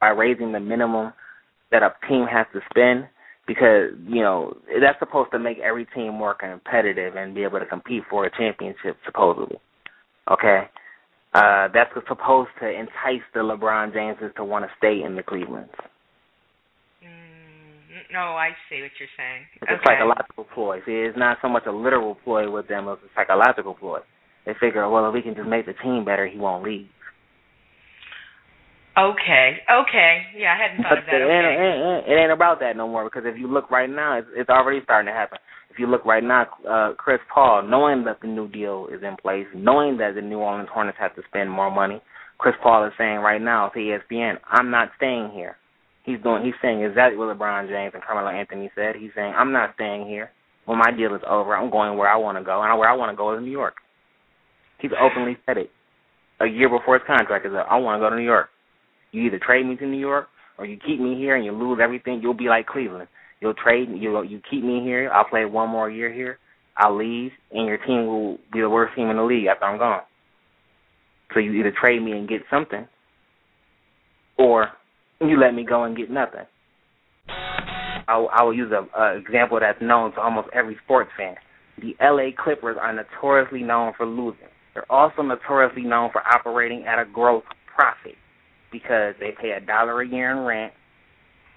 by raising the minimum that a team has to spend because you know that's supposed to make every team more competitive and be able to compete for a championship supposedly. Okay, uh, that's supposed to entice the LeBron Jameses to want to stay in the Clevelands. Mm, no, I see what you're saying. It's okay. a psychological ploy. See, it's not so much a literal ploy with them; it's a psychological ploy. They figure, well, if we can just make the team better, he won't leave. Okay, okay, yeah, I hadn't thought of that. It, okay. ain't, it, ain't, about that no more because if you look right now, it's, it's already starting to happen. If you look right now, uh, Chris Paul, knowing that the new deal is in place, knowing that the New Orleans Hornets have to spend more money, Chris Paul is saying right now to ESPN, "I'm not staying here." He's doing. He's saying exactly what LeBron James and Carmelo Anthony said. He's saying, "I'm not staying here. When my deal is over, I'm going where I want to go, and where I want to go is New York." He's openly said it a year before his contract is up. I want to go to New York. You either trade me to New York or you keep me here and you lose everything. You'll be like Cleveland. You'll trade you you keep me here. I'll play one more year here. I'll leave, and your team will be the worst team in the league after I'm gone. So you either trade me and get something, or you let me go and get nothing. I, I will use a, a example that's known to almost every sports fan. The LA Clippers are notoriously known for losing. They're also notoriously known for operating at a gross profit because they pay a dollar a year in rent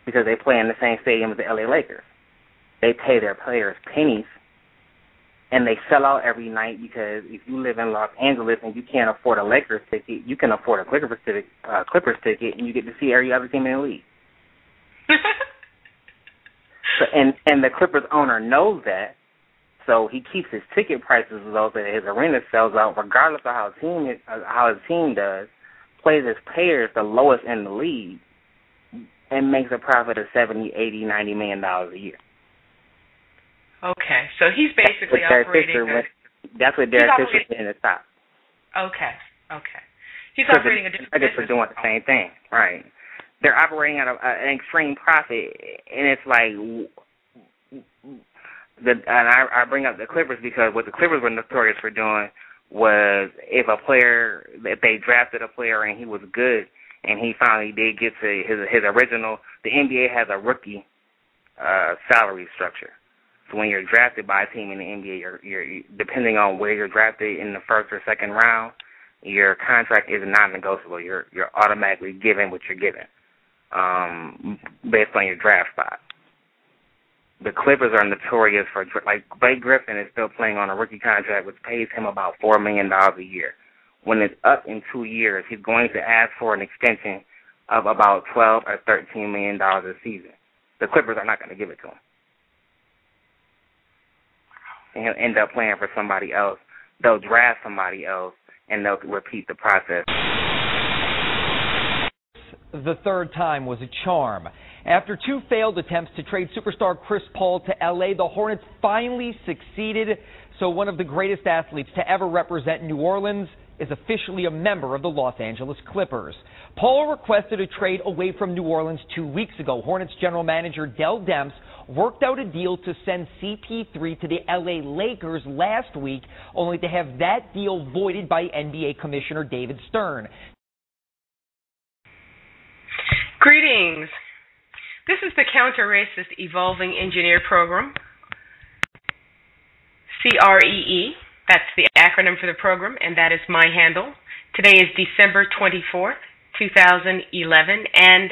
because they play in the same stadium as the LA Lakers. They pay their players pennies and they sell out every night because if you live in Los Angeles and you can't afford a Lakers ticket, you can afford a Clippers ticket, uh, Clippers ticket, and you get to see every other team in the league. so, and and the Clippers owner knows that, so he keeps his ticket prices low so that his arena sells out, regardless of how team uh, how his team does. Plays his players the lowest in the league, and makes a profit of seventy, eighty, ninety million dollars a year. Okay, so he's basically that's operating. Went, that's what Derek Fisher did in the top. Okay, okay. He's operating the, a different business. doing the same thing, right? They're operating at a, an extreme profit, and it's like the and I, I bring up the Clippers because what the Clippers were notorious for doing was if a player if they drafted a player and he was good and he finally did get to his his original the NBA has a rookie uh salary structure. So when you're drafted by a team in the NBA, you're, you're depending on where you're drafted in the first or second round, your contract is non-negotiable. You're you're automatically given what you're given, um, based on your draft spot the Clippers are notorious for like Blake Griffin is still playing on a rookie contract, which pays him about four million dollars a year. When it's up in two years, he's going to ask for an extension of about twelve or thirteen million dollars a season. The Clippers are not going to give it to him, and he'll end up playing for somebody else. They'll draft somebody else, and they'll repeat the process. The third time was a charm. After two failed attempts to trade superstar Chris Paul to LA, the Hornets finally succeeded. So one of the greatest athletes to ever represent New Orleans is officially a member of the Los Angeles Clippers. Paul requested a trade away from New Orleans two weeks ago. Hornets general manager Dell Demps worked out a deal to send CP3 to the LA Lakers last week, only to have that deal voided by NBA Commissioner David Stern. Greetings. This is the Counter Racist Evolving Engineer Program. CREE, that's the acronym for the program, and that is my handle. Today is December 24th, 2011, and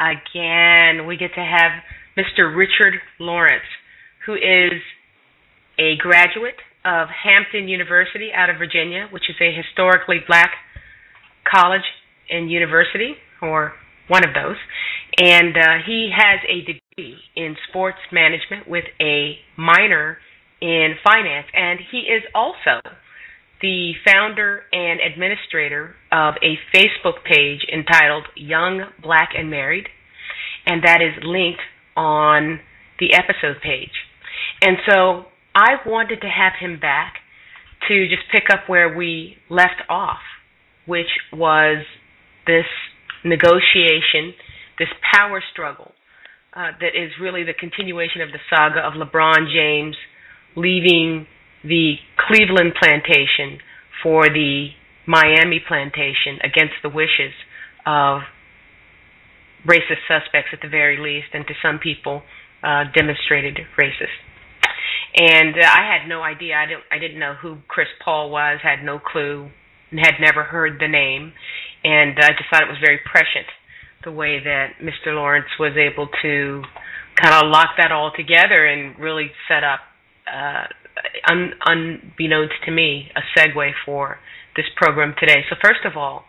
again, we get to have Mr. Richard Lawrence, who is a graduate of Hampton University out of Virginia, which is a historically black college and university, or one of those. And uh, he has a degree in sports management with a minor in finance. And he is also the founder and administrator of a Facebook page entitled Young, Black, and Married. And that is linked on the episode page. And so I wanted to have him back to just pick up where we left off, which was this negotiation, this power struggle uh, that is really the continuation of the saga of LeBron James leaving the Cleveland plantation for the Miami plantation against the wishes of racist suspects at the very least, and to some people, uh, demonstrated racist. And uh, I had no idea. I didn't. I didn't know who Chris Paul was. Had no clue. And had never heard the name. And I just thought it was very prescient the way that Mr. Lawrence was able to kind of lock that all together and really set up, uh, un, unbeknownst to me, a segue for this program today. So first of all,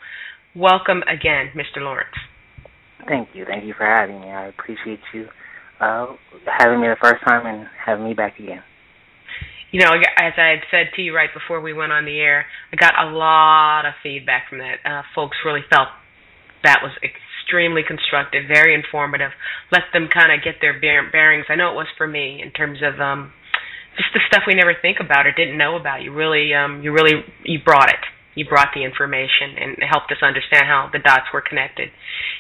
welcome again, Mr. Lawrence. Thank you. Thank you for having me. I appreciate you uh, having me the first time and having me back again. You know, as I had said to you right before we went on the air, I got a lot of feedback from that. Uh, folks really felt that was extremely constructive, very informative. Let them kind of get their bearings. I know it was for me in terms of um, just the stuff we never think about or didn't know about. You really, um, you really, you brought it you brought the information and helped us understand how the dots were connected.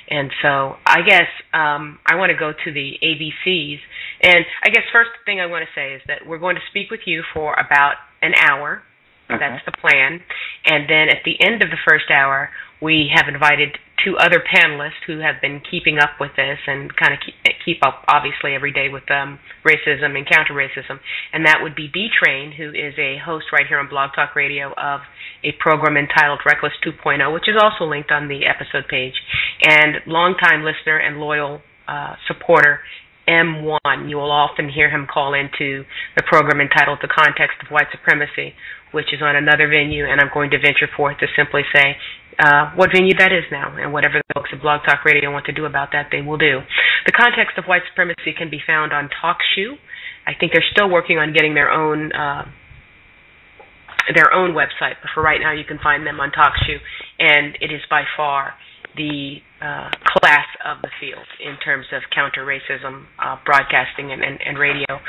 And so I guess um, I want to go to the ABCs. And I guess first thing I want to say is that we're going to speak with you for about an hour. Okay. That's the plan. And then at the end of the first hour, we have invited two other panelists who have been keeping up with this and kind of keep, keep up, obviously, every day with um, racism and counter racism. And that would be D Train, who is a host right here on Blog Talk Radio of a program entitled Reckless 2.0, which is also linked on the episode page, and longtime listener and loyal uh, supporter M1. You will often hear him call into the program entitled The Context of White Supremacy, which is on another venue, and I'm going to venture forth to simply say uh, what venue that is now, and whatever the folks at Blog Talk Radio want to do about that, they will do. The Context of White Supremacy can be found on TalkShoe. I think they're still working on getting their own uh, their own website, but for right now, you can find them on TalkShoe, and it is by far the uh, class of the field in terms of counter racism uh, broadcasting and, and, and, radio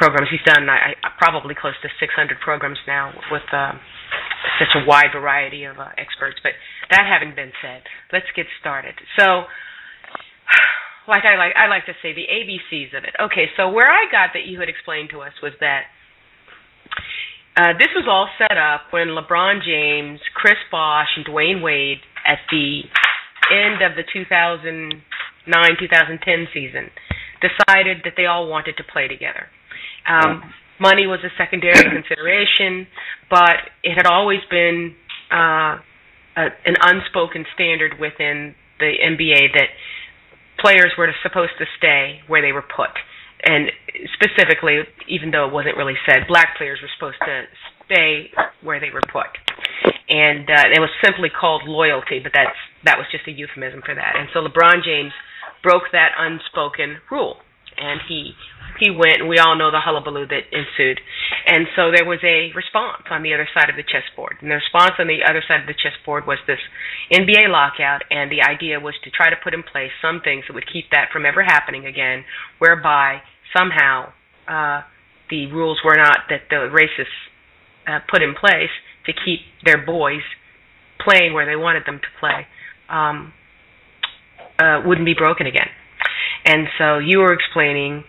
programs. He's done I, probably close to 600 programs now with uh, such a wide variety of uh, experts. But that having been said, let's get started. So. Like I like I like to say the ABCs of it. Okay, so where I got that you had explained to us was that uh, this was all set up when LeBron James, Chris Bosh, and Dwyane Wade at the end of the 2009 2010 season decided that they all wanted to play together. Um, money was a secondary consideration, but it had always been uh, a, an unspoken standard within the NBA that players were supposed to stay where they were put. And specifically, even though it wasn't really said, black players were supposed to stay where they were put, and uh, it was simply called loyalty, but that's that was just a euphemism for that. And so LeBron James broke that unspoken rule, and he he went, and we all know the hullabaloo that ensued. And so there was a response on the other side of the chessboard. And the response on the other side of the chessboard was this NBA lockout, and the idea was to try to put in place some things that would keep that from ever happening again, whereby somehow uh, the rules were not that the racists uh, put in place to keep their boys playing where they wanted them to play um, uh, wouldn't be broken again. And so you were explaining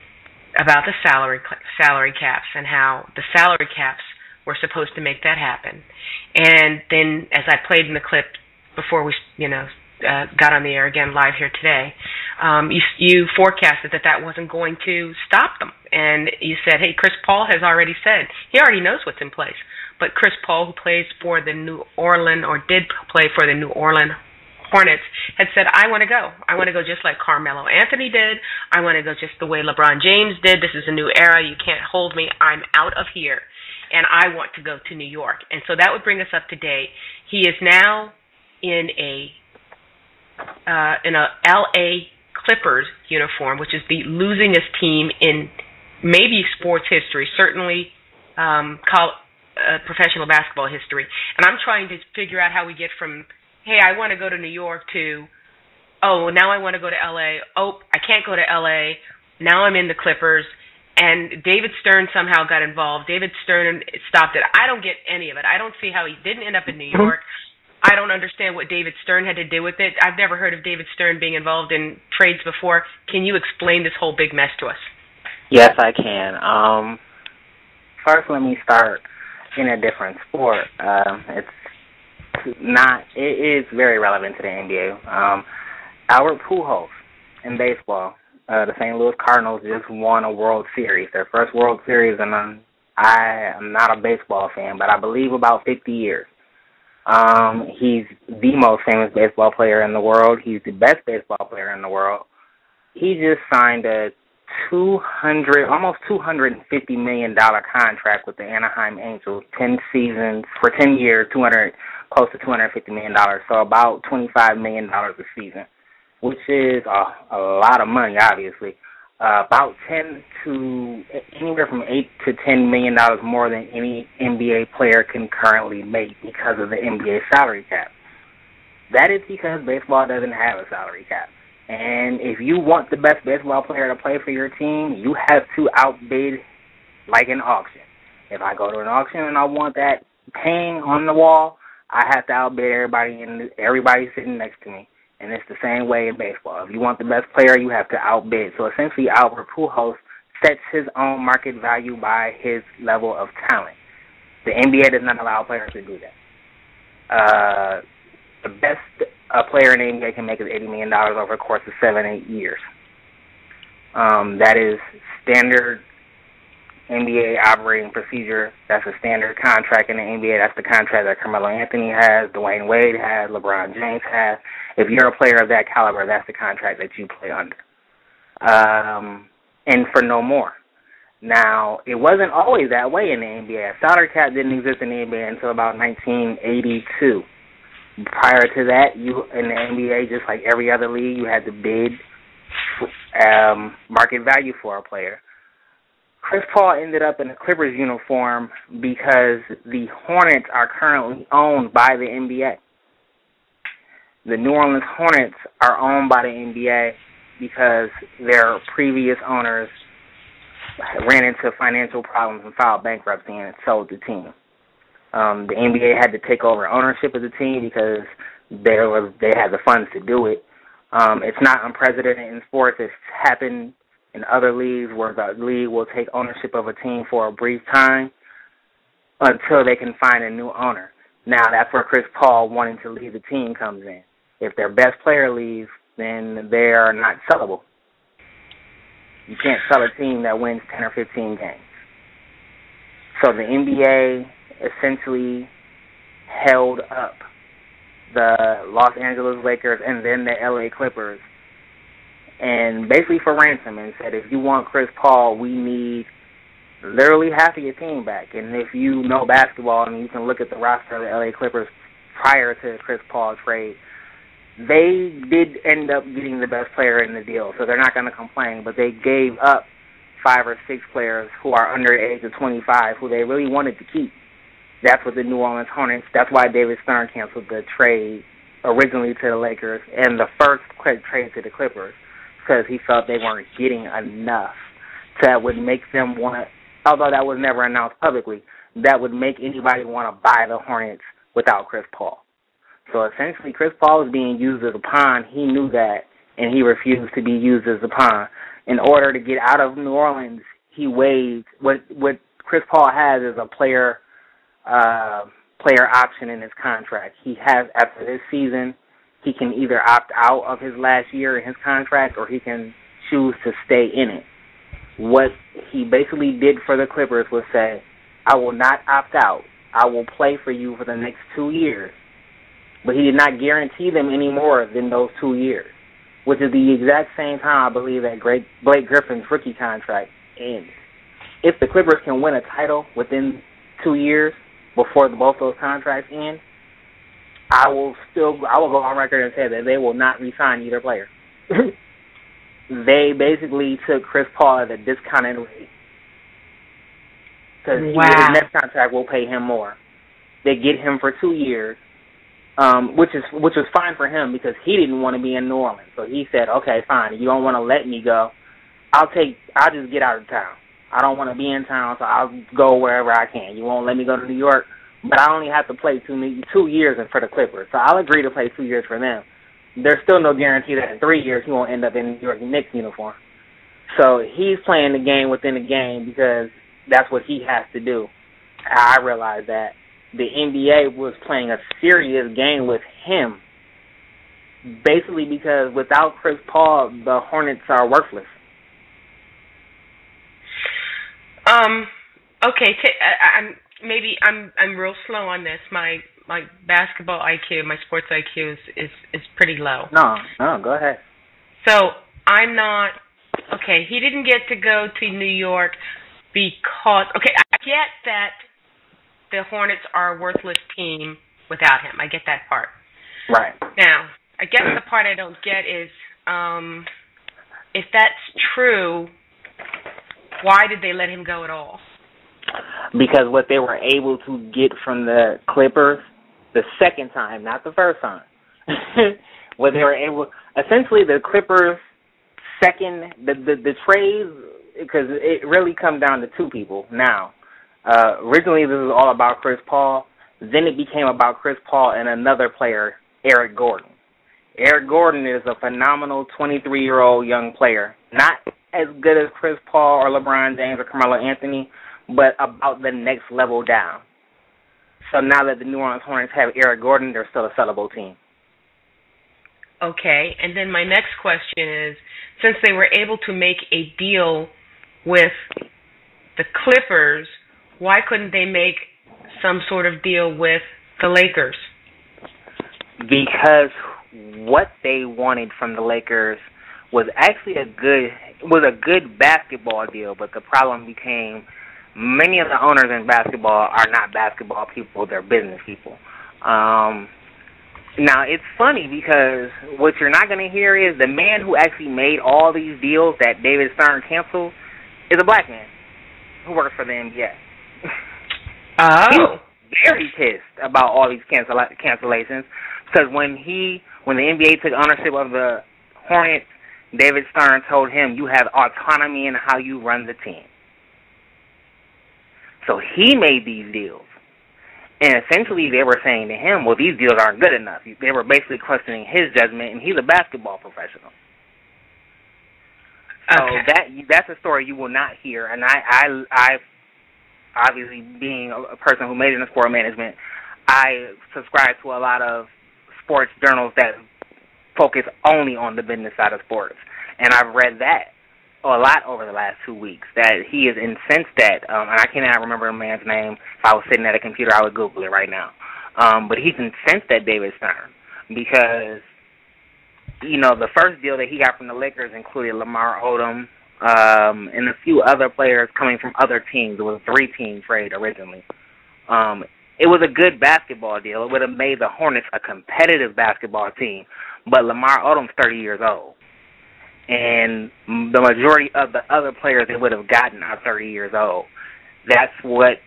about the salary salary caps and how the salary caps were supposed to make that happen. And then, as I played in the clip before we, you know, uh, got on the air again live here today, um, you, you forecasted that that wasn't going to stop them, and you said, "Hey, Chris Paul has already said he already knows what's in place." But Chris Paul, who plays for the New Orleans or did play for the New Orleans Hornets, had said, "I want to go. I want to go just like Carmelo Anthony did. I want to go just the way LeBron James did. This is a new era. You can't hold me. I'm out of here." And I want to go to New York. And so that would bring us up to date. He is now in a uh, in a LA Clippers uniform, which is the losingest team in maybe sports history, certainly um, col- uh, professional basketball history. And I'm trying to figure out how we get from, hey, I want to go to New York to, oh, now I want to go to LA. Oh, I can't go to LA. Now I'm in the Clippers. And David Stern somehow got involved. David Stern stopped it. I don't get any of it. I don't see how he didn't end up in New York. I don't understand what David Stern had to do with it. I've never heard of David Stern being involved in trades before. Can you explain this whole big mess to us? Yes, I can. Um, first, let me start in a different sport. Um, it's not. It is very relevant to the NBA. Um, Albert Pujols in baseball. Uh, the St. Louis Cardinals just won a World Series, their first World Series, and I'm, I am not a baseball fan, but I believe about 50 years. Um, he's the most famous baseball player in the world. He's the best baseball player in the world. He just signed a 200, almost 250 million dollar contract with the Anaheim Angels, 10 seasons for 10 years, 200, close to 250 million dollars. So about 25 million dollars a season which is a, a lot of money, obviously. Uh, about ten to anywhere from eight to ten million dollars more than any NBA player can currently make because of the NBA salary cap. That is because baseball doesn't have a salary cap. And if you want the best baseball player to play for your team, you have to outbid like an auction. If I go to an auction and I want that painting on the wall, I have to outbid everybody and everybody sitting next to me. And it's the same way in baseball. If you want the best player, you have to outbid. So essentially, Albert Pujols sets his own market value by his level of talent. The NBA does not allow players to do that. Uh, the best a player in the NBA can make is eighty million dollars over a course of seven, eight years. Um, that is standard NBA operating procedure. That's a standard contract in the NBA. That's the contract that Carmelo Anthony has, Dwyane Wade has, LeBron James has. If you're a player of that caliber, that's the contract that you play under. Um, and for no more. Now, it wasn't always that way in the NBA. A salary cap didn't exist in the NBA until about 1982. Prior to that, you in the NBA, just like every other league, you had to bid um, market value for a player. Chris Paul ended up in a Clippers uniform because the Hornets are currently owned by the NBA. The New Orleans Hornets are owned by the NBA because their previous owners ran into financial problems and filed bankruptcy and sold the team. Um, the NBA had to take over ownership of the team because there was they had the funds to do it. Um, it's not unprecedented in sports. It's happened in other leagues where the league will take ownership of a team for a brief time until they can find a new owner. Now that's where Chris Paul wanting to leave the team comes in. If their best player leaves, then they are not sellable. You can't sell a team that wins 10 or 15 games. So the NBA essentially held up the Los Angeles Lakers and then the LA Clippers and basically for ransom and said, if you want Chris Paul, we need literally half of your team back. And if you know basketball and you can look at the roster of the LA Clippers prior to Chris Paul trade, they did end up getting the best player in the deal, so they're not going to complain. But they gave up five or six players who are under the age of 25 who they really wanted to keep. That's what the New Orleans Hornets. That's why David Stern canceled the trade originally to the Lakers and the first trade to the Clippers because he felt they weren't getting enough that would make them want. Although that was never announced publicly, that would make anybody want to buy the Hornets without Chris Paul. So essentially, Chris Paul was being used as a pawn. He knew that, and he refused to be used as a pawn. In order to get out of New Orleans, he waived what what Chris Paul has is a player uh, player option in his contract. He has after this season, he can either opt out of his last year in his contract or he can choose to stay in it. What he basically did for the Clippers was say, I will not opt out. I will play for you for the next two years but he did not guarantee them any more than those two years, which is the exact same time I believe that Great Blake Griffin's rookie contract ends. If the Clippers can win a title within two years before both those contracts end, I will still I will go on record and say that they will not re-sign either player. they basically took Chris Paul at a discounted rate because wow. his next contract will pay him more. They get him for two years um, which is which was fine for him because he didn't want to be in New Orleans. So he said, "Okay, fine. You don't want to let me go. I'll take. I'll just get out of town. I don't want to be in town, so I'll go wherever I can. You won't let me go to New York, but I only have to play two two years for the Clippers. So I'll agree to play two years for them. There's still no guarantee that in three years he won't end up in New York Knicks uniform. So he's playing the game within the game because that's what he has to do. I realize that the NBA was playing a serious game with him basically because without Chris Paul, the Hornets are worthless. Um. Okay. T- I, I'm maybe I'm I'm real slow on this. My my basketball IQ, my sports IQ is is is pretty low. No, no, go ahead. So I'm not okay. He didn't get to go to New York because okay. I get that the Hornets are a worthless team without him. I get that part. Right. Now, I guess the part I don't get is um if that's true, why did they let him go at all? Because what they were able to get from the Clippers the second time, not the first time, what they were able, essentially the Clippers second, the the, the trades, because it really comes down to two people now. Uh, originally, this was all about Chris Paul. Then it became about Chris Paul and another player, Eric Gordon. Eric Gordon is a phenomenal 23 year old young player. Not as good as Chris Paul or LeBron James or Carmelo Anthony, but about the next level down. So now that the New Orleans Hornets have Eric Gordon, they're still a sellable team. Okay, and then my next question is since they were able to make a deal with the Clippers, why couldn't they make some sort of deal with the Lakers? Because what they wanted from the Lakers was actually a good was a good basketball deal, but the problem became many of the owners in basketball are not basketball people; they're business people. Um, now it's funny because what you're not going to hear is the man who actually made all these deals that David Stern canceled is a black man who works for the NBA. Oh, very pissed about all these cancel cancellations because when he when the NBA took ownership of the Hornets, David Stern told him you have autonomy in how you run the team. So he made these deals. And essentially, they were saying to him, "Well, these deals aren't good enough." They were basically questioning his judgment, and he's a basketball professional. So okay. that that's a story you will not hear. And I, I, I, obviously being a person who majored in sport management, I subscribe to a lot of sports journals that focus only on the business side of sports, and I've read that a lot over the last two weeks that he is incensed at, um, and I cannot remember a man's name. If I was sitting at a computer, I would Google it right now. Um, but he's incensed at David Stern because, you know, the first deal that he got from the Lakers included Lamar Odom um, and a few other players coming from other teams. It was a three-team trade originally. Um, it was a good basketball deal. It would have made the Hornets a competitive basketball team. But Lamar Odom's 30 years old and the majority of the other players they would have gotten are 30 years old. That's what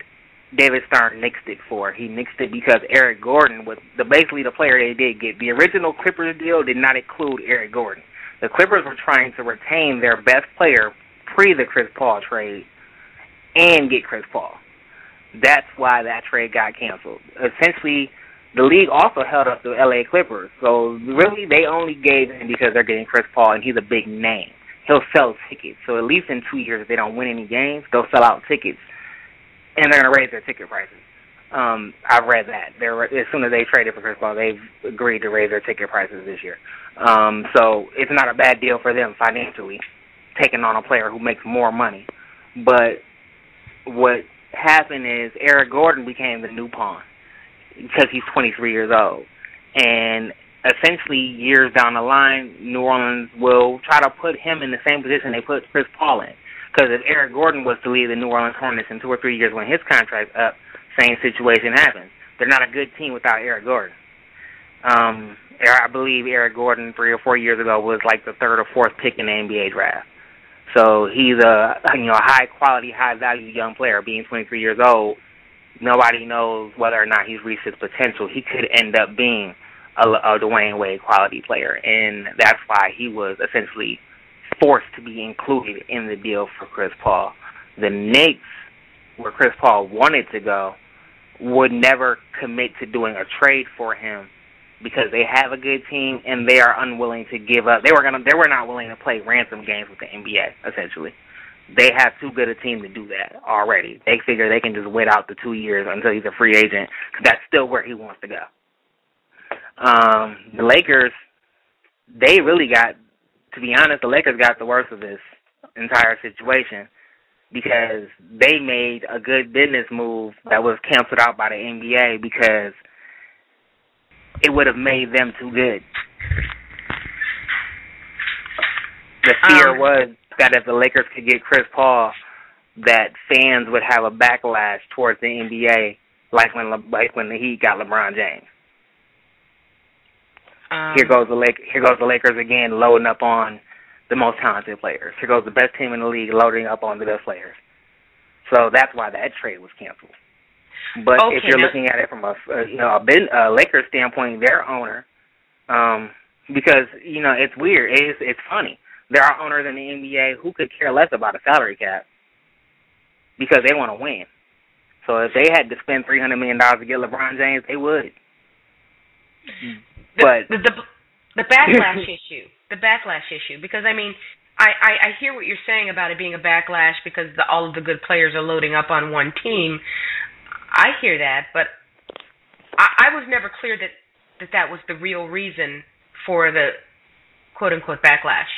David Stern nixed it for. He nixed it because Eric Gordon was the basically the player they did get. The original Clippers deal did not include Eric Gordon. The Clippers were trying to retain their best player pre the Chris Paul trade and get Chris Paul. That's why that trade got canceled. Uh, Essentially, the league also held up the LA Clippers. So really, they only gave in because they're getting Chris Paul, and he's a big name. He'll sell tickets. So at least in two years, if they don't win any games, they'll sell out tickets, and they're to raise their ticket prices. Um, I've read that. They're as soon as they traded for Chris Paul, they've agreed to raise their ticket prices this year. Um, so it's not a bad deal for them financially, taking on a player who makes more money. But what happened is Eric Gordon became the new pawn because he's 23 years old. And essentially, years down the line, New Orleans will try to put him in the same position they put Chris Paul in. Because if Eric Gordon was to leave the New Orleans Hornets in two or three years when his contract's up, same situation happens. They're not a good team without Eric Gordon. Um, I believe Eric Gordon three or four years ago was like the third or fourth pick in the NBA draft. So he's a you know a high quality, high value young player, being 23 years old nobody knows whether or not he's reached his potential. He could end up being a, a Dwyane Wade quality player, and that's why he was essentially forced to be included in the deal for Chris Paul. The Knicks, where Chris Paul wanted to go, would never commit to doing a trade for him because they have a good team and they are unwilling to give up. They were gonna, they were not willing to play ransom games with the NBA essentially they have too good a team to do that already. They figure they can just wait out the two years until he's a free agent. Cause that's still where he wants to go. Um, the Lakers, they really got, to be honest, the Lakers got the worst of this entire situation because they made a good business move that was canceled out by the NBA because it would have made them too good. The fear um, was that if the Lakers could get Chris Paul, that fans would have a backlash towards the NBA, like when Le- like when the Heat got LeBron James. Um, here goes the Lake. Here goes the Lakers again, loading up on the most talented players. Here goes the best team in the league, loading up on the best players. So that's why that trade was canceled. But okay, if you're now, looking at it from a you know a bin, uh, Lakers standpoint, their owner, um, because you know it's weird. It's it's funny. There are owners in the NBA who could care less about a salary cap because they want to win. So if they had to spend three hundred million dollars to get LeBron James, they would. The, but the the, the backlash issue, the backlash issue, because I mean, I, I I hear what you're saying about it being a backlash because the, all of the good players are loading up on one team. I hear that, but I, I was never clear that that that was the real reason for the quote unquote backlash.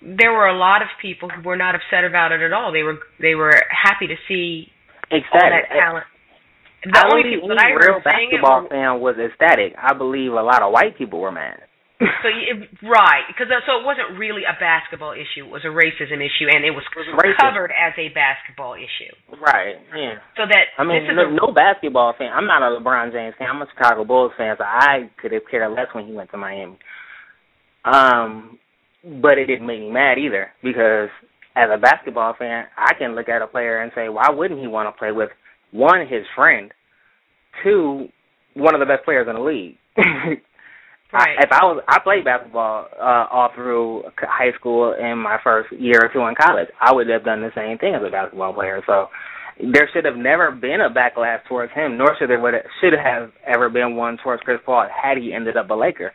There were a lot of people who were not upset about it at all. They were they were happy to see ecstatic. all that talent. The I only people that I real saying it basketball fan was ecstatic. I believe a lot of white people were mad. so it, right, because uh, so it wasn't really a basketball issue; it was a racism issue, and it was, it was covered as a basketball issue. Right. Yeah. So that I mean, no, a, no basketball fan. I'm not a LeBron James fan. I'm a Chicago Bulls fan, so I could have cared less when he went to Miami. Um, but it didn't make me mad either because as a basketball fan, I can look at a player and say, why wouldn't he want to play with one his friend, two one of the best players in the league. Right. I, if I was, I played basketball uh, all through high school and my first year or two in college. I would have done the same thing as a basketball player. So there should have never been a backlash towards him, nor should there would have, should have ever been one towards Chris Paul had he ended up a Laker.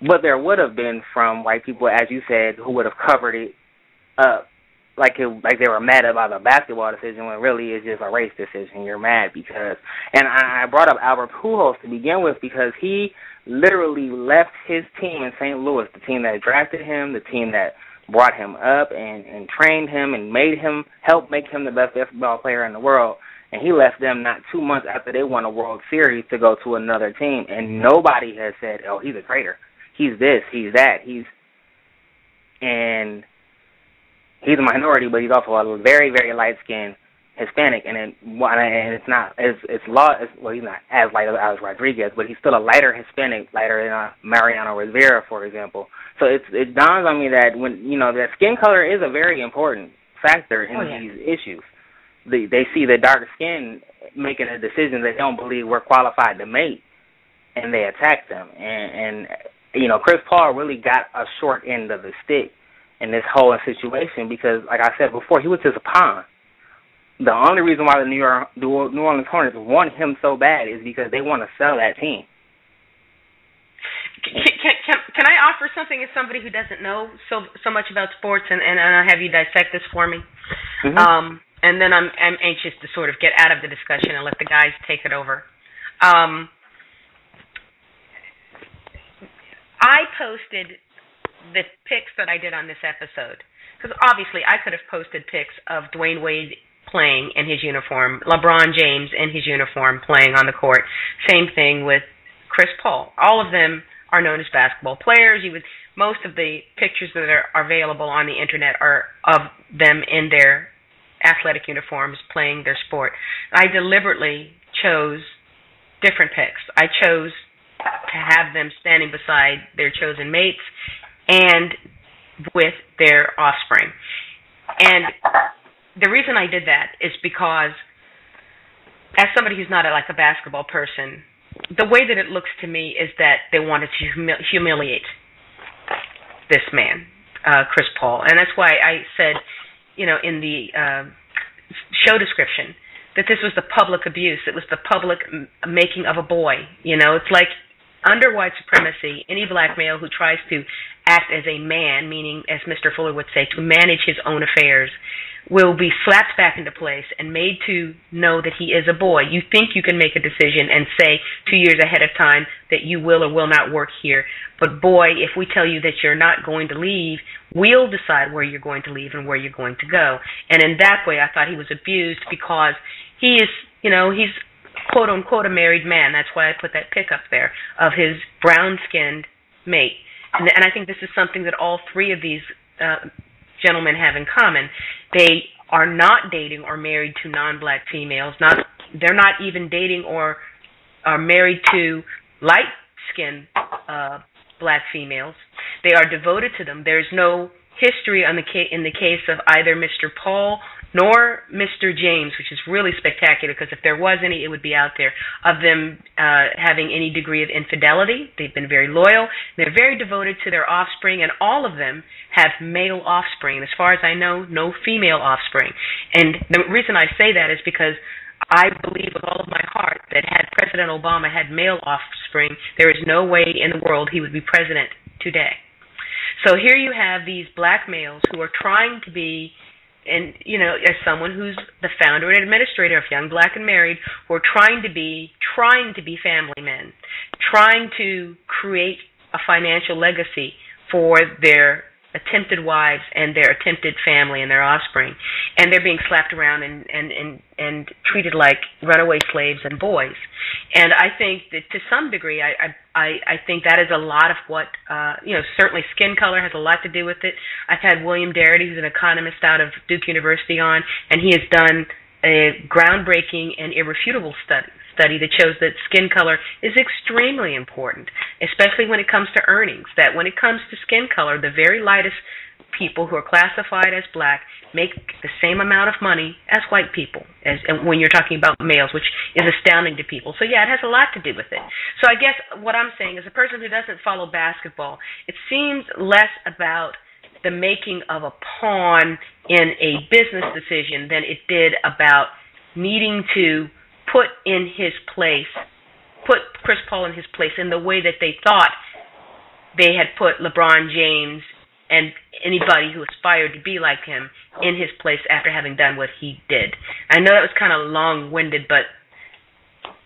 But there would have been from white people, as you said, who would have covered it up like it, like they were mad about a basketball decision when really it's just a race decision. You're mad because, and I, I brought up Albert Pujols to begin with because he literally left his team in St. Louis, the team that drafted him, the team that brought him up and and trained him and made him help make him the best basketball player in the world. And he left them not two months after they won a World Series to go to another team, and nobody has said, "Oh, he's a traitor. He's this. He's that. He's." And he's a minority, but he's also a very, very light skinned Hispanic, and it, and it's not it's it's law. It's, well, he's not as light as Rodriguez, but he's still a lighter Hispanic, lighter than uh, Mariano Rivera, for example. So it's it dawns on me that when you know that skin color is a very important factor in oh, yeah. these issues. They they see the dark skin making a decision they don't believe we're qualified to make, and they attack them. And and you know Chris Paul really got a short end of the stick in this whole situation because, like I said before, he was just a pawn. The only reason why the New York New Orleans Hornets want him so bad is because they want to sell that team. Can, can, can, can I offer something as somebody who doesn't know so so much about sports, and, and I'll have you dissect this for me. Mm-hmm. Um, and then I'm I'm anxious to sort of get out of the discussion and let the guys take it over. Um, I posted the pics that I did on this episode. Because obviously, I could have posted pics of Dwyane Wade playing in his uniform, LeBron James in his uniform playing on the court. Same thing with Chris Paul. All of them are known as basketball players. You would most of the pictures that are available on the internet are of them in their athletic uniforms playing their sport. I deliberately chose different pics. I chose to have them standing beside their chosen mates and with their offspring. And the reason I did that is because, as somebody who's not a, like a basketball person, the way that it looks to me is that they wanted to humi- humiliate this man, uh, Chris Paul, and that's why I said, you know, in the uh, show description that this was the public abuse. It was the public m- making of a boy. You know, it's like under white supremacy, any black male who tries to act as a man, meaning, as Mr. Fuller would say, to manage his own affairs, will be slapped back into place and made to know that he is a boy. You think you can make a decision and say two years ahead of time that you will or will not work here. But boy, if we tell you that you're not going to leave, we'll decide where you're going to leave and where you're going to go. And in that way, I thought he was abused because he is, you know, he's quote unquote a married man. That's why I put that pic up there of his brown skinned mate. And, and I think this is something that all three of these uh, gentlemen have in common. They are not dating or married to non-black females. Not they're not even dating or are married to light-skinned uh, black females. They are devoted to them. There's no history on the ca- in the case of either Mr. Paul nor Mr. James, which is really spectacular because if there was any, it would be out there, of them uh, having any degree of infidelity. They've been very loyal. They're very devoted to their offspring, and all of them have male offspring. As far as I know, no female offspring. And the reason I say that is because I believe with all of my heart that had President Obama had male offspring, there is no way in the world he would be president today. So here you have these black males who are trying to be and you know, as someone who's the founder and administrator of Young Black and Married, who are trying to be trying to be family men, trying to create a financial legacy for their attempted wives and their attempted family and their offspring, and they're being slapped around and and and and treated like runaway slaves and boys. And I think that to some degree, I I I think that is a lot of what uh, you know. Certainly, skin color has a lot to do with it. I've had William Darity, who's an economist out of Duke University, on, and he has done a groundbreaking and irrefutable study study that shows that skin color is extremely important, especially when it comes to earnings. That when it comes to skin color, the very lightest people who are classified as black make the same amount of money as white people as when you're talking about males which is astounding to people so yeah it has a lot to do with it so i guess what i'm saying is a person who doesn't follow basketball it seems less about the making of a pawn in a business decision than it did about needing to put in his place, put Chris Paul in his place in the way that they thought they had put LeBron James and anybody who aspired to be like him in his place after having done what he did. I know that was kind of long-winded, but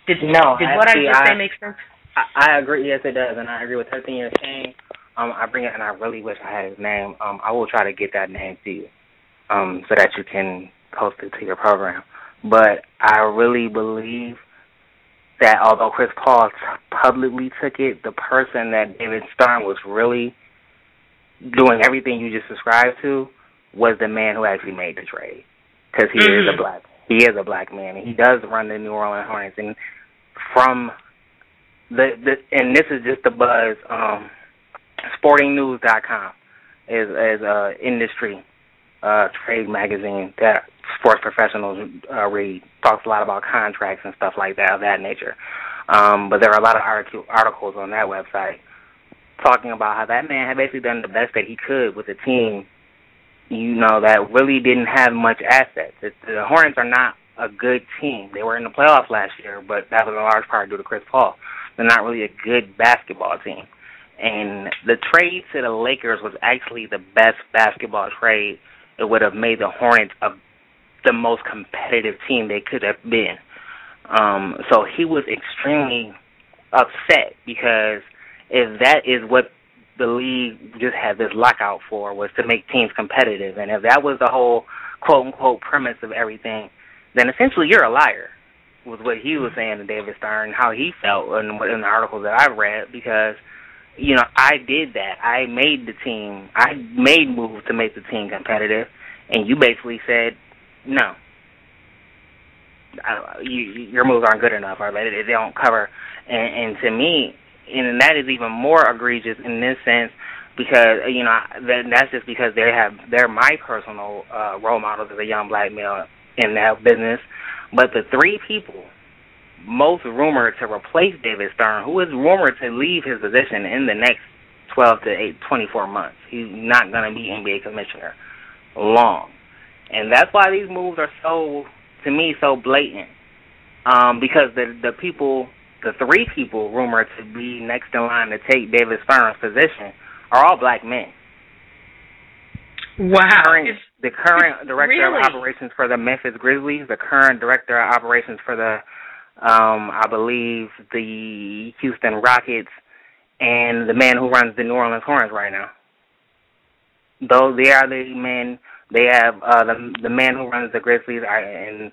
did no, did what actually, I just I, say make sense? I, I agree. Yes, it does, and I agree with everything you're saying. Um, I bring it, and I really wish I had his name. Um, I will try to get that name to you, um, so that you can post it to your program. But I really believe that although Chris Paul publicly took it, the person that David Stern was really doing everything you just described to was the man who actually made the trade, because he mm-hmm. is a black he is a black man and he does run the New Orleans Hornets and from the the and this is just the buzz um sportingnews.com is is a industry uh trade magazine that sports professionals uh, read. Talks a lot about contracts and stuff like that of that nature. Um, but there are a lot of article, articles on that website talking about how that man had basically done the best that he could with a team, you know, that really didn't have much assets. It, the Hornets are not a good team. They were in the playoffs last year, but that was in large part due to Chris Paul. They're not really a good basketball team. And the trade to the Lakers was actually the best basketball trade. It would have made the Hornets a the most competitive team they could have been. Um, so he was extremely upset because if that is what the league just had this lockout for was to make teams competitive, and if that was the whole quote unquote premise of everything, then essentially you're a liar. Was what he was saying to David Stern, how he felt in, in the articles that I've read, because you know I did that. I made the team. I made moves to make the team competitive, and you basically said no. I, you, your moves aren't good enough, or they, they don't cover. And, and to me, and that is even more egregious in this sense because you know that, that's just because they have they're my personal uh, role models as a young black male in that business. But the three people most rumored to replace David Stern, who is rumored to leave his position in the next 12 to 8, 24 months. He's not going to be NBA commissioner long and that's why these moves are so, to me, so blatant. Um, because the the people, the three people rumored to be next in line to take David Stern's position, are all black men. Wow. The current, the current director really? of operations for the Memphis Grizzlies, the current director of operations for the, um, I believe, the Houston Rockets, and the man who runs the New Orleans Hornets right now. Those they are the men. They have uh, the the man who runs the Grizzlies, are, and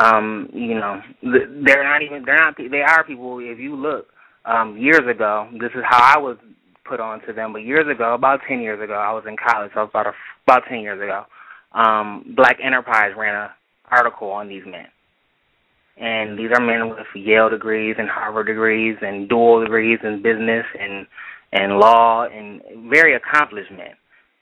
um, you know they're not even they're not they are people. If you look um, years ago, this is how I was put on to them. But years ago, about ten years ago, I was in college, so about a, about ten years ago. Um, Black Enterprise ran a article on these men, and these are men with Yale degrees and Harvard degrees and dual degrees in business and and law and very accomplished men.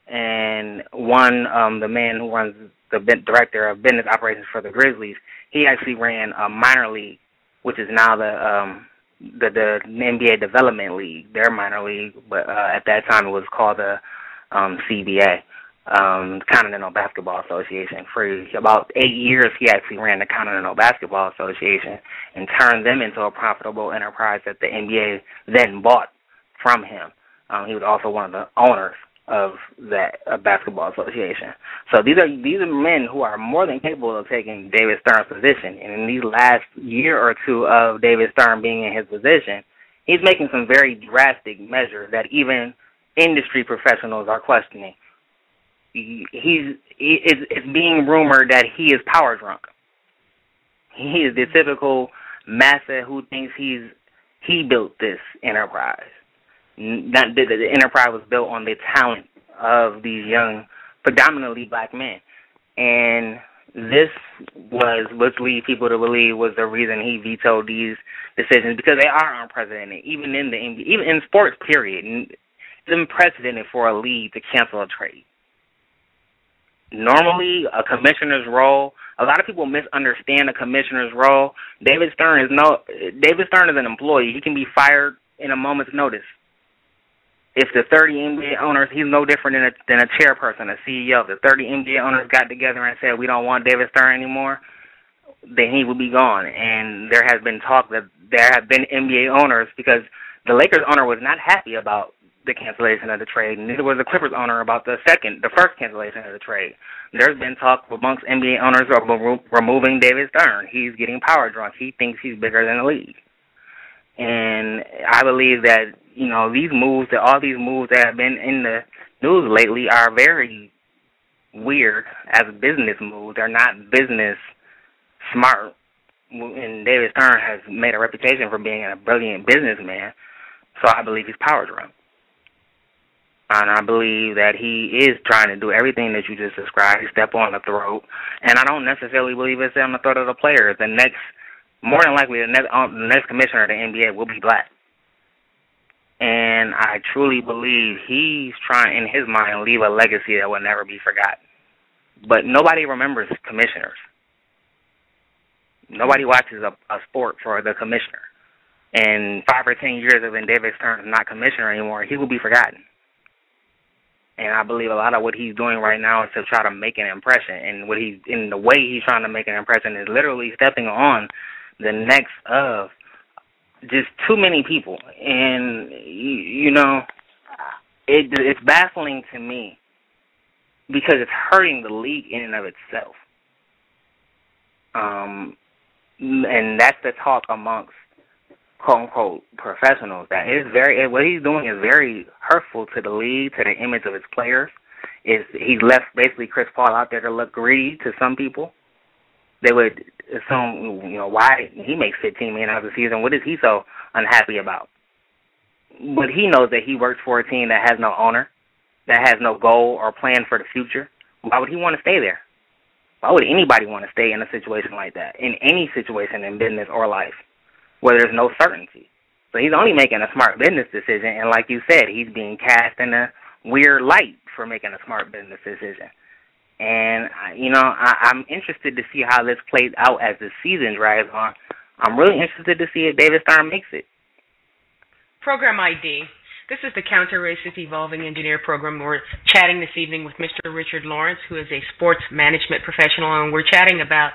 And one, um, the man who runs the director of business operations for the Grizzlies, he actually ran a minor league, which is now the um, the the NBA Development League, their minor league, but uh, at that time it was called the um, CBA, um, Continental Basketball Association. For about eight years, he actually ran the Continental Basketball Association and turned them into a profitable enterprise that the NBA then bought from him. Um, he was also one of the owners of that uh, basketball association. So these are these are men who are more than capable of taking David Stern's position. And in these last year or two of David Stern being in his position, he's making some very drastic measures that even industry professionals are questioning. He, he's he, it's, it's being rumored that he is power drunk. He is the typical massa who thinks he's he built this enterprise not the, the enterprise was built on the talent of these young, predominantly black men, and this was what lead people to believe was the reason he vetoed these decisions because they are unprecedented, even in the even in sports. Period, it's unprecedented for a league to cancel a trade. Normally, a commissioner's role. A lot of people misunderstand a commissioner's role. David Stern is no. David Stern is an employee. He can be fired in a moment's notice if the 30 NBA owners, he's no different than a, than a chairperson, a CEO. If the 30 NBA owners got together and said we don't want David Stern anymore, then he would be gone. And there has been talk that there have been NBA owners because the Lakers owner was not happy about the cancellation of the trade. Neither was the Clippers owner about the second, the first cancellation of the trade. There's been talk amongst NBA owners of removing David Stern. He's getting power drunk. He thinks he's bigger than the league. And I believe that you know these moves, that all these moves that have been in the news lately are very weird as business moves. They're not business smart. And David Stern has made a reputation for being a brilliant businessman, so I believe he's power drunk. And I believe that he is trying to do everything that you just described. Step on the throat, and I don't necessarily believe it's on the throat of the players. The next more than likely the next, um, the next commissioner of the NBA will be black. And I truly believe he's trying, in his mind, leave a legacy that will never be forgotten. But nobody remembers commissioners. Nobody watches a, a sport for the commissioner. And five or ten years of when David Stern is not commissioner anymore, he will be forgotten. And I believe a lot of what he's doing right now is to try to make an impression. And what he's in the way he's trying to make an impression is literally stepping on the necks of just too many people, and you, you know, it it's baffling to me because it's hurting the league in and of itself. Um, and that's the talk amongst quote unquote professionals. That is very what he's doing is very hurtful to the league, to the image of its players. Is he's left basically Chris Paul out there to look greedy to some people they would assume, you know, why he makes 15 million dollars a season. What is he so unhappy about? But he knows that he works for a team that has no owner, that has no goal or plan for the future. Why would he want to stay there? Why would anybody want to stay in a situation like that? In any situation in business or life, where there's no certainty. So he's only making a smart business decision, and like you said, he's being cast in a weird light for making a smart business decision. And you know, I, I'm interested to see how this plays out as the season drags on. I'm really interested to see if David Stern makes it. Program ID. This is the Counter Racist Evolving Engineer program. We're chatting this evening with Mr. Richard Lawrence, who is a sports management professional, and we're chatting about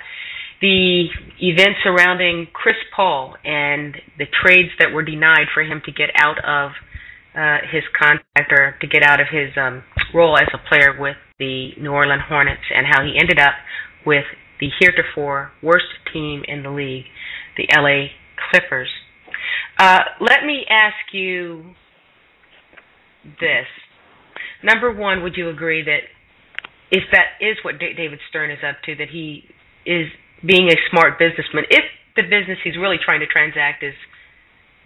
the events surrounding Chris Paul and the trades that were denied for him to get out of uh, his contract or to get out of his um, role as a player with the New Orleans Hornets and how he ended up with the heretofore worst team in the league, the LA Clippers. Uh, let me ask you this. Number one, would you agree that if that is what D- David Stern is up to, that he is being a smart businessman, if the business he's really trying to transact is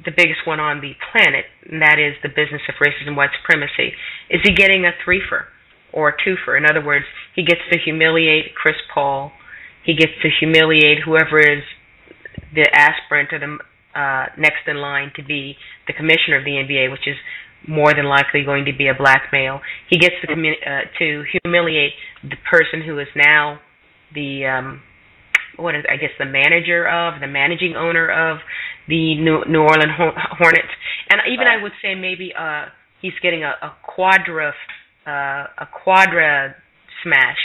the biggest one on the planet, and that is the business of racism, and white supremacy, is he getting a threefer or a twofer? In other words, he gets to humiliate Chris Paul, he gets to humiliate whoever is the aspirant or the uh, next in line to be the commissioner of the NBA, which is more than likely going to be a black male. He gets to commu- uh, to humiliate the person who is now the um, what is I guess the manager of the managing owner of the New, New Orleans Hornets, and even I would say maybe uh, he's getting a, a quadra uh, a quadra smash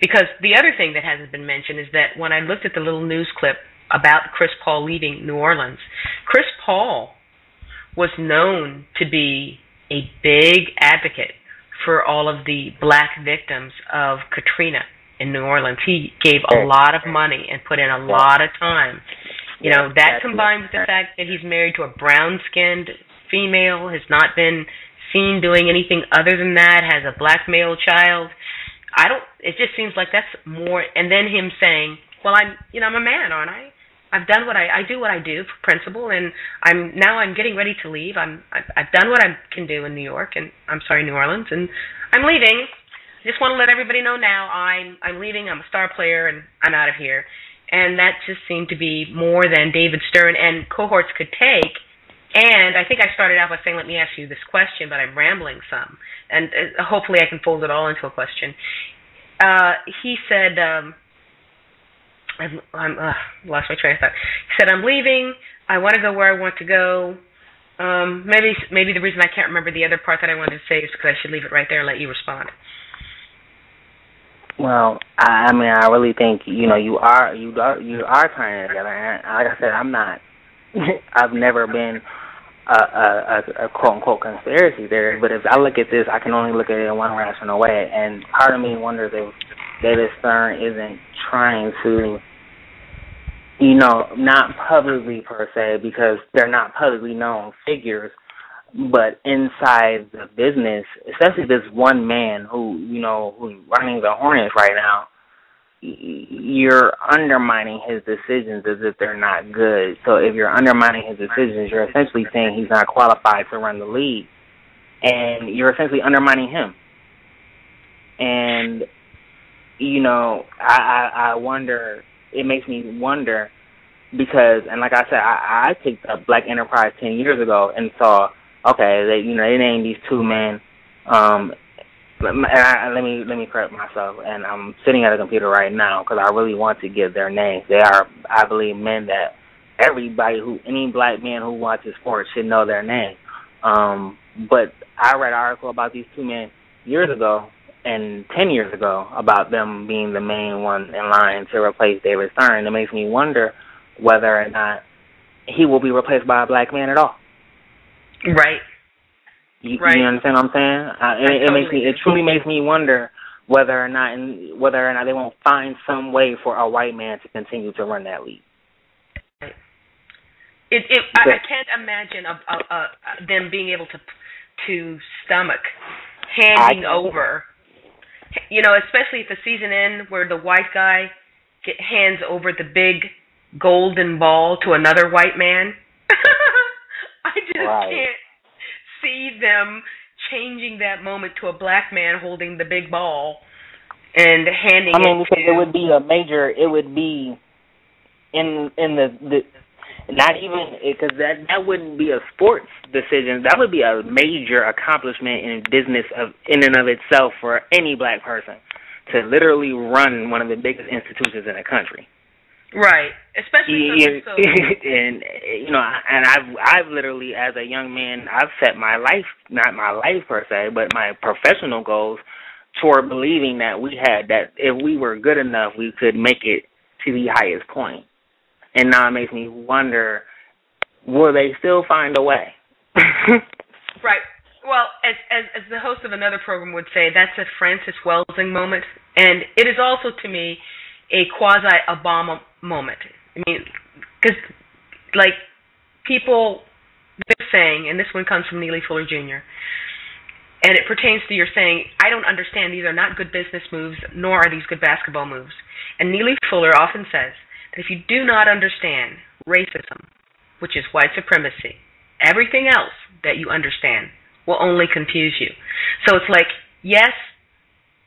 because the other thing that hasn't been mentioned is that when I looked at the little news clip about Chris Paul leaving New Orleans, Chris Paul was known to be a big advocate for all of the black victims of Katrina in New Orleans. He gave a lot of money and put in a lot of time. You know, that combined with the fact that he's married to a brown skinned female, has not been seen doing anything other than that, has a black male child. I don't it just seems like that's more and then him saying, Well I'm you know, I'm a man, aren't I? I've done what I I do what I do for principle, and I'm now I'm getting ready to leave. I'm I've, I've done what I can do in New York, and I'm sorry New Orleans, and I'm leaving. Just want to let everybody know now I'm I'm leaving. I'm a star player, and I'm out of here. And that just seemed to be more than David Stern and cohorts could take. And I think I started out by saying, "Let me ask you this question," but I'm rambling some, and uh, hopefully I can fold it all into a question. Uh, he said. Um, I've, I'm uh, lost my train of thought. He said, "I'm leaving. I want to go where I want to go." Um, maybe maybe the reason I can't remember the other part that I wanted to say is because I should leave it right there and let you respond. Well, I, I mean, I really think you know you are you are you are tying it together. And like I said, I'm not. I've never been a, a, a quote unquote conspiracy theory, but if I look at this, I can only look at it in one rational way. And part of me wonders if David Stern isn't trying to, you know, not publicly per se, because they're not publicly known figures, but inside the business, especially this one man who, you know, who's running the Hornets right now, you're undermining his decisions as if they're not good. So if you're undermining his decisions, you're essentially saying he's not qualified to run the league. And you're essentially undermining him. And you know, I, I I wonder. It makes me wonder because, and like I said, I, I picked up Black Enterprise ten years ago and saw, okay, they you know they named these two men. Um, and I, let me let me correct myself. And I'm sitting at a computer right now because I really want to give their names. They are, I believe, men that everybody who any black man who watches sports should know their name. Um, but I read an article about these two men years ago and 10 years ago about them being the main one in line to replace David Stern. It makes me wonder whether or not he will be replaced by a black man at all. Right. You, right. you understand what I'm saying? Uh, it, it makes me. It truly makes me wonder whether or not, and whether or not they won't find some way for a white man to continue to run that league. It, it, I, I can't imagine a, a, a, them being able to to stomach handing over you know, especially at the season end where the white guy get hands over the big golden ball to another white man. I just right. can't see them changing that moment to a black man holding the big ball and handing I mean, it because to, it would be a major. It would be in in the the not even because that that wouldn't be a sports decision. That would be a major accomplishment in business of in and of itself for any black person to literally run one of the biggest institutions in the country. Right, especially yeah, so. and you know, and I've I've literally as a young man I've set my life not my life per se, but my professional goals toward believing that we had that if we were good enough we could make it to the highest point. and now it makes me wonder will they still find a way Right. Well, as, as as the host of another program would say, that's a Frances Welsing moment, and it is also to me a quasi Obama moment. I mean, because like people they're saying, and this one comes from Neely Fuller Jr. And it pertains to your saying, I don't understand. These are not good business moves, nor are these good basketball moves. And Neely Fuller often says that if you do not understand racism, which is white supremacy, everything else that you understand will only confuse you. So it's like, yes,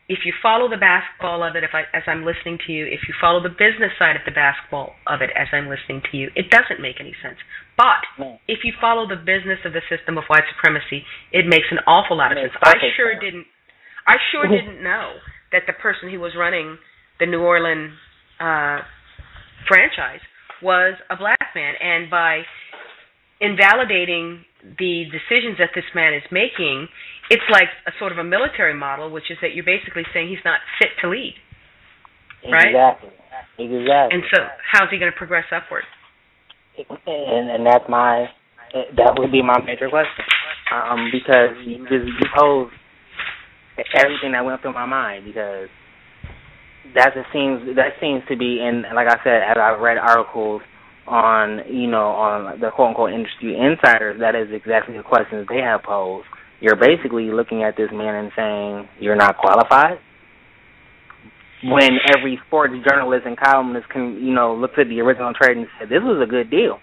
if you follow the basketball of it, if I, as I'm listening to you, if you follow the business side of the basketball of it as I'm listening to you, it doesn't make any sense. But if you follow the business of the system of white supremacy, it makes an awful lot of sense. I sure didn't. I sure didn't know that the person who was running the New Orleans uh, franchise was a black man, and by invalidating the decisions that this man is making, it's like a sort of a military model, which is that you're basically saying he's not fit to lead. Right? Exactly. Exactly. And so, how's he going to progress upward? And and that's my that would be my major question, um, because you just you pose everything that went through my mind because that just seems that seems to be and like I said, as I've read articles on you know on the quote unquote industry insiders, that is exactly the questions they have posed. You're basically looking at this man and saying you're not qualified. When every sports journalist and columnist can you know looked at the original trade and said this was a good deal.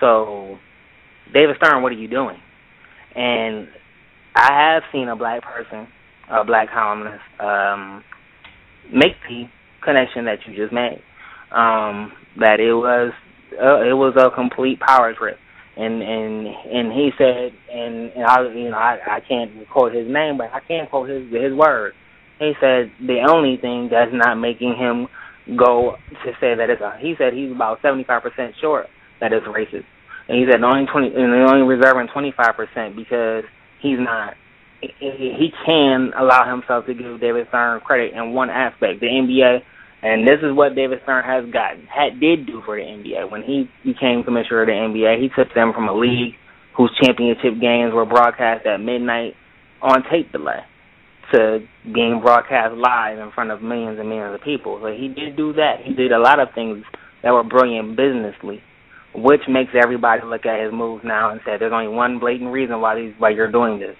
So, David Stern, what are you doing? And I have seen a black person, a black columnist, um, make the connection that you just made. Um, that it was uh, it was a complete power trip. And and and he said, and, and I you know I I can't quote his name, but I can quote his his words. He said the only thing that's not making him go to say that it's a. He said he's about seventy five percent short that it's racist, and he said the only twenty and they're only reserving twenty five percent because he's not. He can allow himself to give David Stern credit in one aspect. The NBA and this is what David Stern has gotten, had did do for the NBA. When he became commissioner of the NBA, he took them from a league whose championship games were broadcast at midnight on tape delay to being broadcast live in front of millions and millions of people. So he did do that. He did a lot of things that were brilliant businessly, which makes everybody look at his moves now and say there's only one blatant reason why these why you're doing this,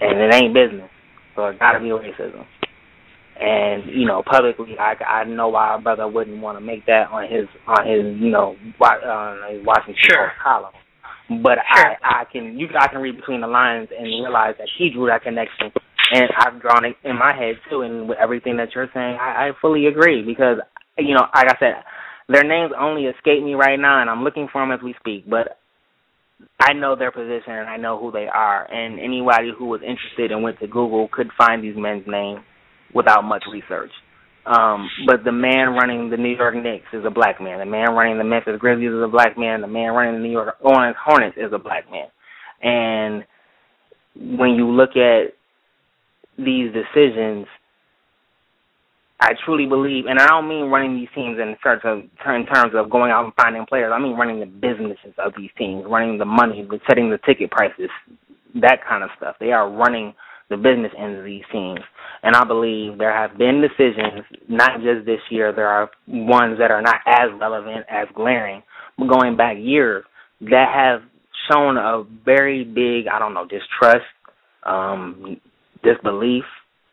and it ain't business. So it got to be racism and you know publicly I I know why our brother wouldn't want to make that on his on his you know on his Washington sure. Post column. But sure. I I can you I can read between the lines and realize that he drew that connection, and I've drawn it in my head too. And with everything that you're saying, I, I fully agree because you know like I said, their names only escape me right now, and I'm looking for them as we speak. But I know their position and I know who they are, and anybody who was interested and went to Google could find these men's names without much research. Um, but the man running the New York Knicks is a black man. The man running the Memphis Grizzlies is a black man. The man running the New York Orleans Hornets is a black man. And when you look at these decisions, I truly believe, and I don't mean running these teams in terms of in terms of going out and finding players. I mean running the businesses of these teams, running the money, setting the ticket prices, that kind of stuff. They are running the business ends of these teams. And I believe there have been decisions, not just this year, there are ones that are not as relevant, as glaring, but going back years that have shown a very big, I don't know, distrust, um, disbelief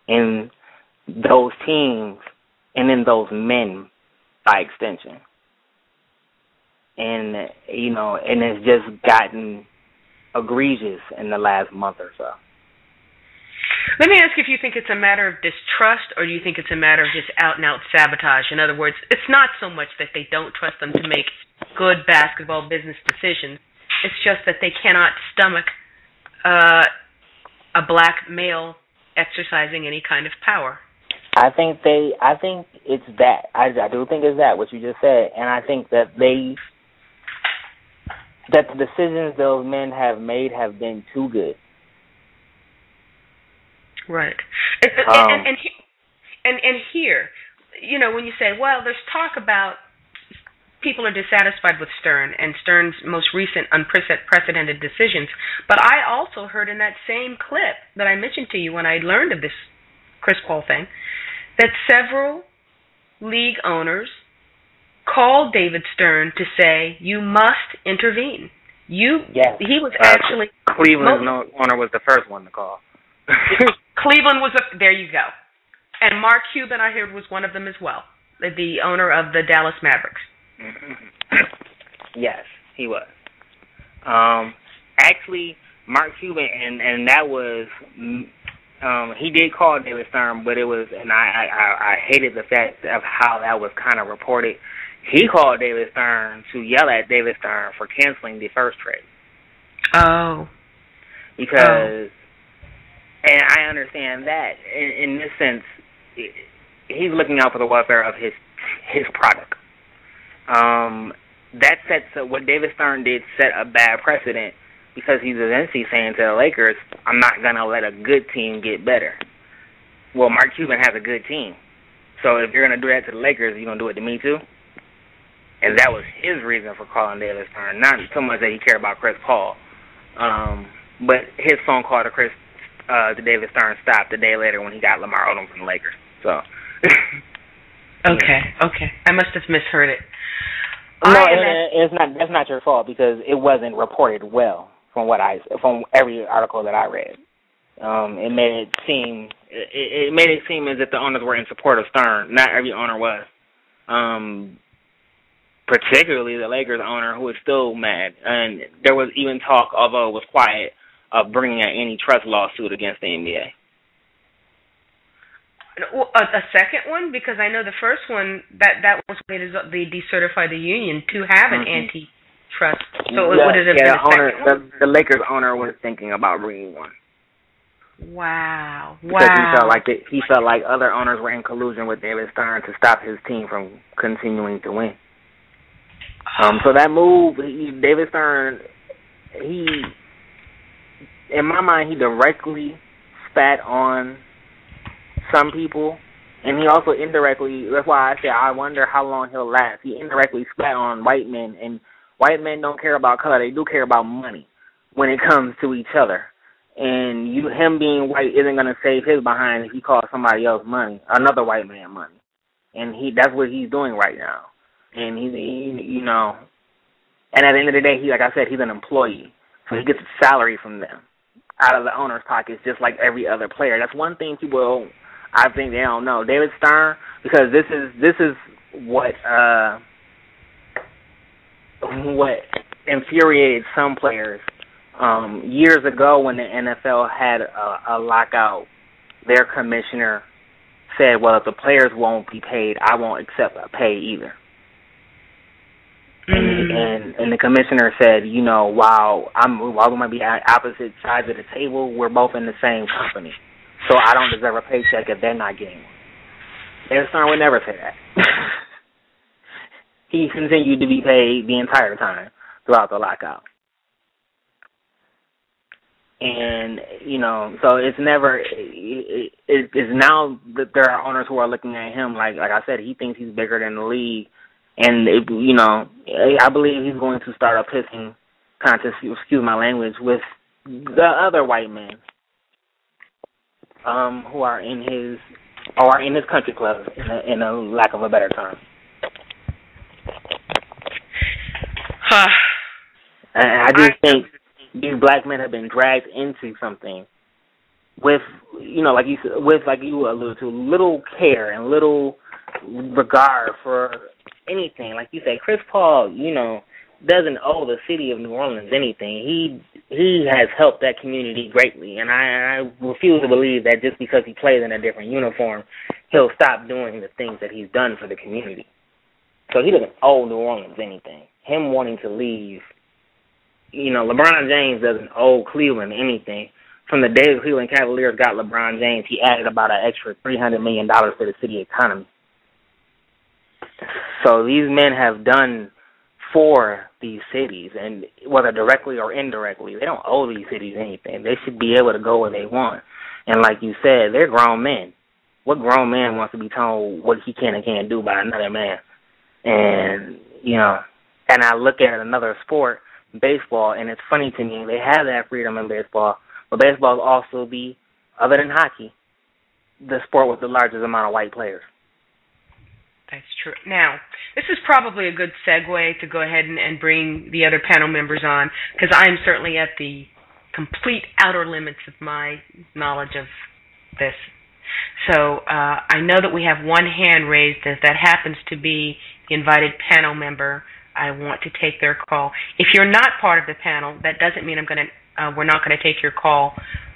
in those teams and in those men by extension. And, you know, and it's just gotten egregious in the last month or so. Let me ask if you think it's a matter of distrust or do you think it's a matter of just out and out sabotage? In other words, it's not so much that they don't trust them to make good basketball business decisions. It's just that they cannot stomach uh, a black male exercising any kind of power. I think they. I think it's that. I, I do think it's that what you just said, and I think that they that the decisions those men have made have been too good. Right. And, um, and, and, and, and here, you know, when you say, well, there's talk about people are dissatisfied with Stern and Stern's most recent unprecedented decisions. But I also heard in that same clip that I mentioned to you when I learned of this Chris Paul thing that several league owners called David Stern to say, "You must intervene." You, yes. he was actually uh, Cleveland's most, owner was the first one to call. Cleveland was a, there. You go, and Mark Cuban I heard was one of them as well, the owner of the Dallas Mavericks. yes, he was. Um, actually, Mark Cuban, and and that was, um, he did call David Stern, but it was, and I I, I hated the fact of how that was kind of reported. He called David Stern to yell at David Stern for canceling the first trade. Oh. Because, oh. And I understand that in, in this sense, he's looking out for the welfare of his his product. Um, that sets up, what David Stern did set a bad precedent because he's eventually saying to the Lakers, "I'm not gonna let a good team get better." Well, Mark Cuban has a good team, so if you're gonna do that to the Lakers, you're gonna do it to me too. And that was his reason for calling David Stern, not so much that he cared about Chris Paul, um, but his phone call to Chris uh, to David Stern stopped a day later when he got Lamar Odom from the Lakers. So. okay, okay, I must have misheard it. No, it, it's not. That's not your fault because it wasn't reported well from what I from every article that I read. Um, it made it seem it, it made it seem as if the owners were in support of Stern. Not every owner was. Um, particularly the Lakers owner, who is still mad, and there was even talk, although it was quiet, of bringing an antitrust lawsuit against the NBA. A, a second one because I know the first one that that was made is they decertified the union to have an mm-hmm. antitrust. So yeah, would it have yeah, been the owner, the, the Lakers owner was thinking about bringing one. Wow! Because wow! he felt like it, he felt like other owners were in collusion with David Stern to stop his team from continuing to win. Um, so that move, he, David Stern, he, in my mind, he directly spat on some people, and he also indirectly. That's why I say I wonder how long he'll last. He indirectly spat on white men, and white men don't care about color; they do care about money when it comes to each other. And you, him being white, isn't going to save his behind if he calls somebody else money, another white man money. And he, that's what he's doing right now. And he, he you know, and at the end of the day, he, like I said, he's an employee, so he gets a salary from them out of the owner's pockets, just like every other player. That's one thing people I think they don't know. David Stern, because this is this is what uh what infuriated some players um years ago when the NFL had a, a lockout. Their commissioner said, "Well, if the players won't be paid, I won't accept a pay either." Mm-hmm. And and the commissioner said, you know, while I'm while we might be at opposite sides of the table, we're both in the same company. So I don't deserve a paycheck if they're not getting one. Their son would never say that. he continued to be paid the entire time throughout the lockout. And you know, so it's never. It, it, it's now that there are owners who are looking at him like, like I said, he thinks he's bigger than the league, and it, you know, I believe he's going to start a pissing contest. Excuse my language with the other white men um, who are in his or are in his country club in a, in a lack of a better term. Huh. And I just I, think these black men have been dragged into something with you know like you with like you alluded to little care and little regard for anything like you say Chris Paul you know doesn't owe the city of New Orleans anything. He he has helped that community greatly, and I, I refuse to believe that just because he plays in a different uniform, he'll stop doing the things that he's done for the community. So he doesn't owe New Orleans anything. Him wanting to leave, you know, LeBron James doesn't owe Cleveland anything. From the day the Cleveland Cavaliers got LeBron James, he added about an extra three hundred million dollars to the city economy. So these men have done for these cities, and whether directly or indirectly, they don't owe these cities anything. They should be able to go where they want. And like you said, they're grown men. What grown man wants to be told what he can and can't do by another man? And you know, and I look at another sport, baseball, and it's funny to me they have that freedom in baseball, but baseball is also the, other than hockey, the sport with the largest amount of white players. That's true. Now, this is probably a good segue to go ahead and, and bring the other panel members on because I'm certainly at the complete outer limits of my knowledge of this. So uh, I know that we have one hand raised. As that happens to be the invited panel member, I want to take their call. If you're not part of the panel, that doesn't mean I'm going to. Uh, we're not going to take your call.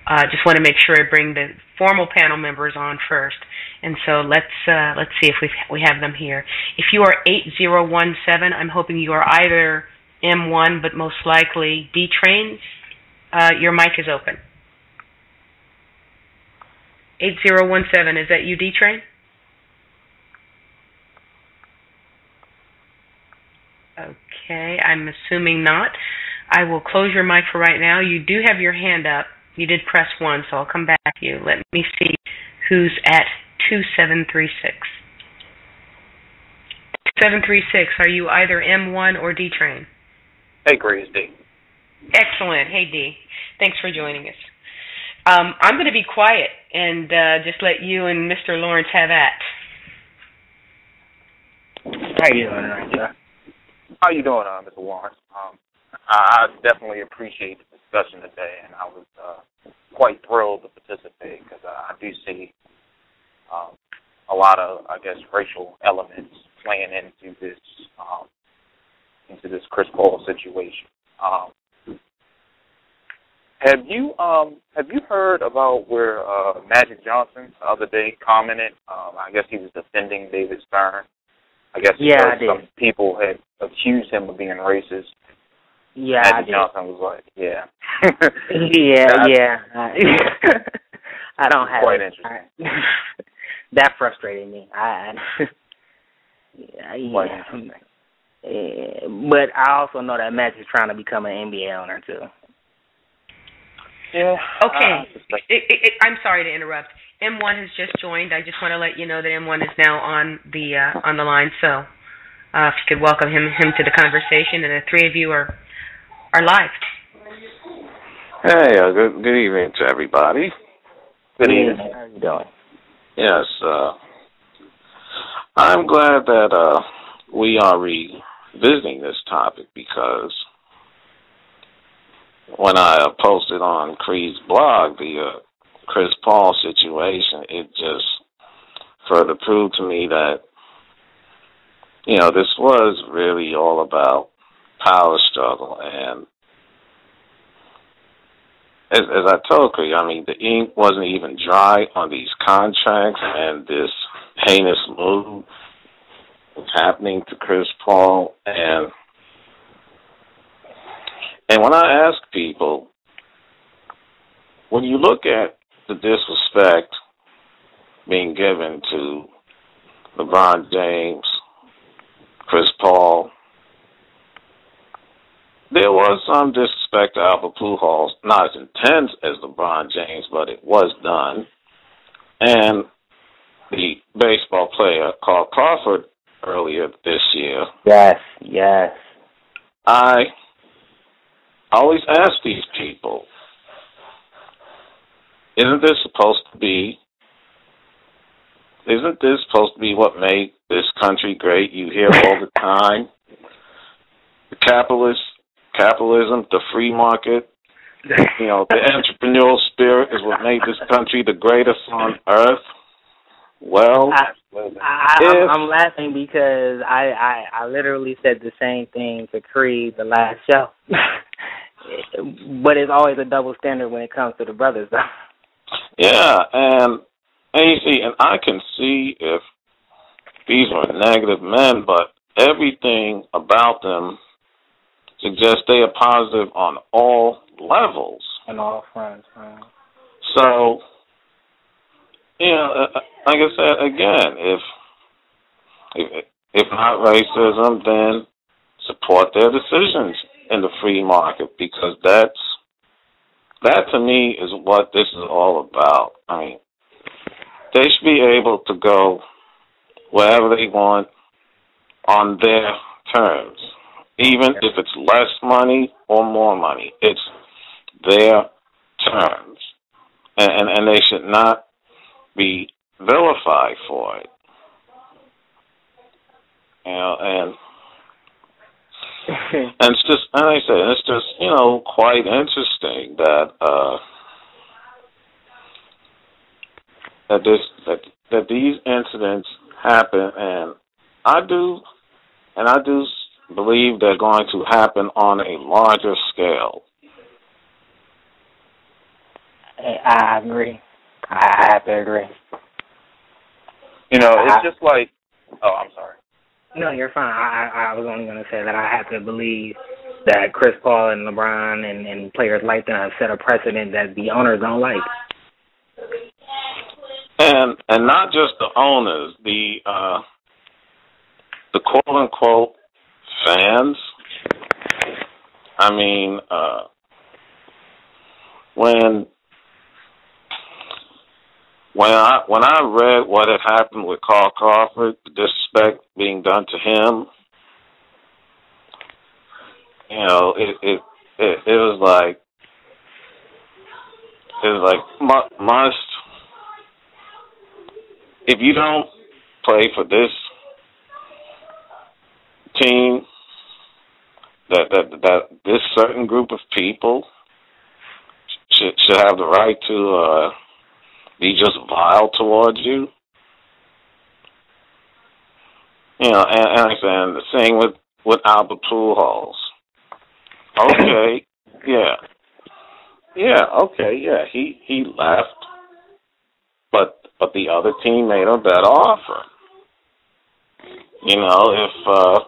Uh, just want to make sure I bring the formal panel members on first. And so let's uh, let's see if we we have them here. If you are 8017, I'm hoping you are either M1, but most likely D trains. Uh, your mic is open. 8017, is that you, D train? Okay, I'm assuming not. I will close your mic for right now. You do have your hand up. You did press one, so I'll come back to you. Let me see who's at 2736. 736, are you either M1 or D train? Hey, Grace D. Excellent. Hey, D. Thanks for joining us. Um, I'm going to be quiet and uh, just let you and Mr. Lawrence have at. How you doing tonight, sir? How you doing, uh, Mr. Lawrence? Um, I definitely appreciate the discussion today, and I was uh, quite thrilled to participate because uh, I do see um, a lot of, I guess, racial elements playing into this um, into this Chris Paul situation. Um, have you um, have you heard about where uh, Magic Johnson the other day commented? Um, I guess he was defending David Stern. I guess yeah, I some people had accused him of being racist. Yeah, Magic I. Johnson was like, "Yeah, yeah, yeah. I don't have quite it. interesting." I, that frustrated me. I, I yeah, Quite yeah. interesting. Eh, but I also know that Magic's trying to become an NBA owner too. Yeah. Okay. I suspect- It, it, it, I'm sorry to interrupt. M1 has just joined. I just want to let you know that M1 is now on the uh, on the line. So, uh, if you could welcome him him to the conversation, and the three of you are are live. Hey, uh, good good evening to everybody. Good evening. How are you doing? Yes, uh, I'm glad that uh, we are revisiting this topic because when I uh, posted on Cree's blog the uh, Chris Paul situation, it just further proved to me that you know this was really all about power struggle and as, as I told you, I mean, the ink wasn't even dry on these contracts, and this heinous move was happening to Chris Paul. And and when I ask people, when you look at the disrespect being given to LeBron James, Chris Paul, there was some disrespect to Albert Pujols, not as intense as LeBron James, but it was done. And the baseball player Carl Crawford earlier this year, Yes, yes. I always ask these people, isn't this supposed to be isn't this supposed to be what made this country great? You hear all the time. The capitalist capitalism, the free market, you know, the entrepreneurial spirit is what made this country the greatest on earth. Well, I, I, I'm, I'm laughing because I, I I literally said the same thing to Cree the last show, but it's always a double standard when it comes to the brothers, though. yeah, and and you see, and I can see if these are negative men, but everything about them suggests they are positive on all levels. And all fronts, man. So, you know, uh, like I said again, if if if not racism, then support their decisions in the free market because that's that to me is what this is all about. I mean, they should be able to go wherever they want on their terms, even if it's less money or more money. It's their terms, and and, and they should not be vilified for it. You know, and and it's just, and I say, it's just, you know, quite interesting that uh, that this that that these incidents happen, and I do, and I do believe they're going to happen on a larger scale. I agree. I have to agree. You know, it's just like. Oh, I'm sorry. No, you're fine. I I was only going to say that I have to believe that Chris Paul and LeBron and, and players like them have set a precedent that the owners don't like. And and not just the owners, the uh the quote unquote fans. I mean, uh when when I when I read what had happened with Carl Crawford, the disrespect being done to him, you know, it it it, it was like it was like must if you don't play for this team, that that that this certain group of people should should have the right to uh be just vile towards you. You know, and, and I said, the same with with Albert Pujols. Okay, yeah, yeah, okay, yeah. He he left, but but the other team made a better offer. You know, if uh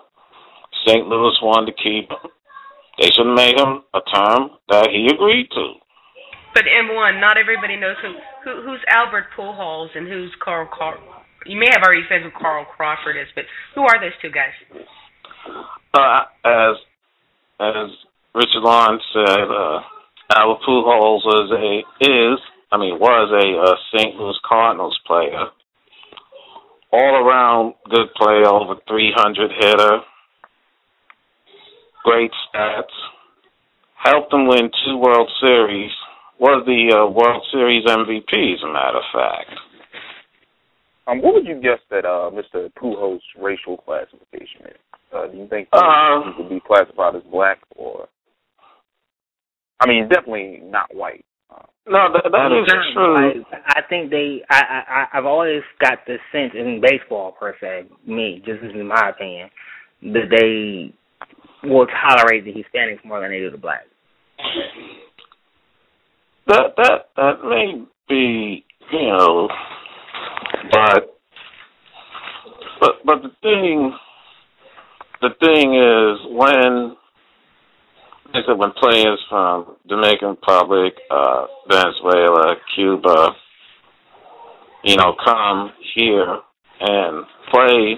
St. Louis wanted to keep him, they should have made him a term that he agreed to. But M1, not everybody knows who, who who's Albert Pujols and who's Carl Car. You may have already said who Carl Crawford is, but who are those two guys? Uh, as as Richard Lawrence said, uh, Albert Pujols is a is I mean was a, a St. Louis Cardinals player, all around good player, over 300 hitter, great stats, helped them win two World Series was the uh, World Series MVP, as a matter of fact. Um, what would you guess that uh, Mr. Pujols' racial classification is? Uh, do you think uh, he could be classified as black or? I mean, definitely not white. Uh, no, that, that is true. I, I think they. I, I I've always got the sense in baseball per se, me, just in my opinion, that they will tolerate the Hispanics more than they do the blacks. That that that may be, you know, but but but the thing the thing is when I said when players from Dominican Republic, uh, Venezuela, Cuba, you know, come here and play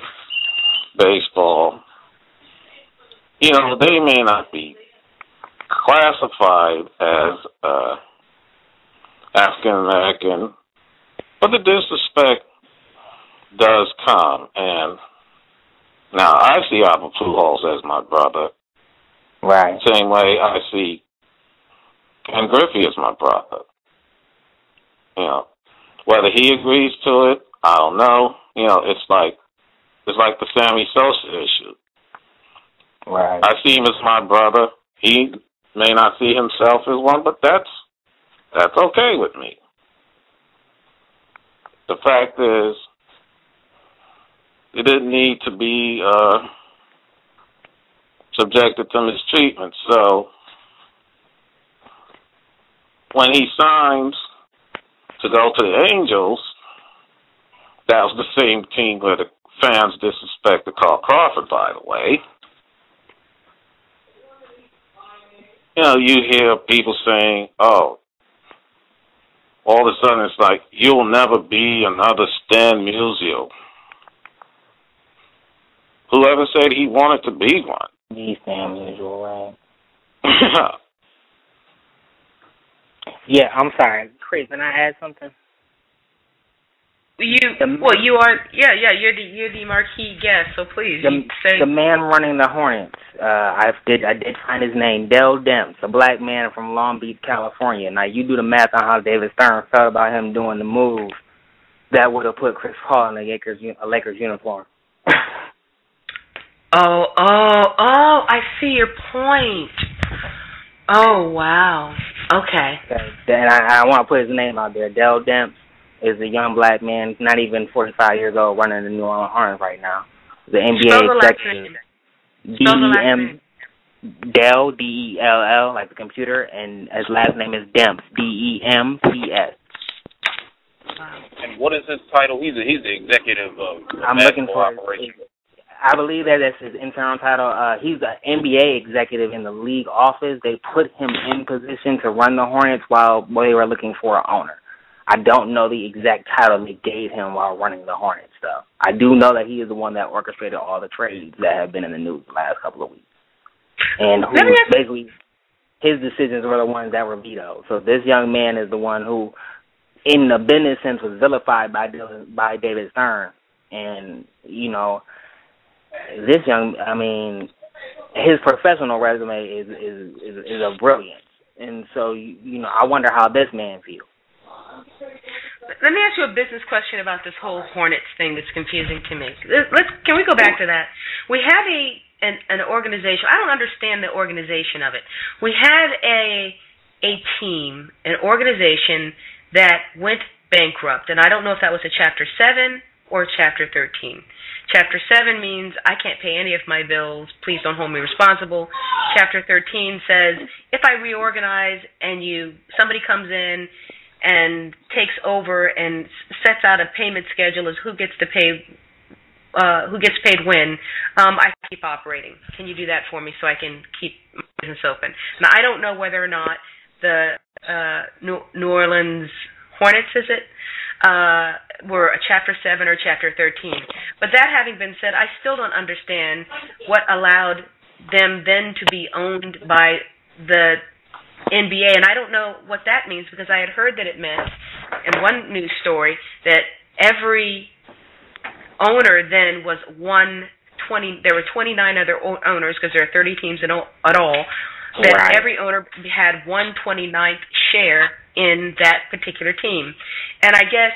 baseball, you know, they may not be classified as uh African American, but the disrespect does come. And now I see Albert Pujols as my brother. Right. Same way I see Ken Griffey as my brother. You know, whether he agrees to it, I don't know. You know, it's like it's like the Sammy Sosa issue. Right. I see him as my brother. He may not see himself as one, but that's that's okay with me. The fact is, it didn't need to be uh, subjected to mistreatment. So when he signs to go to the Angels, that was the same team where the fans disrespected Carl Crawford, by the way. You know, you hear people saying, oh, all of a sudden it's like you'll never be another Stan Musial. Whoever said he wanted to be one? Be Stan Musial, right? yeah, I'm sorry, Chris. Can I add something? You the, well, you are yeah, yeah. You're the you're the marquee guest, so please the, say the man running the Hornets. Uh, I did I did find his name, Dell Demps, a black man from Long Beach, California. Now you do the math on how David Stern felt about him doing the move that would have put Chris Paul in a Lakers a Lakers uniform. oh, oh, oh! I see your point. Oh wow. Okay. okay. And I, I want to put his name out there. Dell Demps is a young black man, not even 45 years old, running the New Orleans Hornets right now. The NBA executive. D E M Dell D E L L like the computer, and his last name is Demps D E M P S. And what is his title? He's a, he's the executive of I'm looking for operation. I believe that that's his internal title. Uh, he's an NBA executive in the league office. They put him in position to run the Hornets while they were looking for an owner. I don't know the exact title they gave him while running the Hornets, though. I do know that he is the one that orchestrated all the trades that have been in the news the last couple of weeks, and who basically his decisions were the ones that were vetoed. So this young man is the one who, in the business sense, was vilified by by David Stern, and you know, this young, I mean, his professional resume is is is, is a brilliance, and so you, you know, I wonder how this man feels. Let me ask you a business question about this whole Hornets thing that's confusing to me. Let's can we go back to that? We have a an, an organization. I don't understand the organization of it. We had a a team, an organization that went bankrupt, and I don't know if that was a Chapter Seven or Chapter Thirteen. Chapter 7 means I can't pay any of my bills. Please don't hold me responsible. Chapter 13 says if I reorganize and you somebody comes in and takes over and sets out a payment schedule as who gets to pay uh, who gets paid when, um, I keep operating. Can you do that for me so I can keep business open? Now I don't know whether or not the uh, New, New Orleans Hornets is it uh, were a Chapter Seven or Chapter Thirteen. But that having been said, I still don't understand what allowed them then to be owned by the NBA, and I don't know what that means because I had heard that it meant in one news story that every owner then was one twenty. There were twenty nine other owners because there are thirty teams in all, at all. That right. every owner had one twenty ninth share in that particular team, and I guess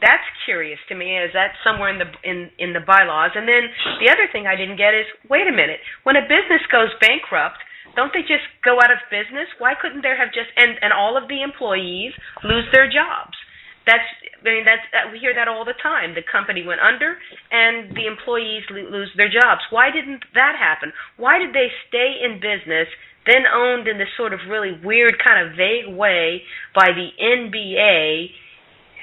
that's curious to me. Is that somewhere in the in in the bylaws? And then the other thing I didn't get is wait a minute. When a business goes bankrupt, don't they just go out of business? Why couldn't there have just and and all of the employees lose their jobs? That's I mean that's uh, we hear that all the time. The company went under and the employees lo- lose their jobs. Why didn't that happen? Why did they stay in business then owned in this sort of really weird kind of vague way by the NBA?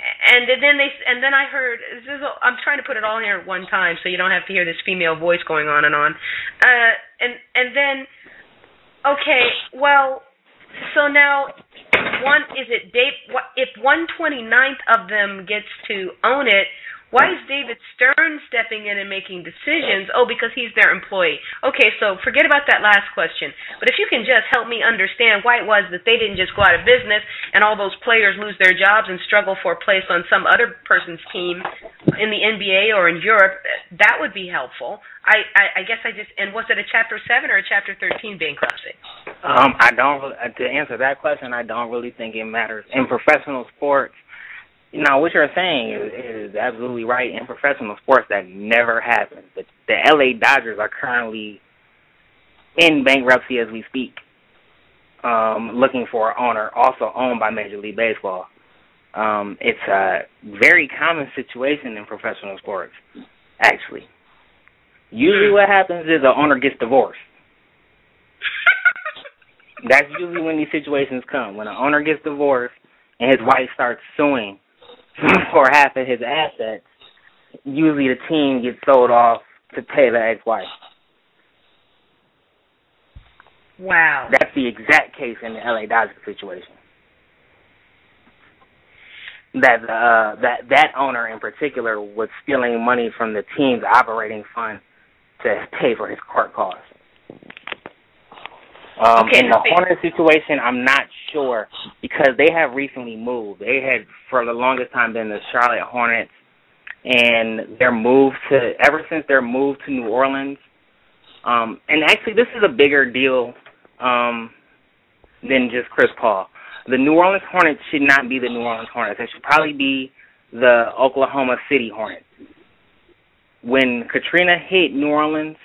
and then they and then I heard this is I'm trying to put it all here at one time so you don't have to hear this female voice going on and on. Uh and and then Okay, well, so now one is it Dave? If one twenty ninth of them gets to own it? Why is David Stern stepping in and making decisions? Oh, because he's their employee. Okay, so forget about that last question. But if you can just help me understand why it was that they didn't just go out of business and all those players lose their jobs and struggle for a place on some other person's team in the NBA or in Europe, that would be helpful. I, I, I guess I just and was it a Chapter Seven or a Chapter Thirteen bankruptcy? Um, I don't to answer that question. I don't really think it matters in professional sports. Now, what you're saying is, is absolutely right. In professional sports, that never happens. The, the LA Dodgers are currently in bankruptcy as we speak, um, looking for an owner, also owned by Major League Baseball. Um, it's a very common situation in professional sports, actually. Usually, what happens is the owner gets divorced. That's usually when these situations come. When an owner gets divorced and his wife starts suing for half of his assets, usually the team gets sold off to pay the ex-wife. Wow. That's the exact case in the LA Dodgers situation. That uh that that owner in particular was stealing money from the team's operating fund to pay for his court costs. Um, okay, in the Hornets situation, I'm not sure because they have recently moved. They had for the longest time been the Charlotte Hornets. and their move to ever since their move to New Orleans. Um, and actually, this is a bigger deal um, than just Chris Paul. The New Orleans Hornets should not be the New Orleans Hornets. It should probably be the Oklahoma City Hornets. When Katrina hit New Orleans,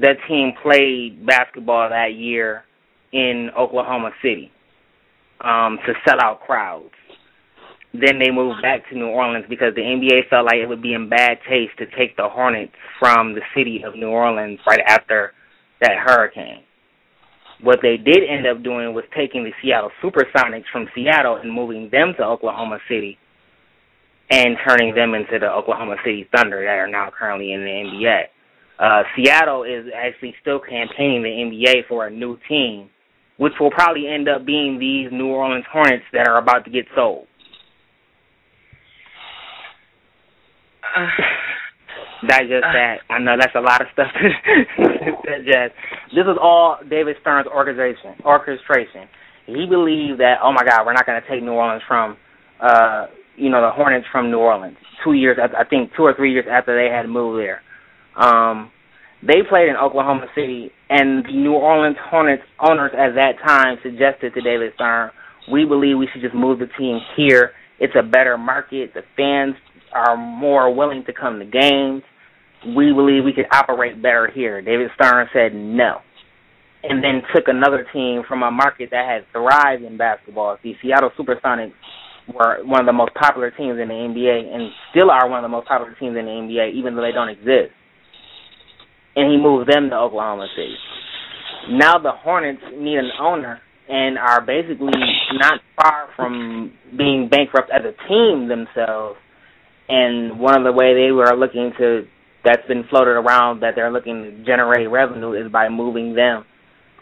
that team played basketball that year in Oklahoma City um, to sell out crowds. Then they moved back to New Orleans because the NBA felt like it would be in bad taste to take the Hornets from the city of New Orleans right after that hurricane. What they did end up doing was taking the Seattle Supersonics from Seattle and moving them to Oklahoma City and turning them into the Oklahoma City Thunder that are now currently in the NBA. Uh, Seattle is actually still campaigning the NBA for a new team, which will probably end up being these New Orleans Hornets that are about to get sold. Uh, Digest that. I know that's a lot of stuff. Digest. This is all David Stern's organization, orchestration. He believed that, oh my God, we're not going to take New Orleans from, uh, you know, the Hornets from New Orleans. Two years, I think, two or three years after they had moved there. Um, they played in Oklahoma City, and the New Orleans Hornets owners at that time suggested to David Stern, we believe we should just move the team here. It's a better market. The fans are more willing to come to games. We believe we could operate better here. David Stern said no. And then took another team from a market that had thrived in basketball. The Seattle Supersonics were one of the most popular teams in the NBA and still are one of the most popular teams in the NBA, even though they don't exist. And he moved them to Oklahoma City. Now the Hornets need an owner and are basically not far from being bankrupt as a team themselves and one of the way they were looking to that's been floated around that they're looking to generate revenue is by moving them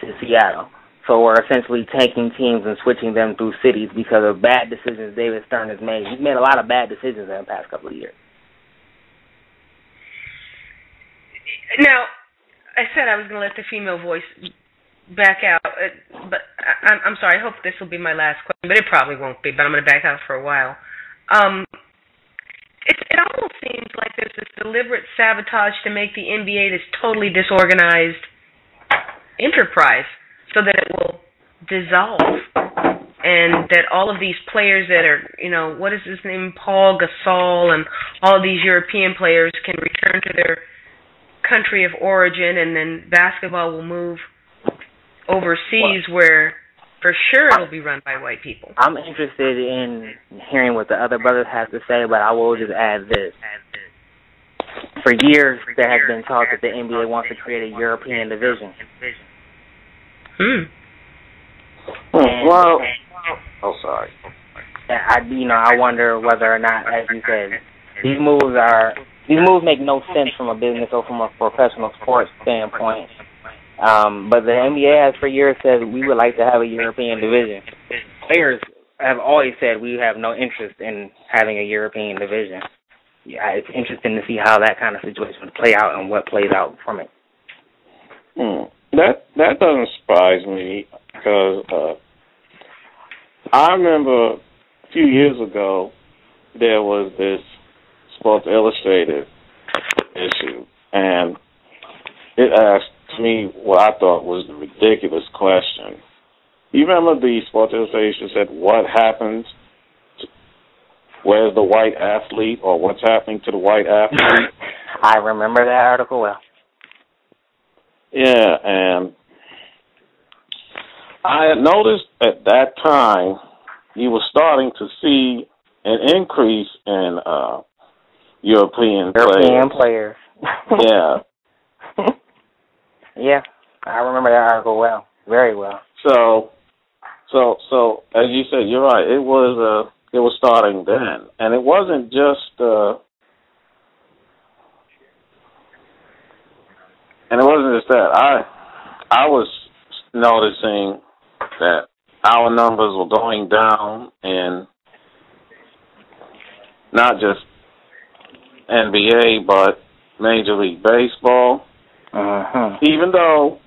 to Seattle. So we're essentially taking teams and switching them through cities because of bad decisions David Stern has made. He's made a lot of bad decisions in the past couple of years. Now, I said I was going to let the female voice back out, uh, but I, I'm sorry. I hope this will be my last question, but it probably won't be. But I'm going to back out for a while. Um, it, it almost seems like there's this deliberate sabotage to make the NBA this totally disorganized enterprise so that it will dissolve and that all of these players that are, you know, what is his name, Paul Gasol and all these European players can return to their country of origin and then basketball will move overseas where for sure it'll be run by white people. I'm interested in hearing what the other brothers have to say, but I will just add this. For years, there has been talk that the NBA wants to create a European division. Hmm. hmm well, oh, sorry. I, you know, I wonder whether or not, as you said, these moves are these moves make no sense from a business or from a professional sports standpoint. Um, but the NBA has for years said we would like to have a European division. Players have always said we have no interest in having a European division. Yeah, it's interesting to see how that kind of situation would play out and what plays out from it. Hmm. That that doesn't surprise me because uh, I remember a few years ago there was this Sports Illustrated issue, and it asked me what I thought was the ridiculous question. You remember the Sports Illustrated said, "What happens? To, where's the white athlete, or what's happening to the white athlete?" I remember that article well. Yeah, and I had noticed at that time you were starting to see an increase in uh European, European players. players. yeah. Yeah, I remember that article well, very well. So, so, so as you said, you're right. It was uh, it was starting then, and it wasn't just. Uh, and it wasn't just that. I I was noticing that our numbers were going down and not just NBA but Major League Baseball uh-huh. Even though,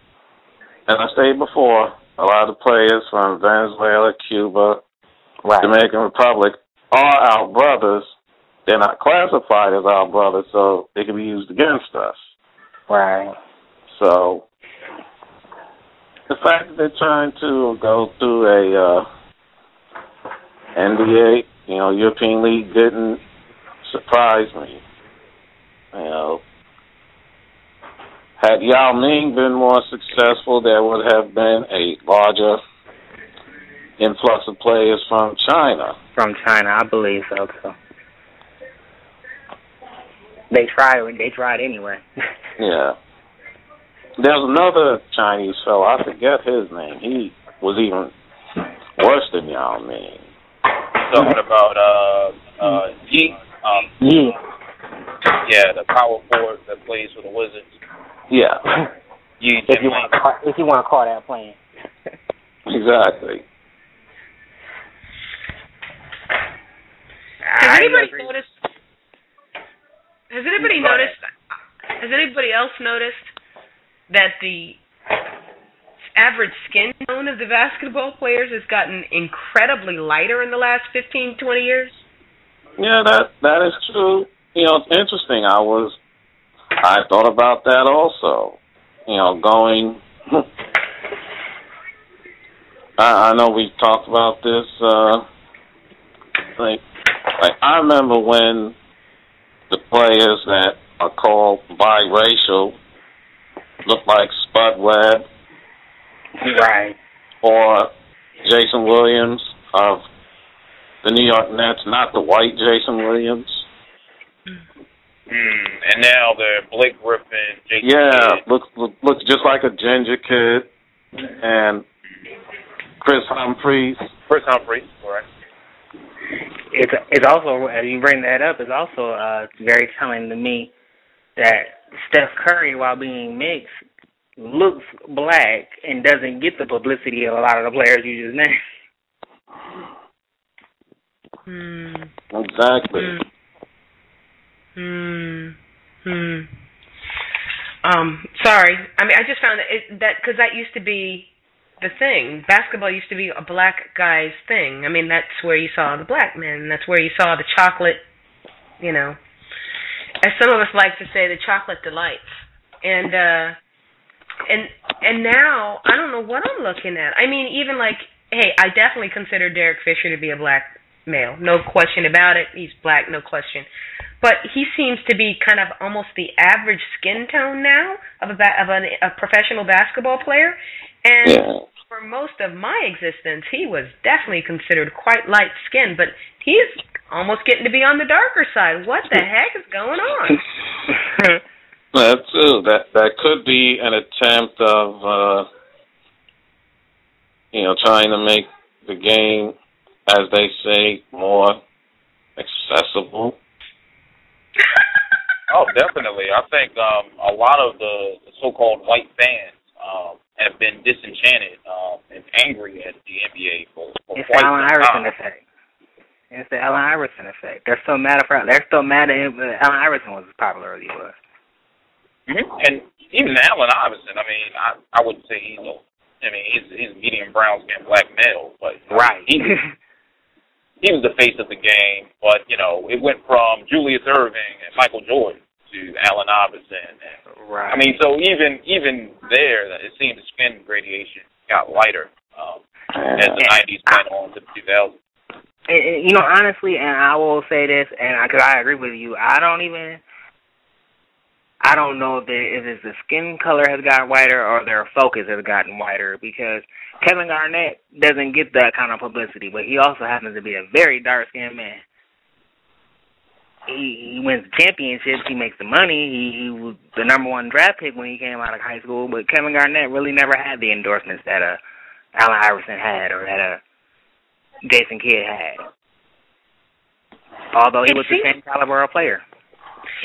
as I stated before, a lot of the players from Venezuela, Cuba, right. Dominican Republic are our brothers, they're not classified as our brothers, so they can be used against us. Right. So the fact that they're trying to go through a uh, NBA, you know, European League didn't surprise me. You know, had Yao Ming been more successful, there would have been a larger influx of players from China. From China, I believe so too. They tried. They tried anyway. yeah. There's another Chinese fellow. I forget his name. He was even worse than Yao Ming. Talking about uh uh Yi. Um, Yi. Yeah, the power forward that plays for the Wizards. Yeah. Yi if you want, to, if you want to call that playing. exactly. Has anybody noticed? Has anybody noticed? Has anybody else noticed that the average skin tone of the basketball players has gotten incredibly lighter in the last 15, 20 years? Yeah, that that is true. You know, it's interesting. I was I thought about that also. You know, going I, I know we talked about this uh like like I remember when the players that are called biracial look like Spud Webb. Right. Or Jayson Williams of the New York Nets, not the white Jason Williams. Mm, and now they're Blake Griffin, Jason Yeah, Kidd. looks look, looks just like a ginger kid, and Kris Humphries. Kris Humphries, correct. It's it's also as you bring that up, it's also uh very telling to me that Steph Curry, while being mixed, looks black and doesn't get the publicity of a lot of the players you just named. Hmm. Exactly. Hmm. Hmm. Um. Sorry. I mean, I just found that that because that used to be the thing. Basketball used to be a black guy's thing. I mean, that's where you saw the black men. That's where you saw the chocolate. You know, as some of us like to say, the chocolate delights. And uh, and and now I don't know what I'm looking at. I mean, even like, hey, I definitely consider Derek Fisher to be a black male, no question about it. He's black, no question. But he seems to be kind of almost the average skin tone now of a ba- of a, a professional basketball player, and Yeah. for most of my existence, he was definitely considered quite light skinned, but he's almost getting to be on the darker side. What the heck is going on? That's too. That that could be an attempt of uh you know, trying to make the game, as they say, more accessible. Oh, definitely. I think um, a lot of the, the so-called white fans um, have been disenchanted um, and angry at the NBA for, for It's the quite Allen some Iverson time. effect. It's the Allen Iverson effect. They're still mad at they're still mad at him. Allen Iverson was as popular as he was. Mhm. And even Allen Iverson, I mean, I I wouldn't say he's a, I mean, he's he's medium brown skin black male, but Right. he he was the face of the game. But you know, it went from Julius Erving and Michael Jordan to Allen Iverson. And, right. I mean, so even even there, it seemed the skin gradation got lighter um, as the Yeah. '90s went on to the 2000s. And, and, you know, honestly, and I will say this, and because I agree with you, I don't even, I don't know if, it, if it's the skin color has gotten whiter or their focus has gotten whiter because Kevin Garnett doesn't get that kind of publicity, but he also happens to be a very dark skinned man. He, he wins championships. He makes the money. He, he was the number one draft pick when he came out of high school. But Kevin Garnett really never had the endorsements that uh, Allen Iverson had or that uh, Jason Kidd had. Although he was the same caliber of player.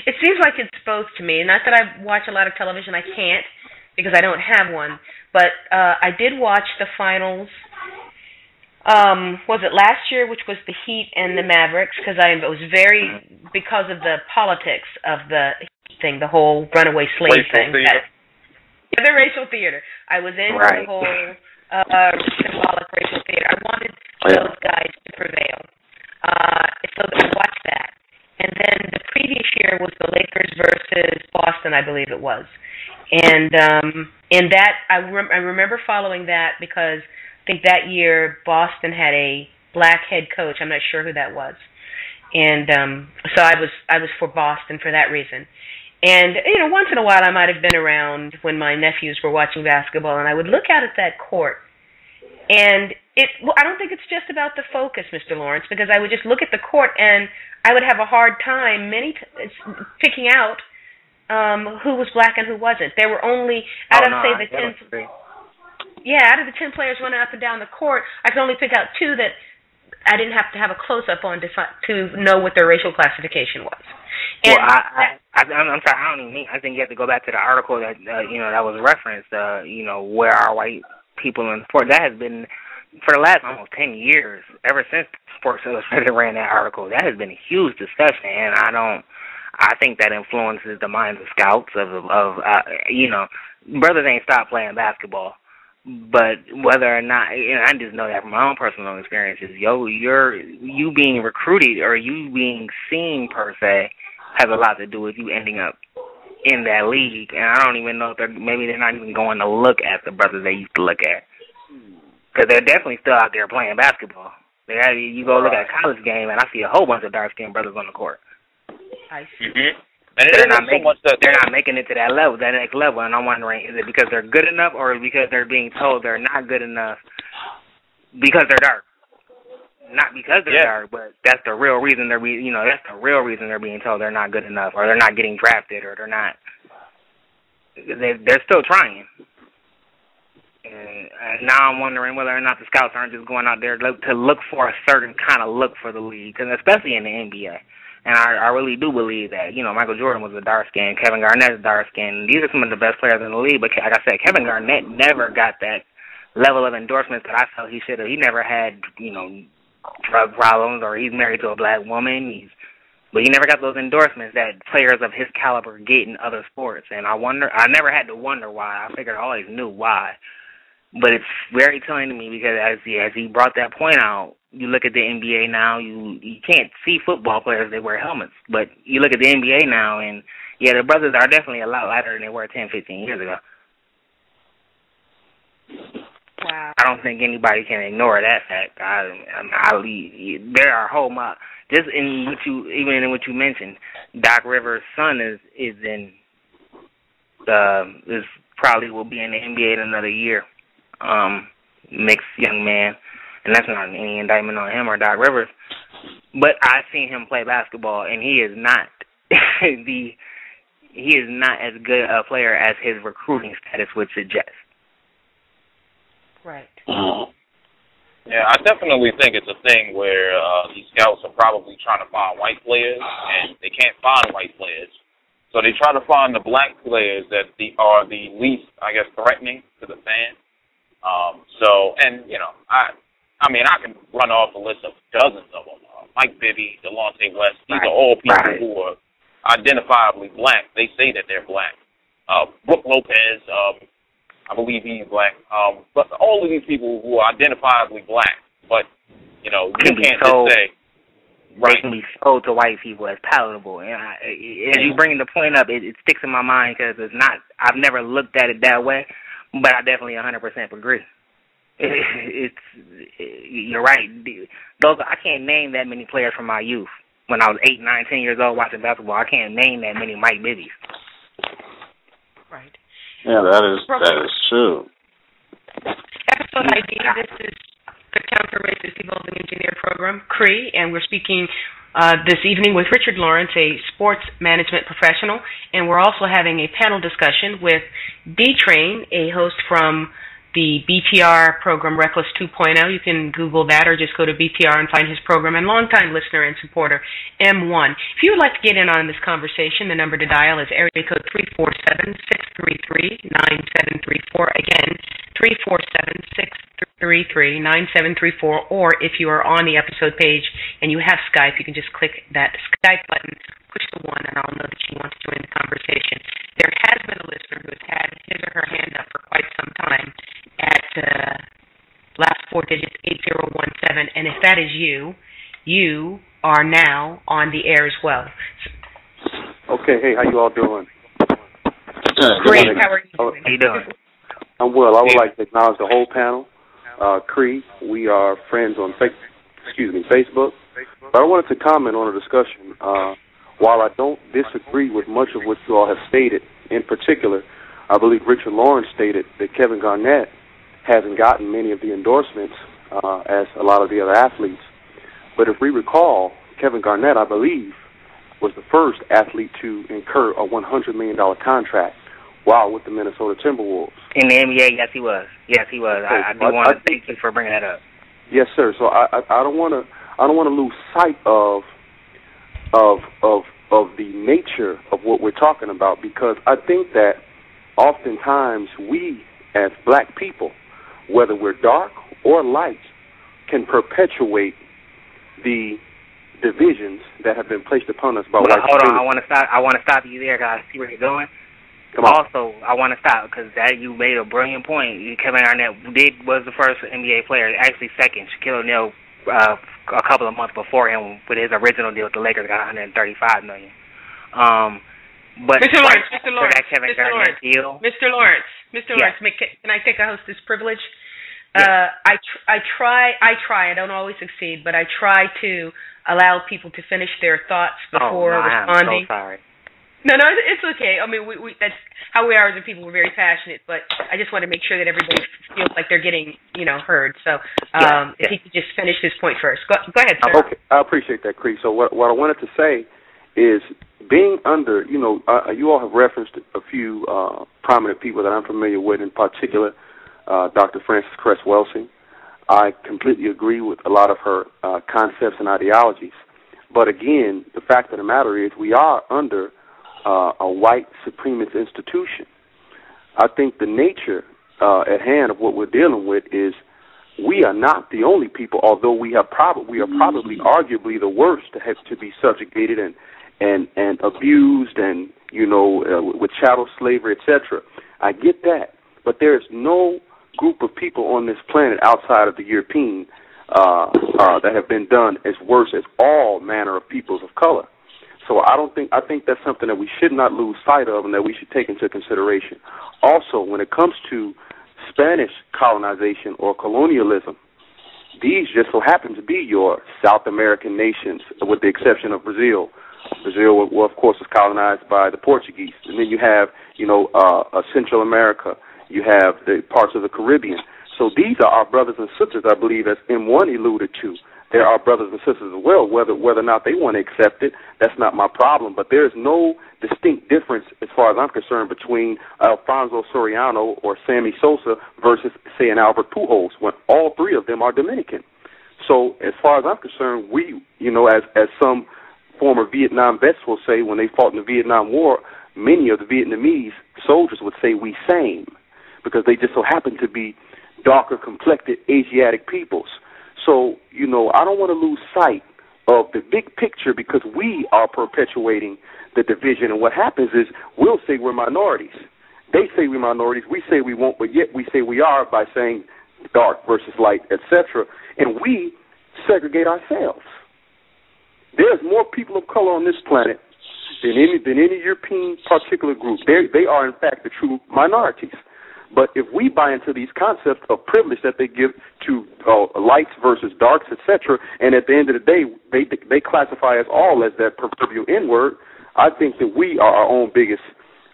It seems like it's supposed to me. Not that I watch a lot of television. I can't because I don't have one. But uh I did watch the finals. Um, was it last year, which was the Heat and the Mavericks? Because I was very because of the politics of the thing, the whole runaway slave Racial thing. theater. Yeah, the racial theater. I was into Right. the whole uh symbolic racial theater. I wanted Yeah. those guys to prevail. Uh, so I watched that, and then the previous year was the Lakers versus Boston, I believe it was. And um in that I rem- I remember following that because I think that year Boston had a black head coach. I'm not sure who that was. And um so I was I was for Boston for that reason. And you know, once in a while I might have been around when my nephews were watching basketball and I would look out at that court and it well, I don't think it's just about the focus, Mr. Lawrence, because I would just look at the court and I would have a hard time many t- picking out um who was black and who wasn't. There were only out oh, of no, say the ten yeah, out of the ten players running up and down the court, I could only pick out two that I didn't have to have a close up on to to know what their racial classification was. And well, I, I, I, I'm, I'm sorry. I don't even. Think, I think you have to go back to the article that uh, you know that was referenced. Uh, you know, where are white people in sport? That has been for the last almost ten years, ever since Sports Illustrated ran that article. That has been a huge discussion, and I don't. I think that influences the minds of scouts of of uh, you know, brothers ain't stopped playing basketball. But whether or not, and I just know that from my own personal experiences, yo, you're you being recruited or you being seen per se has a lot to do with you ending up in that league. And I don't even know if they're maybe they're not even going to look at the brothers they used to look at because they're definitely still out there playing basketball. They have, you go look at a college game and I see a whole bunch of dark skinned brothers on the court. I see. Mm-hmm. And They're isn't not so making much they're not making it to that level, that next level, and I'm wondering is it because they're good enough or because they're being told they're not good enough because they're dark. Not because they're Yeah. dark, but that's the real reason they're being, you know, that's the real reason they're being told they're not good enough, or they're not getting drafted, or they're not. They they're still trying. And now I'm wondering whether or not the scouts aren't just going out there to look, for a certain kind of look for the league, and especially in the NBA. And I, I really do believe that, you know, Michael Jordan was a dark skin, Kevin Garnett's dark skin. These are some of the best players in the league, but like I said, Kevin Garnett never got that level of endorsements that I felt he should have. He never had, you know, drug problems or he's married to a black woman. He's but he never got those endorsements that players of his caliber get in other sports. And I wonder I never had to wonder why. I figured I always knew why. But it's very telling to me because as he as he brought that point out, you look at the NBA now, you you can't see football players they wear helmets. But you look at the NBA now and yeah, the brothers are definitely a lot lighter than they were ten, fifteen years ago. Wow. I don't think anybody can ignore that fact. I, I, I there are whole mo just in what you even in what you mentioned. Doc Rivers' son is is in uh is probably will be in the NBA in another year. Um, mixed young man, and that's not any indictment on him or Doc Rivers. But I've seen him play basketball, and he is not the he is not as good a player as his recruiting status would suggest. Right. Yeah, I definitely think it's a thing where uh, these scouts are probably trying to find white players, and they can't find white players. So they try to find the black players that the, are the least, I guess, threatening to the fan. Um, so, and you know, I, I mean, I can run off a list of dozens of them. Uh, Mike Bibby, Delonte West. These Right. are all people Right. who are identifiably black. They say that they're black. Uh, Brooke Lopez, um, I believe he's black. Um, but all of these people who are identifiably black, but you know, you Can can't told- just say, They can be sold to white people as palatable. And I, as you bring the point up, it, it sticks in my mind because it's not. I've never looked at it that way, but I definitely 100% agree. It's you're right. Those I can't name that many players from my youth. When I was eight, nine, ten years old watching basketball, I can't name that many Mike Bibbies. Right. Yeah, that is that is true. Episode ID. This is the Counter Racist Evolving Engineer Program, CREE, and we're speaking uh, this evening with Richard Lawrence, a sports management professional, and we're also having a panel discussion with D Train, a host from the BTR program Reckless 2.0. You can Google that or just go to BTR and find his program. And longtime listener and supporter, M1. If you would like to get in on this conversation, the number to dial is area code 347-633-9734. Again, 347-633-9734. Or if you are on the episode page and you have Skype, you can just click that Skype button, push the one, and I'll know that you want to join the conversation. There has been a listener who has had his or her hand up for quite some time at uh, last four digits 8017, and if that is you, you are now on the air as well. Okay, hey, how you all doing? Great. How are you doing? How you doing? I'm well. I would like to acknowledge the whole panel. Uh, Cree, we are friends on fa- excuse me, Facebook. But I wanted to comment on a discussion. Uh, while I don't disagree with much of what you all have stated, in particular, I believe Richard Lawrence stated that Kevin Garnett hasn't gotten many of the endorsements uh, as a lot of the other athletes. But if we recall, Kevin Garnett, I believe, was the first athlete to incur a $100 million contract while with the Minnesota Timberwolves. In the NBA, yes, he was. Yes, he was. I, I do want to thank you for bringing that up. Yes, sir. So I, I, I don't want to I don't want to lose sight of of of of the nature of what we're talking about because I think that oftentimes we as black people, whether we're dark or light, can perpetuate the divisions that have been placed upon us by well, white hold supremacy. on, I want to stop. I want to stop you there because I see where you're going. Come on. Also, I want to stop because that you made a brilliant point. Kevin Garnett did was the first NBA player, actually second. Shaquille O'Neal uh, a couple of months before him with his original deal with the Lakers got 135 million. Um, but Mr. Lawrence, Mr. Lawrence, that Kevin Mr. Garnett Lawrence, deal, Mr. Lawrence, Mr. Yes. Lawrence, may- can I take a hostess privilege? Yes. Uh, I tr- I try I try I don't always succeed, but I try to allow people to finish their thoughts before oh, no, I am responding. so sorry. No, no, it's okay. I mean, we, we that's how we are as a people. We're very passionate, but I just want to make sure that everybody feels like they're getting, you know, heard. So, um, Yeah, if he could just finish his point first. Go, go ahead, sir. Okay, I appreciate that, Cree. So what what I wanted to say is being under, you know, uh, you all have referenced a few uh, prominent people that I'm familiar with, in particular, uh, Dr. Frances Cress Welsing. I completely agree with a lot of her uh, concepts and ideologies. But again, the fact of the matter is we are under uh, a white supremacist institution. I think the nature uh, at hand of what we're dealing with is we are not the only people, although we have prob- we are probably arguably the worst to have to be subjugated and and and abused and you know uh, with chattel slavery, etc. I get that, but there is no group of people on this planet outside of the European uh, uh, that have been done as worse as all manner of peoples of color. So I don't think I think that's something that we should not lose sight of and that we should take into consideration. Also, when it comes to Spanish colonization or colonialism, these just so happen to be your South American nations, with the exception of Brazil. Brazil, well, of course, was colonized by the Portuguese, and then you have, you know, uh, uh, Central America. You have the parts of the Caribbean. So these are our brothers and sisters, I believe, as M1 alluded to. They're brothers and sisters as well. Whether whether or not they want to accept it, that's not my problem. But there is no distinct difference, as far as I'm concerned, between Alfonso Soriano or Sammy Sosa versus, say, an Albert Pujols, when all three of them are Dominican. So, as far as I'm concerned, we, you know, as as some former Vietnam vets will say, when they fought in the Vietnam War, many of the Vietnamese soldiers would say we same, because they just so happen to be darker complected Asiatic peoples. So, you know, I don't want to lose sight of the big picture because we are perpetuating the division. And what happens is we'll say we're minorities. They say we're minorities. We say we won't, but yet we say we are by saying dark versus light, etc. And we segregate ourselves. There's more people of color on this planet than any than any European particular group. They they are in fact the true minorities. But if we buy into these concepts of privilege that they give to uh, lights versus darks, etc., and at the end of the day they they classify us all as that proverbial N word, I think that we are our own biggest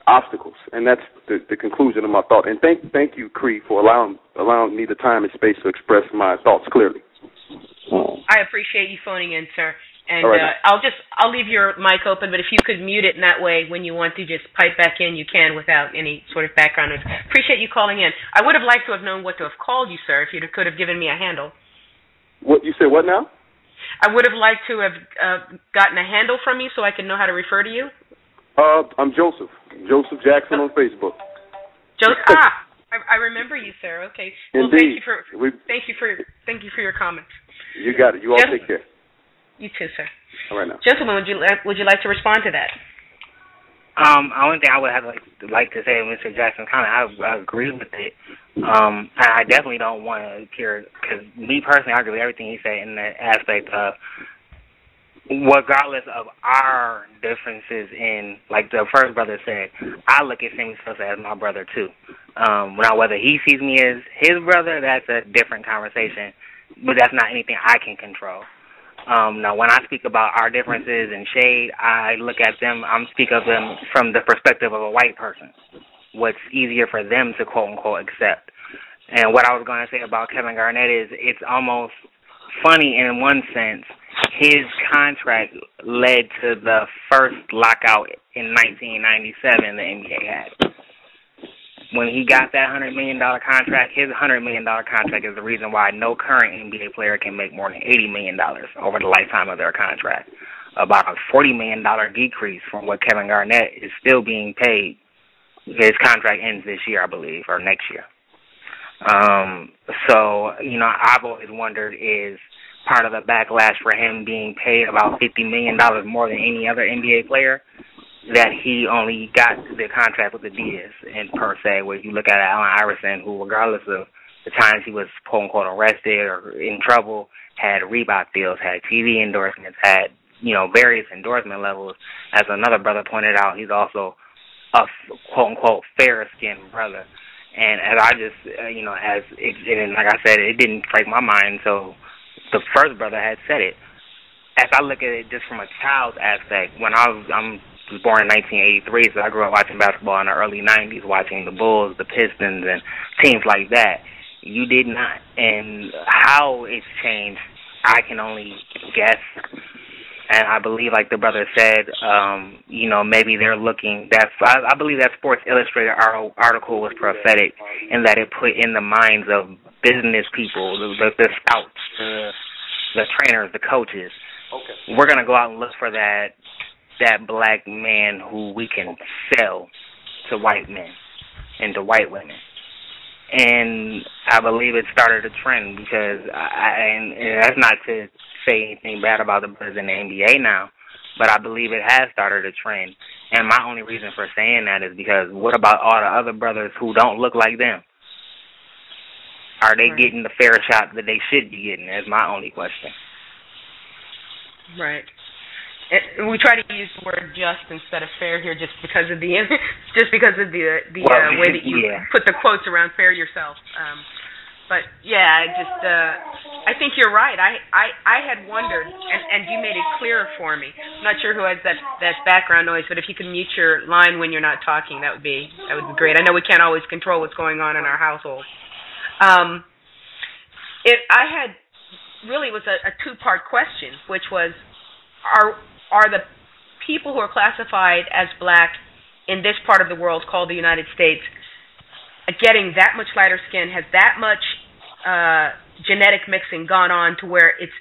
obstacles, and that's the, the conclusion of my thought. And thank thank you, Cree, for allowing allowing me the time and space to express my thoughts clearly. I appreciate you phoning in, sir. And right. uh, I'll just I'll leave your mic open, but if you could mute it in that way when you want to just pipe back in, you can without any sort of background noise. Appreciate you calling in. I would have liked to have known what to have called you, sir, if you could have given me a handle. What you say? What now? I would have liked to have uh, gotten a handle from you so I could know how to refer to you. Uh, I'm Joseph. Joseph Jackson on Facebook. Joseph, ah, I, I remember you, sir. Okay. Well, thank you for We, thank you for thank you for your comments. you got it. You all Yes. take care. You too, sir. All right now. Gentlemen, would you like would you like to respond to that? Um, only thing I would have like, like to say, Mr. Jackson's comment, I, I agree with it. Um, I I definitely don't want to appear because me personally, I agree with everything he said in that aspect of regardless of our differences in, like the first brother said, I look at Sammy Sosa as my brother too. Um, now, whether he sees me as his brother, that's a different conversation, but that's not anything I can control. Um, now, when I speak about our differences and shade, I look at them. I'm speak of them from the perspective of a white person. What's easier for them to quote unquote accept. And what I was going to say about Kevin Garnett is it's almost funny in one sense. His contract led to the first lockout in 1997 the NBA had when he got that hundred million dollar contract, his hundred million dollar contract is the reason why no current NBA player can make more than eighty million dollars over the lifetime of their contract. About a forty million dollar decrease from what Kevin Garnett is still being paid. His contract ends this year, I believe, or next year. Um, so, you know, I've always wondered is part of the backlash for him being paid about fifty million dollars more than any other NBA player that he only got the contract with the Adidas and per se, where you look at Allen Iverson, who regardless of the times he was quote unquote arrested or in trouble, had Reebok deals, had TV endorsements, had you know various endorsement levels. As another brother pointed out, he's also a quote unquote fair skinned brother. And as I just uh, you know, as it, and like I said, it didn't break my mind. So the first brother had said it. As I look at it just from a child's aspect, when I was I'm was born in 1983, so I grew up watching basketball in the early 90s, watching the Bulls, the Pistons, and teams like that. You did not, and how it's changed, I can only guess. And I believe, like the brother said, um, you know, maybe they're looking. That I, I believe that Sports Illustrated article was prophetic in that it put in the minds of business people, the, the, the scouts, the the trainers, the coaches. Okay. We're gonna go out and look for that that black man who we can sell to white men and to white women. And I believe it started a trend because I and, and that's not to say anything bad about the brothers in the NBA now, but I believe it has started a trend. And my only reason for saying that is because what about all the other brothers who don't look like them? Are they right. getting the fair shot that they should be getting? Is my only question. Right it, we try to use the word just instead of fair here, just because of the just because of the the well, uh, way that you yeah. put the quotes around fair yourself. Um, but yeah, I just uh, I think you're right. I I I had wondered, and and you made it clearer for me. I'm not sure who has that that background noise, but if you could mute your line when you're not talking, that would be that would be great. I know we can't always control what's going on in our household. Um, it I had really was a, a two part question, which was are are the people who are classified as black in this part of the world called the United States getting that much lighter skin? Has that much uh, genetic mixing gone on to where it's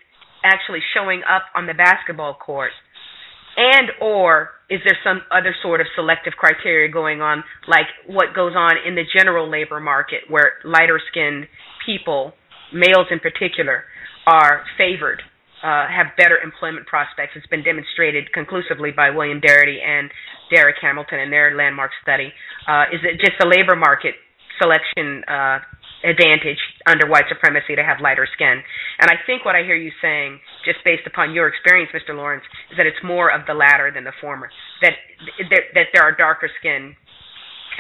actually showing up on the basketball court? And or is there some other sort of selective criteria going on, like what goes on in the general labor market, where lighter skinned people, males in particular, are favored uh, have better employment prospects. It's been demonstrated conclusively by William Darity and Darrick Hamilton in their landmark study. Uh, is it just a labor market selection uh, advantage under white supremacy to have lighter skin? And I think what I hear you saying, just based upon your experience, Mr. Lawrence, is that it's more of the latter than the former. That that, that there are darker skin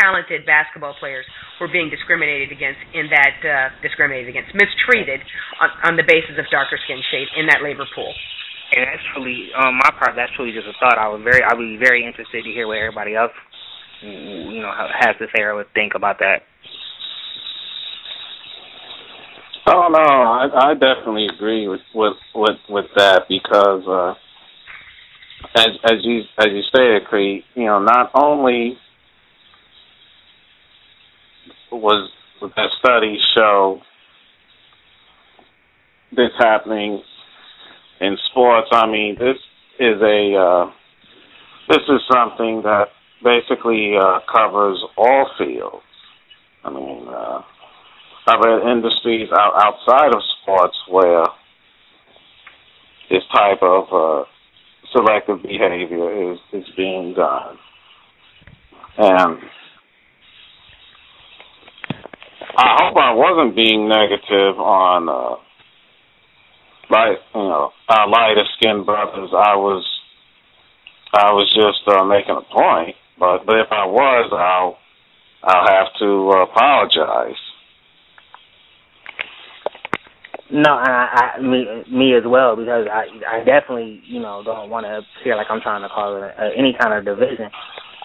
talented basketball players were being discriminated against in that uh, discriminated against, mistreated on, on the basis of darker skin shade in that labor pool. And that's truly, on my part, that's truly just a thought. I was very, I'd be very interested to hear what everybody else, you know, has to say or would think about that. Oh no, I, I definitely agree with with with, with that because uh, as as you as you say, Cree, you know, not only was that study show this happening in sports. I mean, this is a uh, this is something that basically uh, covers all fields. I mean, uh, I've industries out, outside of sports where this type of uh, selective behavior is is being done, and I hope I wasn't being negative on uh, light, you know, our lighter skinned brothers, I was, I was just uh, making a point. But but if I was, I'll, I'll have to uh, apologize. No, I, I me me as well because I I definitely you know don't want to appear like I'm trying to cause any kind of division.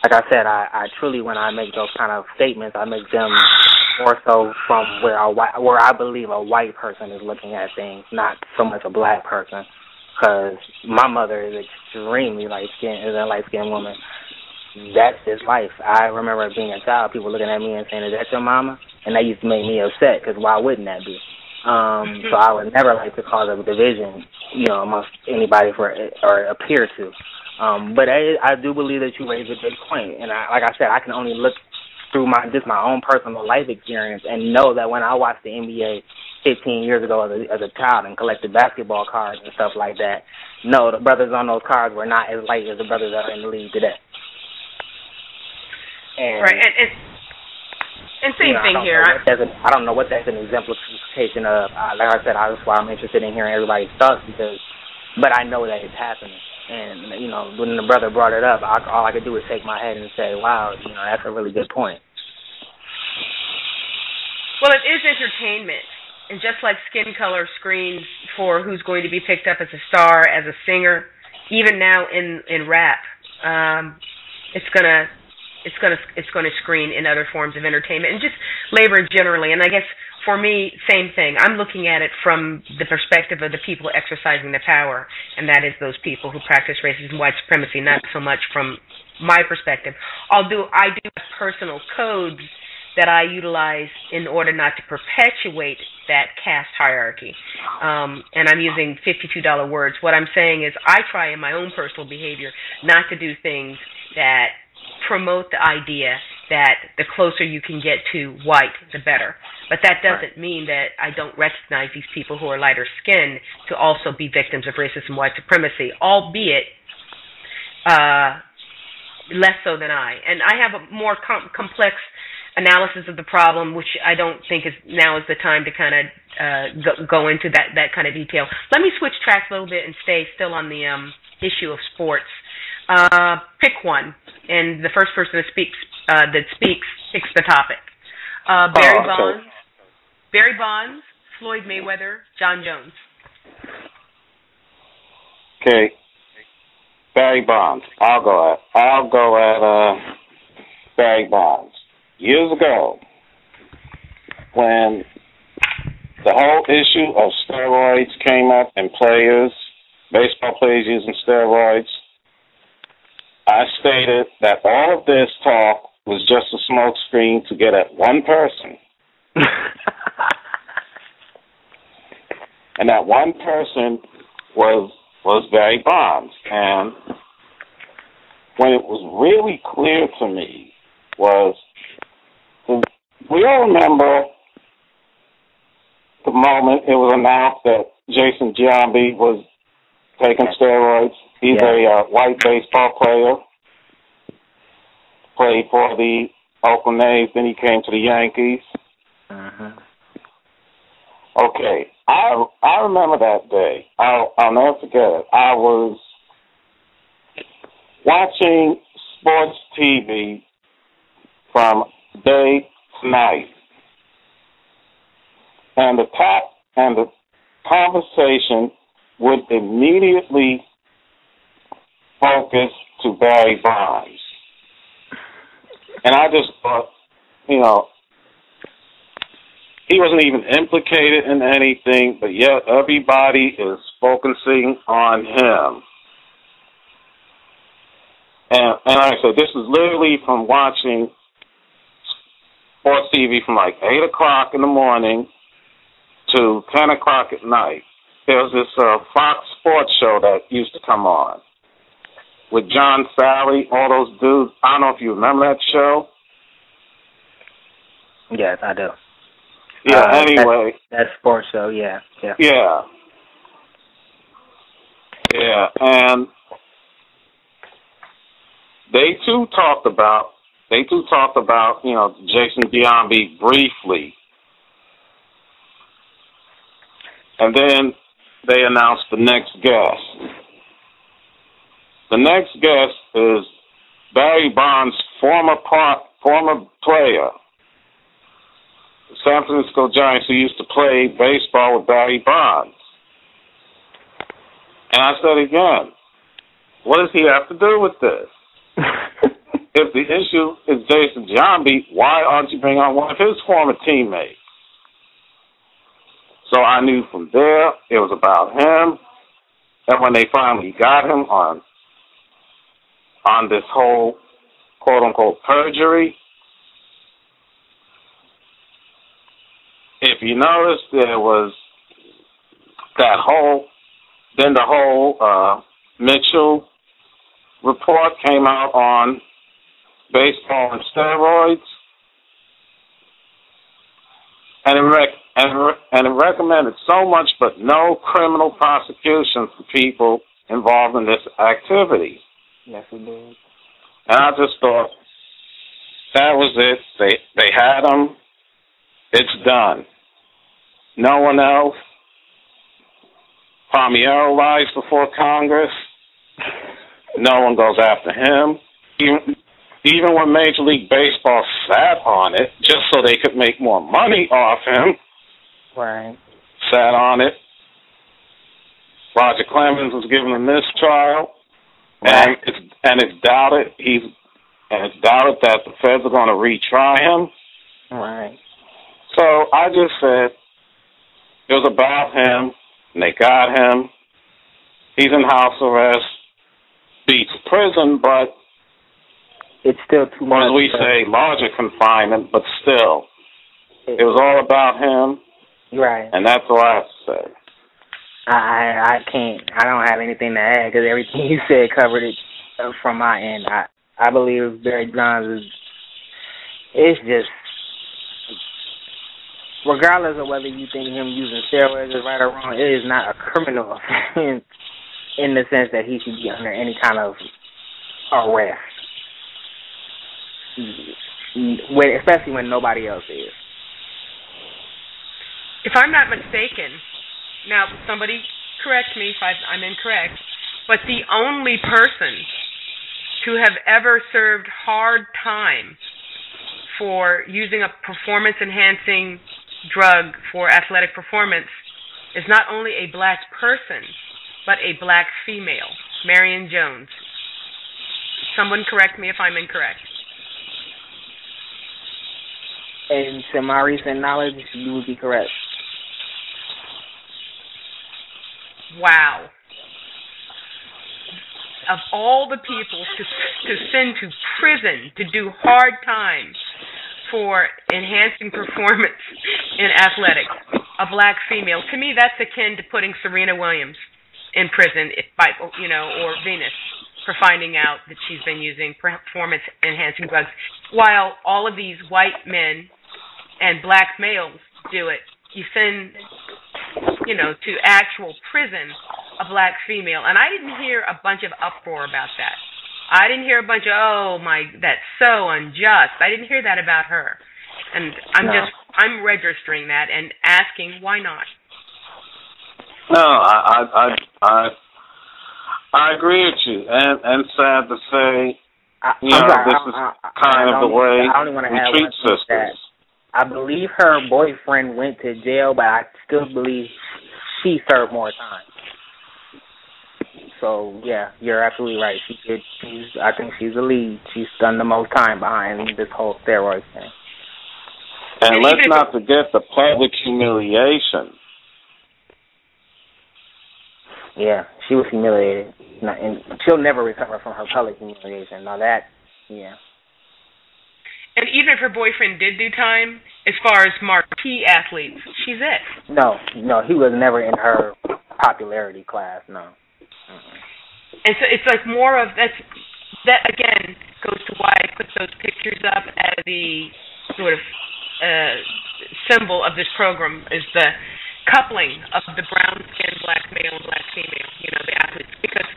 Like I said, I I truly when I make those kind of statements, I make them more so from where a white where I believe a white person is looking at things, not so much a black person. Because my mother is extremely light skinned, is a light skinned woman. That's his life. I remember being a child, people looking at me and saying, "Is that your mama?" And that used to make me upset because why wouldn't that be? Um, so I would never like to cause a division, you know, amongst anybody for or appear to. Um, but I, I do believe that you raised a good point, and I, like I said, I can only look through my just my own personal life experience and know that when I watched the NBA 15 years ago as a, as a child and collected basketball cards and stuff like that, no, the brothers on those cards were not as light as the brothers that are in the league today. And, right, and, and and same you know, thing I here. I, I don't know what that's an exemplification of. Uh, like I said, that's why I'm interested in hearing everybody's thoughts because, but I know that it's happening. And you know, when the brother brought it up, I, all I could do was shake my head and say, "Wow, you know, that's a really good point." Well, it is entertainment, and just like skin color screens for who's going to be picked up as a star, as a singer, even now in in rap, um, it's gonna it's gonna it's gonna screen in other forms of entertainment and just labor generally. And I guess for me, same thing. I'm looking at it from the perspective of the people exercising the power, and that is those people who practice racism, white supremacy, not so much from my perspective. I'll I do have personal codes that I utilize in order not to perpetuate that caste hierarchy. Um, and I'm using $52 words. What I'm saying is I try in my own personal behavior not to do things that promote the idea that the closer you can get to white, the better. But that doesn't mean that I don't recognize these people who are lighter skinned to also be victims of racism, white supremacy, albeit uh, less so than I. And I have a more com- complex analysis of the problem, which I don't think is now is the time to kind of uh, go, go into that that kind of detail. Let me switch tracks a little bit and stay still on the um, issue of sports. Uh, pick one, and the first person that speaks uh, that speaks picks the topic. Uh, Barry Oh, Bonds, okay. Barry Bonds, Floyd Mayweather, Jon Jones. Okay. Barry Bonds. I'll go at I'll go at uh Barry Bonds. Years ago, when the whole issue of steroids came up and players, baseball players using steroids, I stated that all of this talk was just a smokescreen to get at one person, and that one person was was Barry Bonds. And when it was really clear to me was we all remember the moment it was announced that Jason Giambi was taking steroids. He's Yeah. a uh, white baseball player. Played for the Oakland A's, then he came to the Yankees. hmm Okay, I I remember that day. I'll I'll never forget it. I was watching sports TV from day to night, and the top and the conversation would immediately focus to Barry Bonds, and I just thought, you know, he wasn't even implicated in anything, but yet everybody is focusing on him. And and like I said, this is literally from watching sports TV from like eight o'clock in the morning to ten o'clock at night. There was this uh, Fox Sports show that used to come on with John Salley, all those dudes. I don't know if you remember that show. Yes, I do. Yeah. Uh, anyway, That sports show, yeah, yeah. Yeah. Yeah, and they too talked about they too talked about, you know, Jason Giambi briefly. And then they announced the next guest. The next guest is Barry Bonds' former part, former player, San Francisco Giants, who used to play baseball with Barry Bonds. And I said again, what does he have to do with this? if the issue is Jason Giambi, why aren't you bringing on one of his former teammates? So I knew from there it was about him. And when they finally got him on on this whole quote unquote perjury, if you notice there was that whole then the whole uh, Mitchell report came out on baseball and steroids, and it, rec- and, re- and it recommended so much, but no criminal prosecution for people involved in this activity. Yes, it did. And I just thought that was it. They they had them. It's done. No one else. Palmeiro lies before Congress. No one goes after him. Even, even when Major League Baseball sat on it just so they could make more money off him, Right. sat on it. Roger Clemens was given a mistrial, and it's and it's doubted he's and it's doubted that the feds are going to retry him. Right. So I just said it was about him, and they got him. He's in house arrest, beats prison, but It's still too much. as we say, larger confinement, but still, it was all about him, Right. and that's all I have to say. I I can't. I don't have anything to add because everything you said covered it uh, from my end. I I believe Barry Bonds is. It's just, regardless of whether you think him using steroids is right or wrong, it is not a criminal offense in the sense that he should be under any kind of arrest. When, especially when nobody else is. If I'm not mistaken, now somebody correct me if I've, I'm incorrect, but the only person to have ever served hard time for using a performance enhancing drug for athletic performance is not only a black person, but a black female, Marion Jones. Someone correct me if I'm incorrect. And to my recent knowledge, you would be correct. Wow. Of all the people to to send to prison to do hard time for enhancing performance in athletics, a black female, to me that's akin to putting Serena Williams in prison if by you know or Venus for finding out that she's been using performance enhancing drugs while all of these white men and black males do it. You send you know, to actual prison a black female. And I didn't hear a bunch of uproar about that. I didn't hear a bunch of oh my that's so unjust. I didn't hear that about her. And I'm No. just I'm registering that and asking why not. No, I I I I, I agree with you, and and sad to say, you know, I'm sorry, this I- is I- I- kind I of the way I only want to we treat one that sisters. I believe her boyfriend went to jail, but I still believe she served more time. So yeah, you're absolutely right. She did. She's. I think she's the lead. She's done the most time behind this whole steroid thing. And let's not forget the public humiliation. Yeah, she was humiliated, and she'll never recover from her public humiliation. Now that, yeah, And even if her boyfriend did do time, as far as marquee athletes, she's it. no, no, he was never in her popularity class. No. Mm-mm. And so it's like more of that's that again goes to why I put those pictures up as the sort of uh, symbol of this program is the coupling of the brown skinned black male and black female, you know, the athletes. Because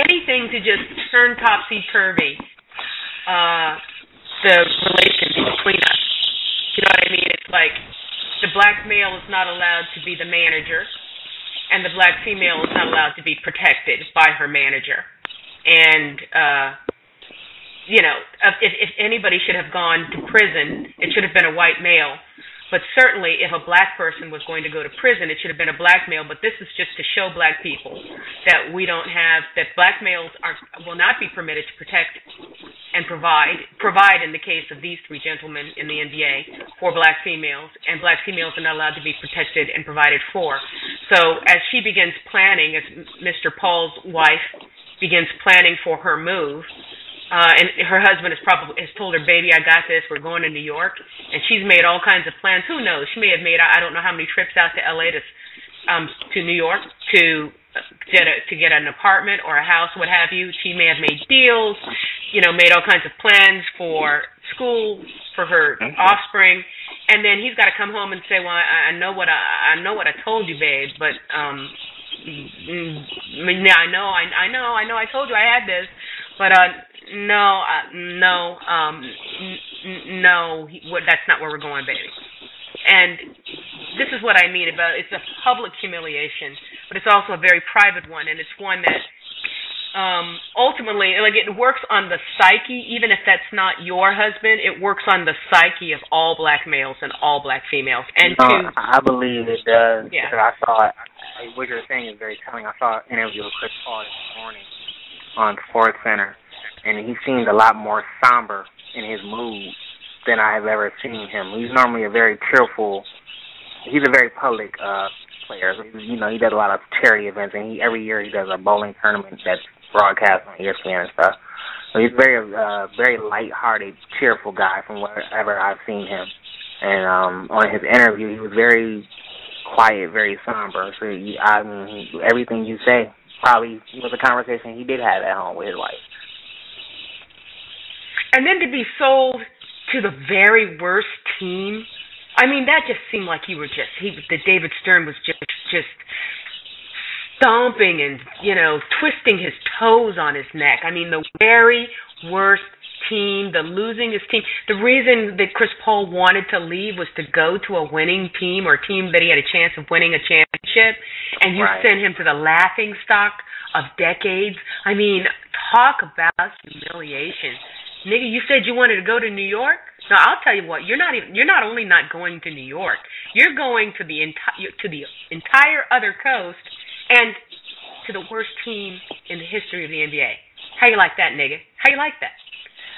anything to just turn topsy turvy uh the relation between us. You know what I mean? It's like the black male is not allowed to be the manager and the black female is not allowed to be protected by her manager. And uh, you know, if, if anybody should have gone to prison, it should have been a white male but certainly, if a black person was going to go to prison, it should have been a black male. But this is just to show black people that we don't have that black males are will not be permitted to protect and provide provide in the case of these three gentlemen in the NBA for black females, and black females are not allowed to be protected and provided for. So as she begins planning, as Mr. Paul's wife begins planning for her move, uh, and her husband has probably has told her, "Baby, I got this. We're going to New York." And she's made all kinds of plans. Who knows? She may have made I don't know how many trips out to L.A. to um to New York to get a, to get an apartment or a house, what have you. She may have made deals, you know, made all kinds of plans for school for her offspring. And then he's got to come home and say, "Well, I, I know what I, I know what I told you, babe, but um, mm, mm, I know, I, I know, I know, I told you I had this, but uh, no, uh, no, um, n- no, he, what, that's not where we're going, baby. And this is what I mean about it's a public humiliation, but it's also a very private one, and it's one that um ultimately like it works on the psyche even if that's not your husband it works on the psyche of all black males and all black females and no, to i believe it does yeah. because i saw it what you're saying is very telling i saw an interview with chris paul this morning on SportsCenter and he seemed a lot more somber in his mood than I have ever seen him. He's normally a very cheerful. He's a very public uh player. You know, he does a lot of charity events, and he every year he does a bowling tournament that's broadcast on ESPN and stuff. So he's very, uh, very light-hearted, cheerful guy from wherever I've seen him. And um on his interview, he was very quiet, very somber. So he, I mean, everything you say probably was a conversation he did have at home with his wife and then to be sold to the very worst team. I mean, that just seemed like you were just he that David Stern was just just stomping and you know twisting his toes on his neck. I mean, the very worst team, the losingest team. The reason that Chris Paul wanted to leave was to go to a winning team or a team that he had a chance of winning a championship, and you right. send him to the laughing stock of decades. I mean, talk about humiliation nigga, you said you wanted to go to New York. Now I'll tell you what, you're not even you're not only not going to New York, you're going to the entire to the entire other coast and to the worst team in the history of the NBA. How you like that, nigga? How you like that?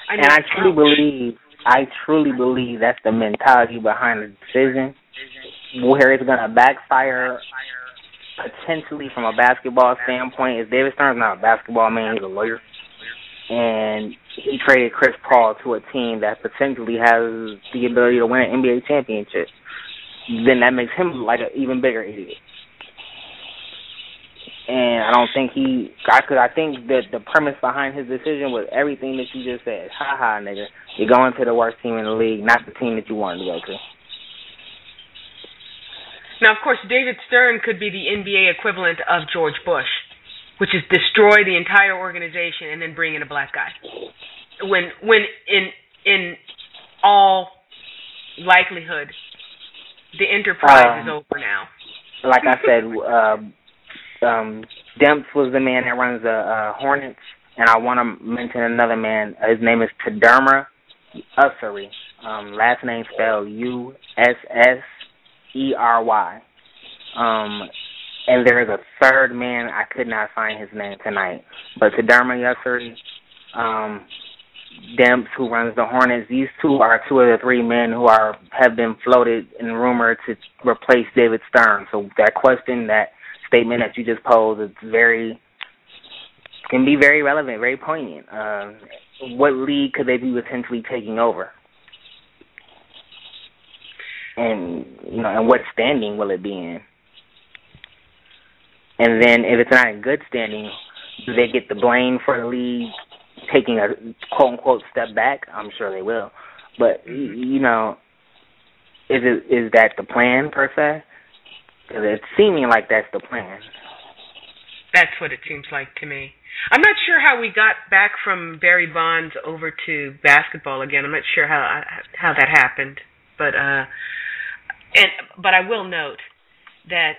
I and I truly believe I truly believe that's the mentality behind the decision. Where it's gonna backfire potentially from a basketball standpoint is David Stern's not a basketball man, he's a lawyer. And he traded Chris Paul to a team that potentially has the ability to win an NBA championship, then that makes him like an even bigger idiot. And I don't think he, because I think that the premise behind his decision was everything that you just said. Ha ha, nigga. You're going to the worst team in the league, not the team that you wanted to go to. Now, of course, David Stern could be the NBA equivalent of George Bush which is destroy the entire organization and then bring in a black guy. When when in in all likelihood, the enterprise um, is over now. Like I said, uh, um, Demps was the man that runs the uh, Hornets, and I want to mention another man. His name is Terdema Ussery. Um, last name spelled U S S E R Y. Um, and there is a third man. I could not find his name tonight, but Terdema Ussery, um, Demps, who runs the Hornets. These two are two of the three men who are have been floated and rumored to replace David Stern. So that question, that statement that you just posed, it's very can be very relevant, very poignant. Uh, what league could they be potentially taking over? And you know, and what standing will it be in? And then if it's not in good standing, do they get the blame for the league taking a quote unquote step back? I'm sure they will. But you know, is it is that the plan per se? Because it's seeming like that's the plan. That's what it seems like to me. I'm not sure how we got back from Barry Bonds over to basketball again. I'm not sure how how that happened, but uh, and but I will note that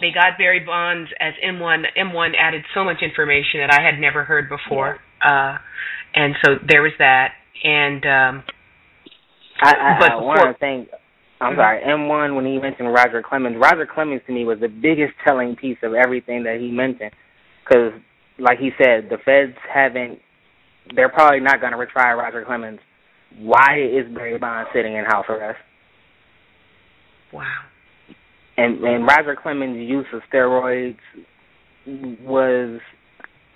they got Barry Bonds as M1. M1 added so much information that I had never heard before, yeah. uh, and so there was that. And um, I, I, but I want to thank. I'm mm-hmm. sorry, M1 when he mentioned Roger Clemens. Roger Clemens to me was the biggest telling piece of everything that he mentioned, because like he said, the feds haven't. They're probably not going to retry Roger Clemens. Why is Barry Bonds sitting in house arrest? Wow and and Roger Clemens' use of steroids was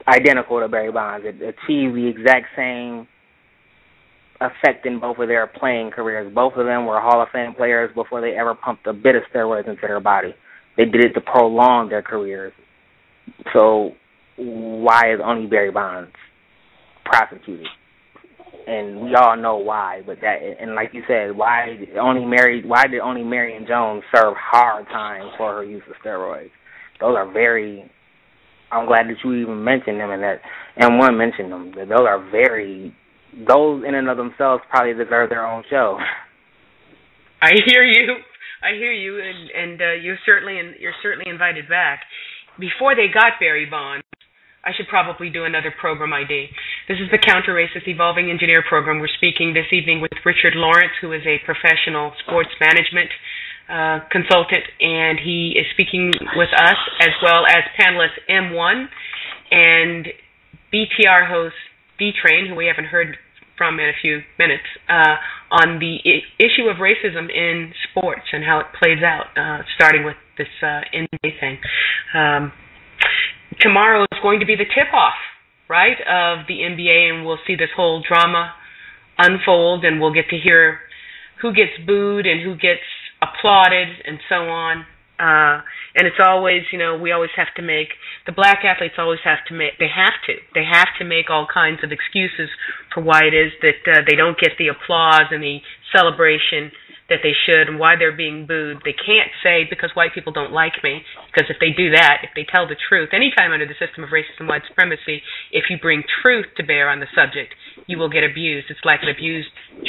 identical to Barry Bonds. It achieved the exact same effect in both of their playing careers. Both of them were Hall of Fame players before they ever pumped a bit of steroids into their body. They did it to prolong their careers. So why is only Barry Bonds prosecuted? And we all know why. But that and like you said, why only Mary? Why did only Marion Jones serve hard time for her use of steroids? Those are very. I'm glad that you even mentioned them and that M1 mentioned them. Those are very. Those in and of themselves probably deserve their own show. I hear you. I hear you, and and uh, you're certainly in, you're certainly invited back. Before they got Barry Bond, I should probably do another program ID. This is the Counter Racist Evolving Engineer program. We're speaking this evening with Richard Lawrence, who is a professional sports management uh, consultant, and he is speaking with us as well as panelist M1 and BTR host D Train, who we haven't heard from in a few minutes, uh, on the I- issue of racism in sports and how it plays out, uh, starting with this uh, NBA thing. Um, tomorrow is going to be the tip off, right, of the NBA, and we'll see this whole drama unfold, and we'll get to hear who gets booed and who gets applauded and so on. Uh, and it's always, you know, we always have to make the black athletes always have to make they have to they have to make all kinds of excuses for why it is that uh, they don't get the applause and the celebration that they should and why they're being booed. They can't say because white people don't like me, because if they do that, if they tell the truth, anytime under the system of racism and white supremacy, if you bring truth to bear on the subject, you will get abused. It's like an abused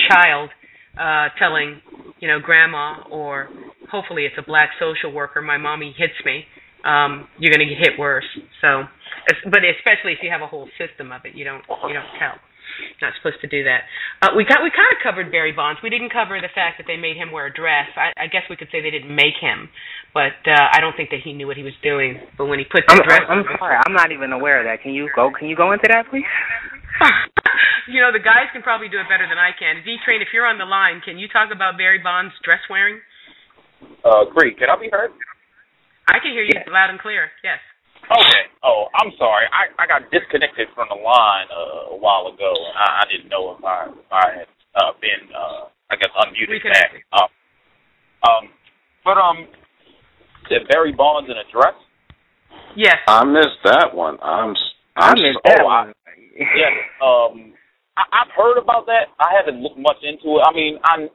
child uh telling, you know, grandma or hopefully it's a black social worker, my mommy hits me. Um, you're going to get hit worse. So, but especially if you have a whole system of it, you don't you don't tell. Not supposed to do that. Uh, we got we kind of covered Barry Bonds. We didn't cover the fact that they made him wear a dress. I, I guess we could say they didn't make him, but uh, I don't think that he knew what he was doing. But when he put the I'm, dress, I'm, I'm sorry, I'm not even aware of that. Can you go? Can you go into that, please? you know, the guys can probably do it better than I can. D Train, if you're on the line, can you talk about Barry Bonds' dress wearing? Uh, great. Can I be heard? I can hear you yes. loud and clear. Yes. Okay. Oh, I'm sorry. I I got disconnected from the line uh, a while ago, and I, I didn't know if I if I had uh, been uh, I guess unmuted back. Um, um, but um, did Barry Bonds in a dress? Yes. I missed that one. I'm. I'm I missed that oh, one. I, yeah. Um, I, I've heard about that. I haven't looked much into it. I mean, I'm.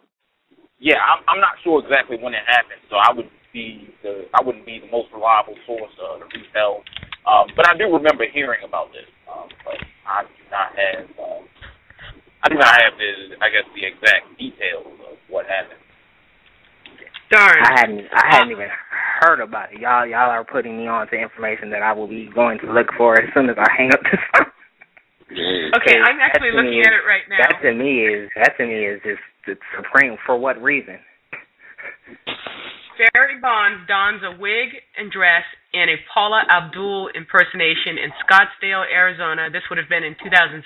Yeah, I'm. I'm not sure exactly when it happened, so I would be the I wouldn't be the most reliable source uh, to retell. Um, but I do remember hearing about this. Um, but I do not have uh, I do not have the I guess the exact details of what happened. Darn. I hadn't I hadn't even heard about it. Y'all y'all are putting me on to information that I will be going to look for as soon as I hang up this phone. Okay, I'm actually looking is, at it right now. That to me is that to me is just supreme. For what reason? Barry Bonds dons a wig and dress in a Paula Abdul impersonation in Scottsdale, Arizona. This would have been in 2006.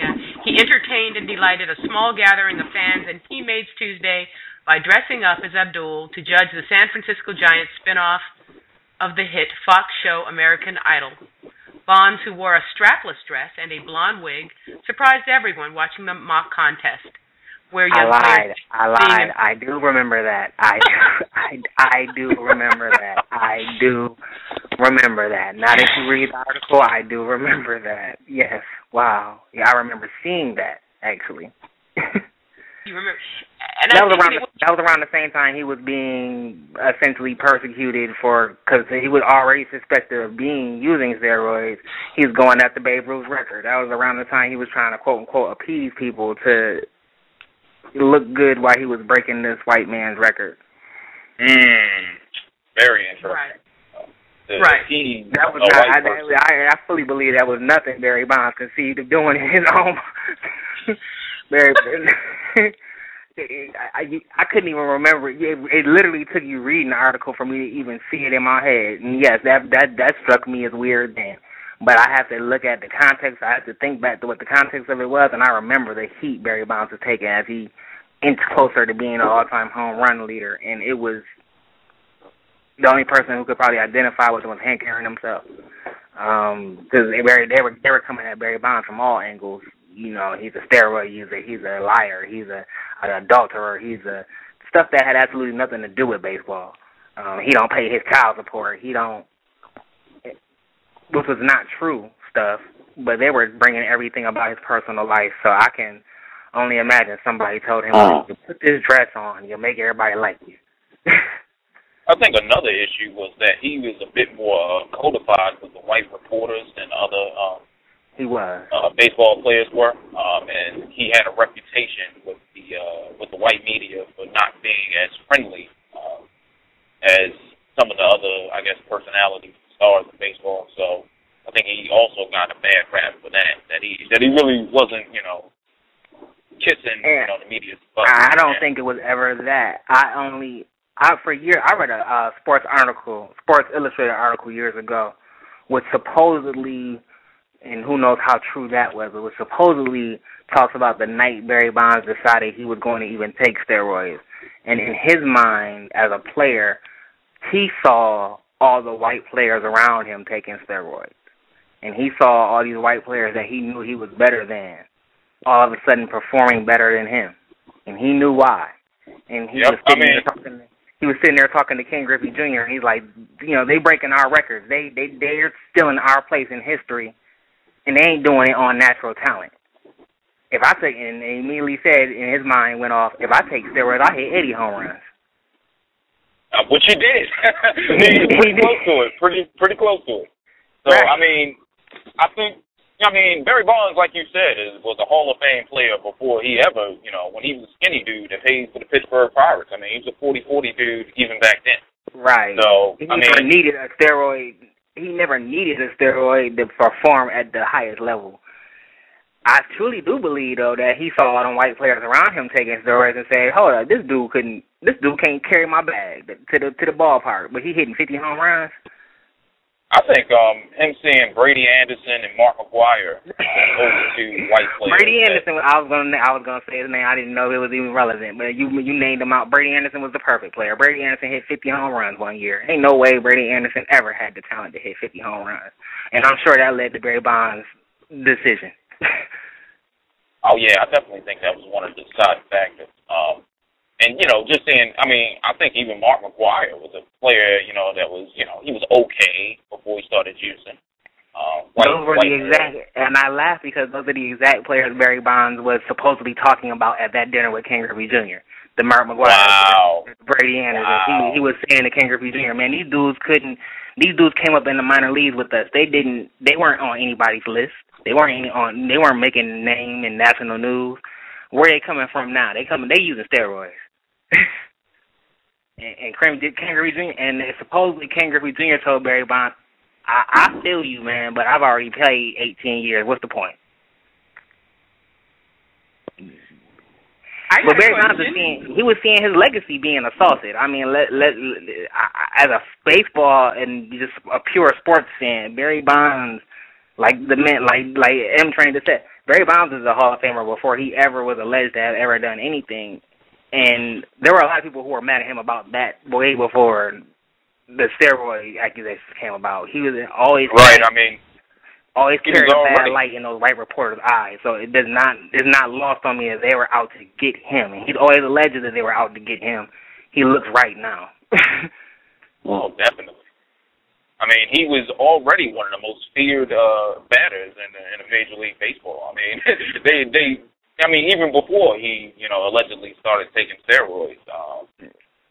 Yeah. He entertained and delighted a small gathering of fans and teammates Tuesday by dressing up as Abdul to judge the San Francisco Giants spinoff of the hit Fox show American Idol. Bonds, who wore a strapless dress and a blonde wig, surprised everyone watching the mock contest where I lied. I lied. I do remember that. I I I do remember that. I do remember that. Now that you read the article, I do remember that. Yes. Wow. Yeah, I remember seeing that actually. you remember? that was around. The, that was around the same time he was being essentially persecuted for because he was already suspected of being using steroids. He was going after Babe Ruth's record. That was around the time he was trying to quote unquote appease people to looked good while he was breaking this white man's record. Mm. Very interesting. Right. Uh, the, Right. The That was not. I. I, I fully believe that was nothing Barry Bonds conceived of doing in his own. Barry. I, I I couldn't even remember. It, it literally took you reading the article for me to even see it in my head. And yes, that that that struck me as weird then. But I have to look at the context. I have to think back to what the context of it was, and I remember the heat Barry Bonds was taking as he inched closer to being an all-time home run leader, and it was the only person who could probably identify with him was Hank Aaron himself. Um, because they were they were they were coming at Barry Bonds from all angles. You know, he's a steroid user, he's a liar, he's a an adulterer, he's a stuff that had absolutely nothing to do with baseball. Um, he don't pay his child support. He don't, which was not true stuff. But they were bringing everything about his personal life. So I can only imagine somebody told him, Oh. "You put this dress on, you'll make everybody like you." I think another issue was that he was a bit more uh, codified with the white reporters than other um, he was. uh, baseball players were, um, and he had a reputation with the uh, with the white media for not being as friendly um, as some of the other, I guess, personalities, stars in baseball. So I think he also got a bad rap for that. That he that he really wasn't, you know, kissing, you know, the media's butt. I don't think it was ever that. I only I for years I read a uh, sports article, Sports Illustrated article years ago, which supposedly, and who knows how true that was, but which supposedly talks about the night Barry Bonds decided he was going to even take steroids, and in his mind as a player, he saw all the white players around him taking steroids, and he saw all these white players that he knew he was better than, all of a sudden performing better than him, and he knew why. And he Yep, was sitting I mean- there talking. He was sitting there talking to Ken Griffey Jr. and he's like, you know, they breaking our records. They they they're stealing our place in history, and they ain't doing it on natural talent. If I take and he immediately said in his mind went off, if I take steroids, I hit eighty home runs. Uh, which he did. pretty close to it. Pretty pretty close to it. So Right. I mean, I think I mean Barry Bonds, like you said, is was a Hall of Fame player before he ever, you know, when he was a skinny dude that played for the Pittsburgh Pirates. I mean, he was a forty forty dude even back then. Right. So he I never mean, needed a steroid. He never needed a steroid to perform at the highest level. I truly do believe though that he saw all them white players around him taking steroids and said, "Hold up, this dude couldn't. This dude can't carry my bag to the to the ballpark, but he hitting fifty home runs." I think um him seeing Brady Anderson and Mark McGwire, over two white players. Brady Anderson. I was gonna I was gonna say his name. I didn't know it was even relevant, but you you named him out. Brady Anderson was the perfect player. Brady Anderson hit 50 home runs one year. Ain't no way Brady Anderson ever had the talent to hit 50 home runs, and I'm sure that led to Barry Bonds' decision. Oh yeah, I definitely think that was one of the deciding factors. Um, and you know, just saying, I mean, I think even Mark McGwire was a player, you know, that was, you know, he was okay before he started using. Um, white, those were the exact, and I laugh because those are the exact players Barry Bonds was supposedly talking about at that dinner with Ken Griffey Jr. The Mark McGwire, Wow. Brady Anderson. Wow. He he was saying to Ken Griffey Jr., "Man, these dudes couldn't. These dudes came up in the minor leagues with us. They didn't. They weren't on anybody's list. They weren't on. They weren't making name in national news. Where they coming from now? They coming. They using steroids." and, and Ken Griffey Jr. and supposedly Ken Griffey Jr. told Barry Bonds, I, I feel you, man, but I've already played 18 years. What's the point? I But Barry Bonds was seeing he was seeing his legacy being assaulted. I mean, let let, I- as a baseball and just a pure sports fan, Barry Bonds, like the man, like like M Train just said, Barry Bonds is a Hall of Famer before he ever was alleged to have ever done anything. And there were a lot of people who were mad at him about that way before the steroid accusations came about. He was always Right. I mean, always He was carried a bad already- light in those white reporters' eyes. So it does not it's not lost on me that they were out to get him. And he's always alleged that they were out to get him. He looks right now. oh, definitely. I mean, he was already one of the most feared uh, batters in the, in the Major League Baseball. I mean, they they. I mean, even before he, you know, allegedly started taking steroids, um,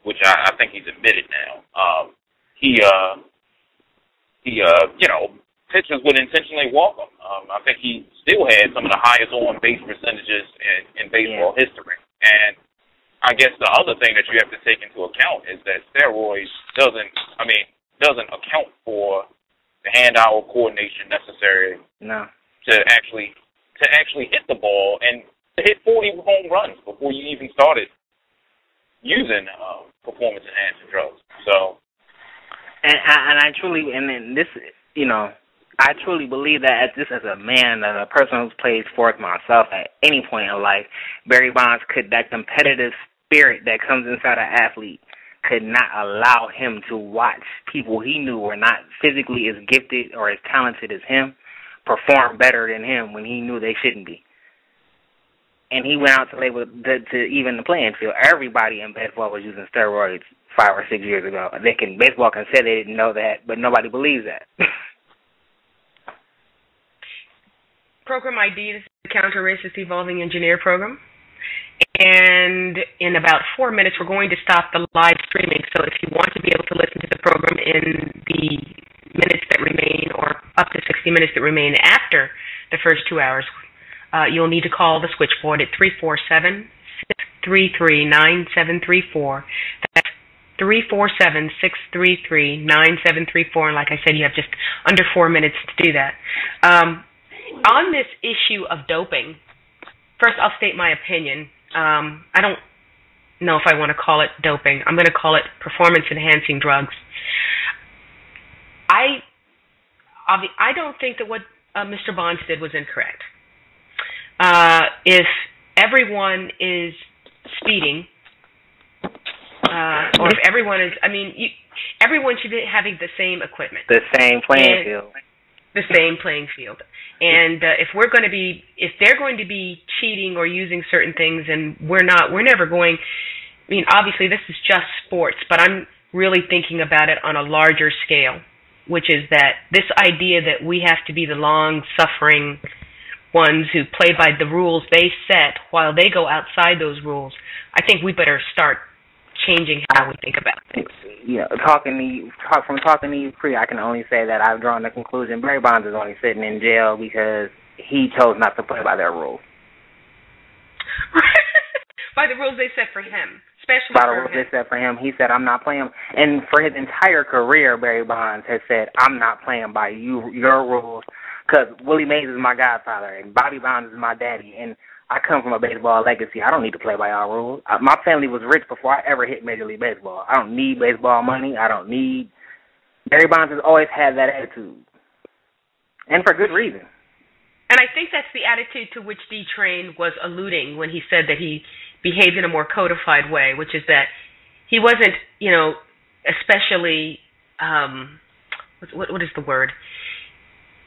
which I, I think he's admitted now. Um, he, uh, he, uh, you know, pitchers would intentionally walk him. Um, I think he still had some of the highest on base percentages in, in baseball history, and I guess the other thing that you have to take into account is that steroids doesn't, I mean, doesn't account for the hand-eye coordination necessary no. to actually to actually hit the ball and to hit 40 home runs before you even started using uh, performance-enhancing drugs. So, and I, and I truly, and then this, you know, I truly believe that as this as a man, as a person who's played sports myself at any point in life, Barry Bonds could that competitive spirit that comes inside an athlete could not allow him to watch people he knew were not physically as gifted or as talented as him perform better than him when he knew they shouldn't be. And he went out to label to, to even the playing field. Everybody in baseball was using steroids five or six years ago. They can baseball can say they didn't know that, but nobody believes that. program ID is the Counter Racist Evolving Engineer program. And in about four minutes, we're going to stop the live streaming. So if you want to be able to listen to the program in the minutes that remain, or up to 60 minutes that remain after the first two hours, uh, you'll need to call the switchboard at 347 633 9734. That's 347 633 9734. And like I said, you have just under four minutes to do that. Um, on this issue of doping, first I'll state my opinion. Um, I don't know if I want to call it doping. I'm going to call it performance enhancing drugs. I I don't think that what uh, Mr. Bonds did was incorrect. Uh, if everyone is speeding, uh, or if everyone is, I mean, you, everyone should be having the same equipment, the same playing and, field, the same playing field. And uh, if we're going to be, if they're going to be cheating or using certain things, and we're not, we're never going. I mean, obviously, this is just sports, but I'm really thinking about it on a larger scale, which is that this idea that we have to be the long-suffering ones who play by the rules they set while they go outside those rules. I think we better start changing how we think about things. Yeah, talking to you, talk, from talking to you pre, I can only say that I've drawn the conclusion Barry Bonds is only sitting in jail because he chose not to play by their rules. by the rules they set for him, especially by the rules him. they set for him. He said, "I'm not playing." And for his entire career, Barry Bonds has said, "I'm not playing by you your rules." Because Willie Mays is my godfather, and Bobby Bonds is my daddy, and I come from a baseball legacy. I don't need to play by our rules. I, my family was rich before I ever hit Major League Baseball. I don't need baseball money. I don't need. Barry Bonds has always had that attitude, and for good reason. And I think that's the attitude to which D Train was alluding when he said that he behaved in a more codified way, which is that he wasn't, you know, especially um what what is the word?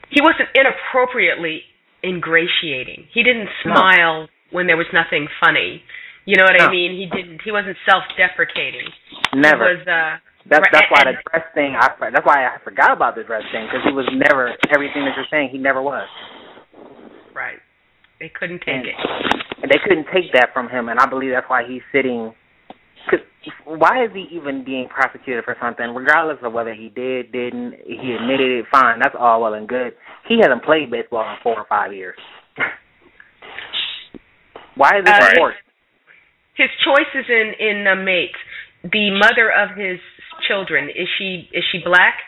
He wasn't inappropriately ingratiating. He didn't smile no. when there was nothing funny. You know what no. I mean? He didn't. He wasn't self-deprecating. Never. He was, uh, that's that's why the dress thing. I that's why I forgot about the dress thing because he was never everything that you're saying. He never was. Right. They couldn't take and, it. And they couldn't take that from him, and I believe that's why he's sitting. Cause why is he even being prosecuted for something, regardless of whether he did, didn't? He admitted it. Fine, that's all well and good. He hasn't played baseball in four or five years. why is this uh, sport? His choices in in the mates. The mother of his children is she is she black?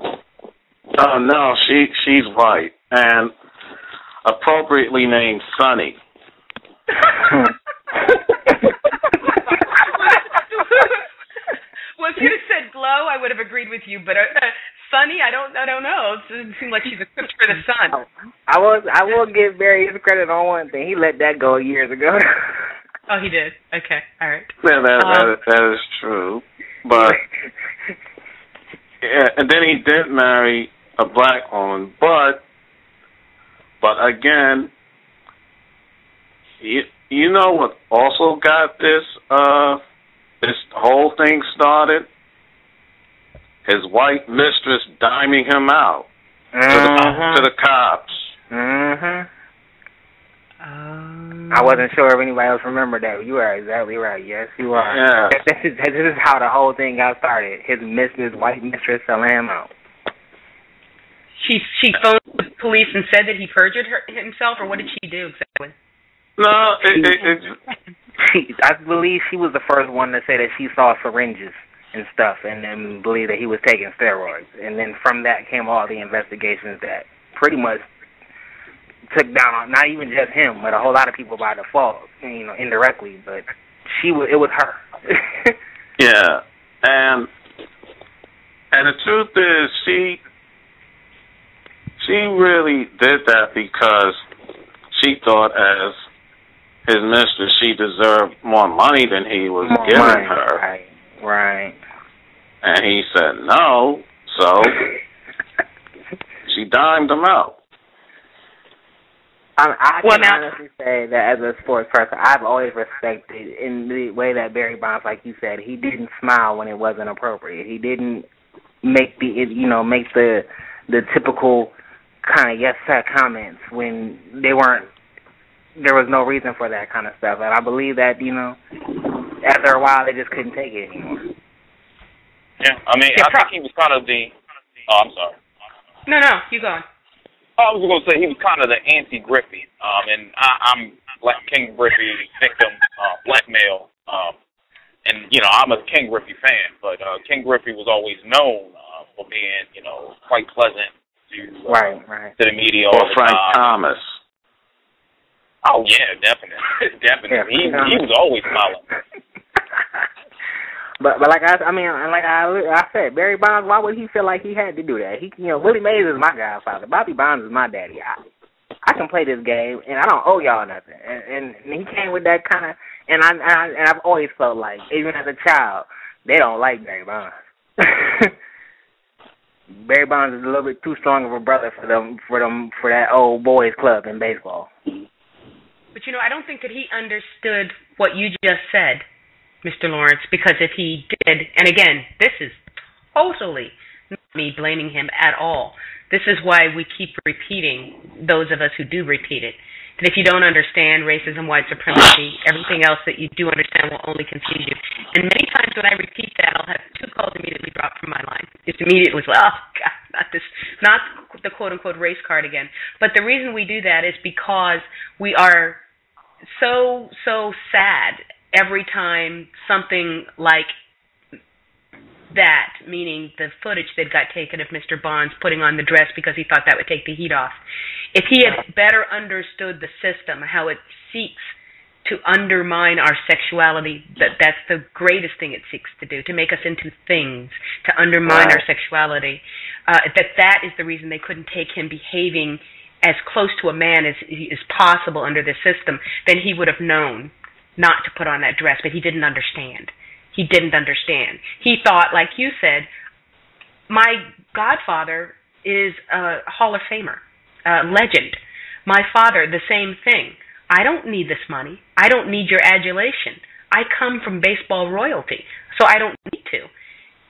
Oh no, she she's white and appropriately named Sunny. well, if you'd have said glow, I would have agreed with you. But uh, Sunny, I don't, I don't know. It doesn't seem like she's equipped for the sun. I was, I will give Barry his credit on one thing. He let that go years ago. oh, he did. Okay, all right. Yeah, that Um, that, that is true. But yeah, and then he did marry a black woman, but but again, you you know what also got this uh this whole thing started? His white mistress diming him out to, the, to the cops. Mhm. Um, I wasn't sure if anybody else remembered that. You are exactly right. Yes, you are. Yeah. This is this is how the whole thing got started. His mistress, white mistress, selling him out. She she phoned the police and said that he perjured her, himself, or what did she do exactly? No, it, it, it, she, I believe she was the first one to say that she saw syringes and stuff, and then believe that he was taking steroids. And then from that came all the investigations that pretty much took down on not even just him, but a whole lot of people by default, you know, indirectly. But she was, it was her. yeah, and and the truth is, she she really did that because she thought as his mistress she deserved more money than he was more giving money. her. Right. Right. And he said no, so she dimed him out. I, I well, can now, honestly say that as a sports person, I've always respected in the way that Barry Bonds, like you said, he didn't smile when it wasn't appropriate. He didn't make the you know make the the typical kind of yes sir comments when they weren't there was no reason for that kind of stuff. And I believe that you know after a while they just couldn't take it anymore. Yeah, I mean, Yeah, I think he was kind of the. Oh, I'm sorry. No, no, you go on. I was going to say he was kind of the anti-Griffey, um, and I, I'm Black Ken Griffey victim uh, blackmail, um, and you know I'm a Ken Griffey fan, but uh, Ken Griffey was always known uh, for being you know quite pleasant to uh, Right, right. to the media Or the Frank time. Thomas. Oh yeah, definitely, definitely. Yeah, he he was always smiling. But but like I I mean like I I said Barry Bonds why would he feel like he had to do that? He you know Willie Mays is my godfather. Bobby Bonds is my daddy. I I can play this game and I don't owe y'all nothing. And and, he came with that kind of and I, and I and I've always felt like even as a child they don't like Barry Bonds. Barry Bonds is a little bit too strong of a brother for them for them for that old boys club in baseball. But you know, I don't think that he understood what you just said, Mr. Lawrence, because if he did, and again, this is totally not me blaming him at all. This is why we keep repeating, those of us who do repeat it, that if you don't understand racism, white supremacy, everything else that you do understand will only confuse you. And many times when I repeat that, I'll have two calls immediately drop from my line. Just immediately, oh, God, not this, not the quote unquote race card again. But the reason we do that is because we are so so sad every time something like that, meaning the footage that got taken of Mr. Bonds putting on the dress because he thought that would take the heat off. If he had better understood the system, how it seeks to undermine our sexuality, that that's the greatest thing it seeks to do, to make us into things, to undermine Right. our sexuality. Uh, that that is the reason they couldn't take him behaving as close to a man as as possible under this system. Then he would have known not to put on that dress, but he didn't understand. He didn't understand. He thought, like you said, my godfather is a Hall of Famer, a legend. My father, the same thing. I don't need this money. I don't need your adulation. I come from baseball royalty, so I don't need to.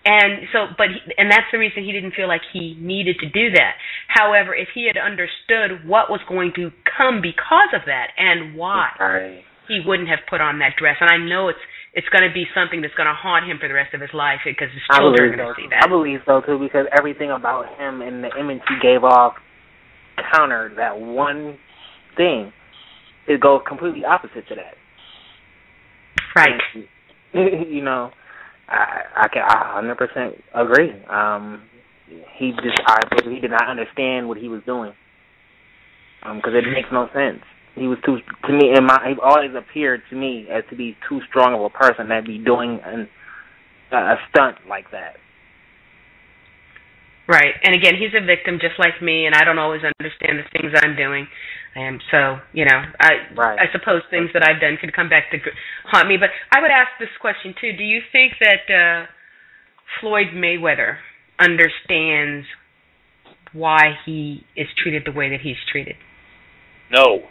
And so, but he, and that's the reason he didn't feel like he needed to do that. However, if he had understood what was going to come because of that and why, right he wouldn't have put on that dress. And I know it's it's going to be something that's going to haunt him for the rest of his life because his children are going so. to see that. I believe so too because everything about him and the image he gave off countered that one thing. It goes completely opposite to that. Right. you know, I I can I hundred percent agree. Um, he just I believe he did not understand what he was doing. Um, because it makes no sense. He was too to me in my he always appeared to me as to be too strong of a person that'd be doing an, a stunt like that. Right. And again, he's a victim just like me, and I don't always understand the things I'm doing. And so, you know, I Right. I suppose things that I've done could come back to haunt me. But I would ask this question too: Do you think that uh, Floyd Mayweather understands why he is treated the way that he's treated? No,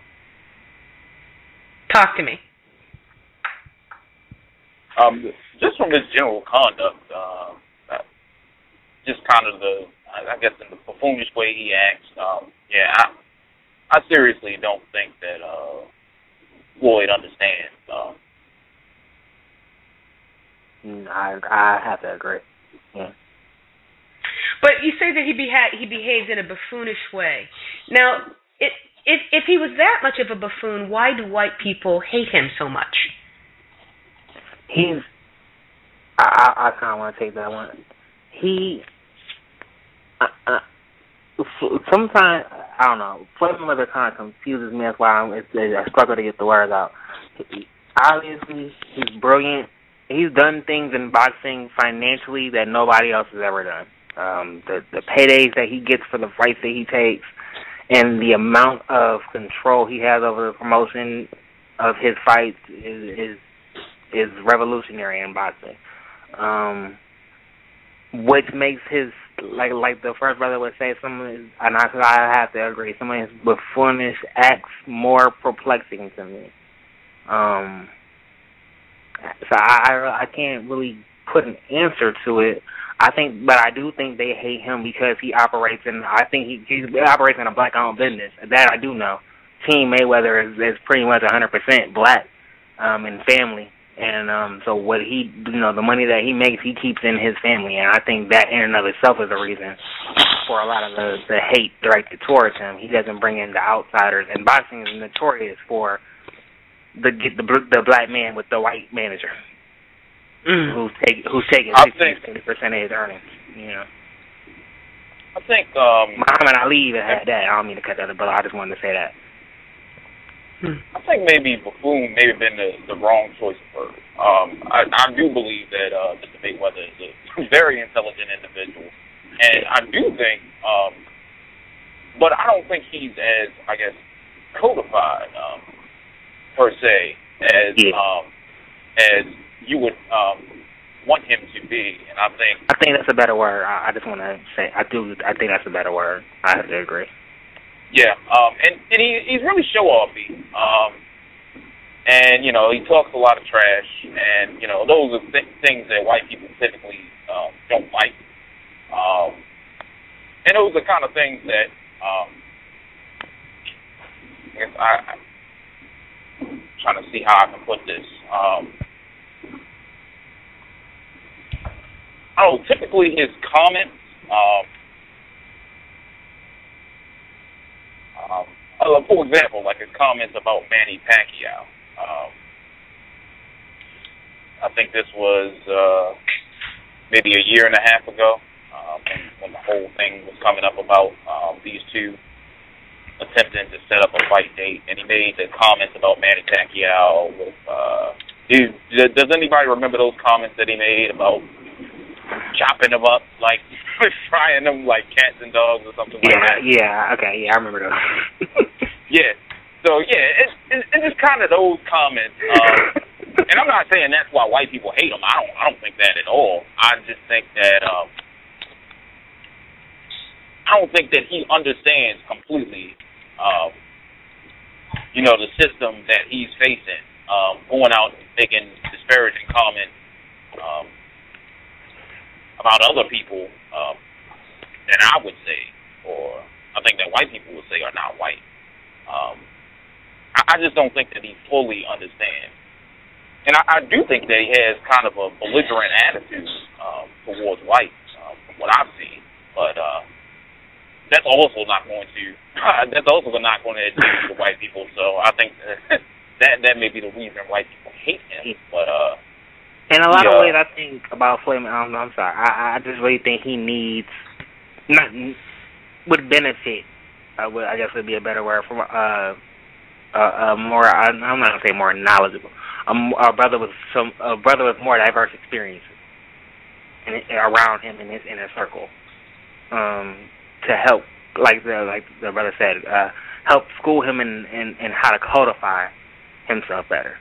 Talk to me. um, just from his general conduct, uh, uh, just kind of the, I I guess, in the buffoonish way he acts. Um, yeah, I, I seriously don't think that uh, Floyd understands. Um, Mm, I I have to agree. Yeah. But you say that he beha- he behaves in a buffoonish way. Now, it, if if he was that much of a buffoon, why do white people hate him so much? he's. I I, I kind of want to take that one. He. Uh, uh, sometimes I don't know. Floyd Mayweather kind of confuses me. That's why I'm, it's, I struggle to get the words out. He, obviously, he's brilliant. He's done things in boxing financially that nobody else has ever done. Um, the the paydays that he gets for the fights that he takes, and the amount of control he has over the promotion of his fights is is, is revolutionary in boxing. Um, which makes his like like the first brother would say, some of his, and I I have to agree, some of his buffoonish acts more perplexing to me. Um, so I, I I can't really put an answer to it. I think, but I do think they hate him because he operates in. I think he he operates in a black-owned business. That I do know. Team Mayweather is is pretty much 100% black, um, and family. And um, so what he, you know, the money that he makes, he keeps in his family, and I think that in and of itself is a reason for a lot of the the hate directed towards him. He doesn't bring in the outsiders, and boxing is notorious for the the the black man with the white manager mm. who's taking who's taking sixty percent of his earnings. You know. I think um Muhammad Ali even had that. I don't mean to cut that, but I just wanted to say that. Hmm. I think maybe buffoon may have been the, the wrong choice of word. Um, I, I do believe that uh, Mr. Mayweather is a very intelligent individual, and I do think, um, but I don't think he's as I guess codified um, per se as yeah. um, as you would um, want him to be, and I think I think that's a better word. I, I just want to say I do. I think that's a better word. I have to agree. Yeah, um, and and he he's really show offy. Um, and you know he talks a lot of trash, and you know those are th- things that white people typically um, don't like. Um, and those are kind of things that um, I guess I, I'm trying to see how I can put this. Um, oh, typically his comments. Um, Um, for example, like his comments about Manny Pacquiao. Um, I think this was uh, maybe a year and a half ago um, when, when the whole thing was coming up about um, these two attempting to set up a fight date, and he made the comments about Manny Pacquiao. With, uh, do, does anybody remember those comments that he made about chopping them up like frying them like cats and dogs or something yeah, like that. Yeah, okay, yeah, I remember those. yeah. So yeah, it's it's, it's just kind of those comments. Um, and I'm not saying that's why white people hate him. I don't I don't think that at all. I just think that um, I don't think that he understands completely, um, you know, the system that he's facing. Um, going out and making disparaging comments um, about other people um, than I would say, or I think that white people would say are not white. Um, I, I just don't think that he fully understands. And I, I do think that he has kind of a belligerent attitude um, towards whites, um, from what I've seen. But uh, that's also not going to uh, that's also not going to adjust to white people. So I think that that may be the reason white people hate him. But uh, in a lot yeah. of ways, I think about Floyd. I'm, I'm sorry. I, I just really think he needs not would benefit. I would, I guess, would be a better word for uh, uh, uh more. I, I'm not gonna say more knowledgeable. A, a brother with some a brother with more diverse experiences and around him in his inner circle, um, to help, like the like the brother said, uh, help school him in, in in how to codify himself better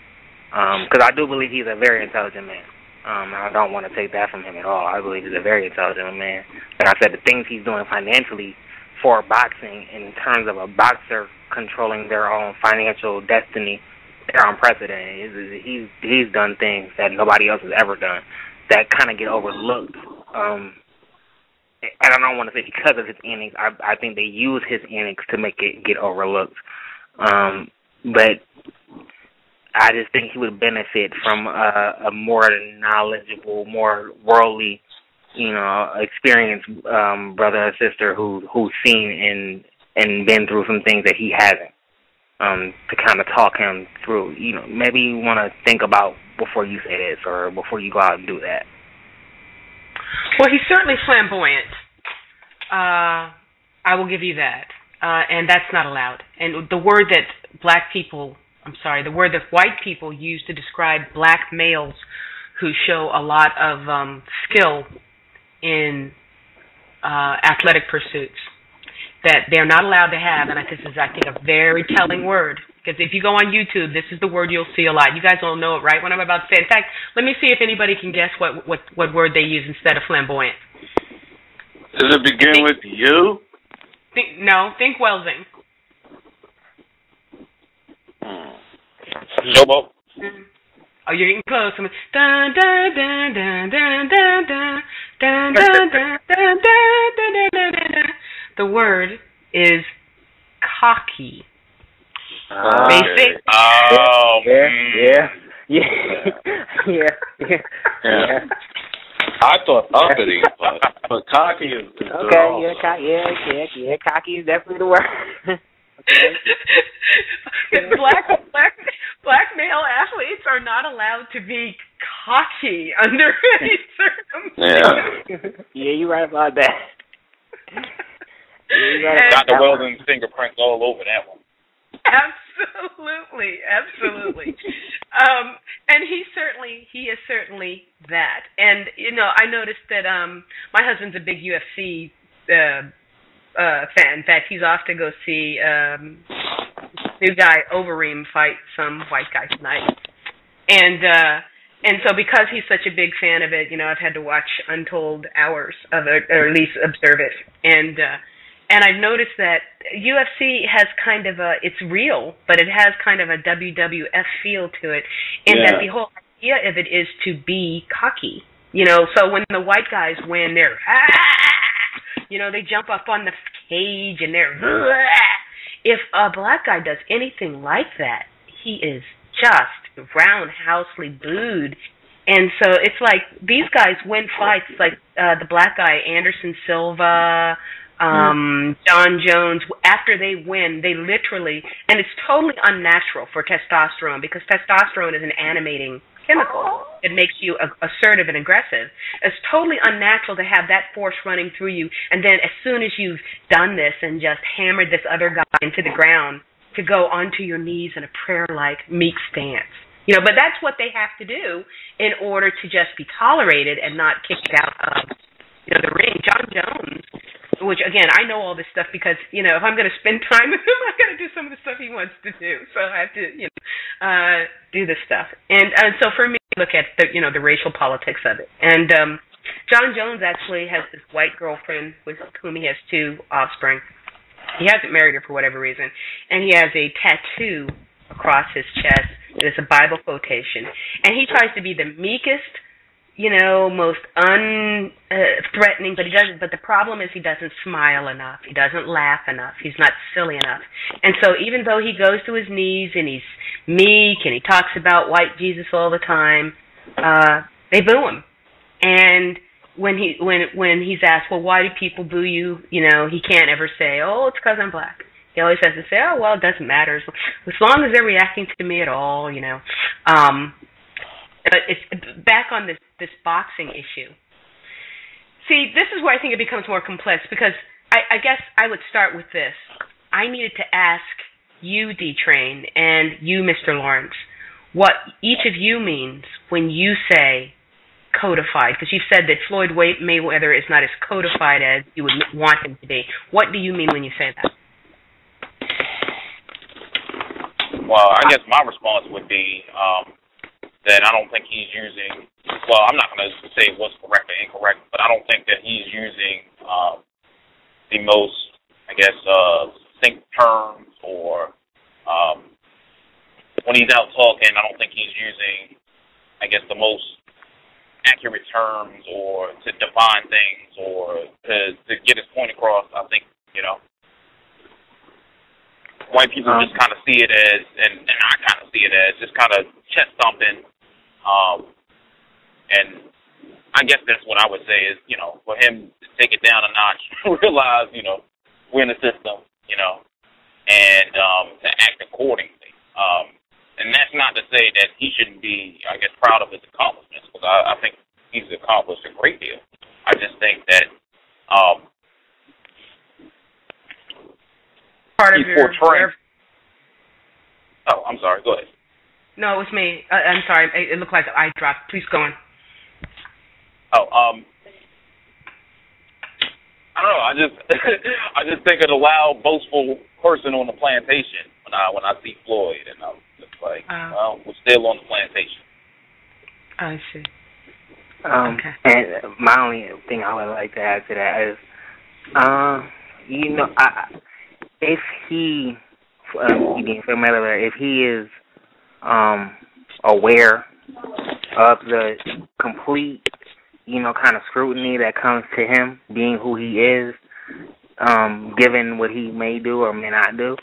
because um, I do believe he's a very intelligent man. Um, I don't want to take that from him at all. I believe he's a very intelligent man. Like I said, the things he's doing financially for boxing in terms of a boxer controlling their own financial destiny, they're unprecedented. He's, he's he's done things that nobody else has ever done that kind of get overlooked. Um, and I don't want to say because of his innings. I I think they use his innings to make it get overlooked. Um, but I just think he would benefit from a, a more knowledgeable, more worldly, you know, experienced um, brother or sister who who's seen and and been through some things that he hasn't. Um, to kind of talk him through, you know, maybe you want to think about before you say this or before you go out and do that? Well, he's certainly flamboyant. Uh, I will give you that, uh, and that's not allowed. And the word that black people, I'm sorry, the word that white people use to describe black males who show a lot of um, skill in uh, athletic pursuits that they're not allowed to have, and this is, I think, a very telling word. Because if you go on YouTube, this is the word you'll see a lot. You guys all know it, right? What I'm about to say. In fact, let me see if anybody can guess what what what word they use instead of flamboyant. Does it begin think, with you? Think, no, think Welsing. Hmm. Showboat. Mm-hmm. Oh, you're getting close. Dun, dun, dun, dun, dun, dun, dun, dun, dun, dun, dun, dun, dun, dun, dun. The word is cocky. Uh, Basic. Oh, yeah, yeah, yeah, yeah, yeah. yeah. I thought uppity, but but cocky is, is okay. Yeah, co- yeah, yeah, yeah. Cocky is definitely the word. black black black male athletes are not allowed to be cocky under any circumstances. Yeah, yeah, you're right about that. Yeah, Got the Welsing fingerprints all over that one. Absolutely, absolutely. um, and he certainly he is certainly that. And you know, I noticed that um my husband's a big UFC uh uh fan. In fact, he's off to go see um new guy Overeem fight some white guy tonight. And uh and so because he's such a big fan of it, you know, I've had to watch untold hours of it or at least observe it. And uh and I've noticed that UFC has kind of a it's real, but it has kind of a WWF feel to it and yeah. that the whole idea of it is to be cocky. You know, so when the white guys win, they're ah! You know, they jump up on the cage and they're ah! if a black guy does anything like that, he is just roundhousely booed. And so it's like these guys win fights like uh the black guy Anderson Silva, um Jon Jones after they win they literally and it's totally unnatural for testosterone because testosterone is an animating chemical. Uh-huh. It makes you assertive and aggressive. It's totally unnatural to have that force running through you and then as soon as you've done this and just hammered this other guy into the ground to go onto your knees in a prayer like meek stance. You know but that's what they have to do in order to just be tolerated and not kicked out of you know the ring. Jon Jones which again I know all this stuff because you know if I'm going to spend time with him, I got to do some of the stuff he wants to do. So I have to you know uh, do this stuff. And and so for me, look at the you know the racial politics of it. And um, Jon Jones actually has this white girlfriend with whom he has two offspring. He hasn't married her for whatever reason, and he has a tattoo across his chest. It's a Bible quotation, and he tries to be the meekest you know, most unthreatening, uh, but he doesn't. But the problem is he doesn't smile enough. He doesn't laugh enough. He's not silly enough. And so even though he goes to his knees and he's meek and he talks about white Jesus all the time, uh, they boo him. And when he when when he's asked, well, why do people boo you? You know, he can't ever say, oh, it's because I'm black. He always has to say, oh, well, it doesn't matter as long as they're reacting to me at all, you know. Um, but it's back on this this boxing issue. See, this is where I think it becomes more complex because I, I guess I would start with this. I needed to ask you, D Train, and you, Mr. Lawrence, what each of you means when you say codified, because you've said that Floyd Mayweather is not as codified as you would want him to be. What do you mean when you say that? Well, I guess my response would be um, that I don't think he's using. Well, I'm not going to say what's correct or incorrect, but I don't think that he's using um, the most, I guess, uh, think terms or um, when he's out talking. I don't think he's using, I guess, the most accurate terms or to define things or to to get his point across. I think you know white people um, just kind of see it as, and, and I kind of see it as just kind of chest thumping um, and I guess that's what I would say is, you know, for him to take it down a notch, realize, you know, we're in the system, you know, and um, to act accordingly. Um, and that's not to say that he shouldn't be, I guess, proud of his accomplishments because I, I think he's accomplished a great deal. I just think that um, part of he's your. portraying. Oh, I'm sorry. Go ahead. No, it was me. Uh, I'm sorry. It, it looked like I dropped. Please go on. Oh, um, I don't know. I just, I just think of a loud, boastful person on the plantation when I when I see Floyd, and I'm just like, Uh. well, we're still on the plantation. I see. Um, Okay. And my only thing I would like to add to that is, um, you know, I, if he, um, he being familiar, if he is um aware of the complete, you know, kind of scrutiny that comes to him being who he is, um, given what he may do or may not do,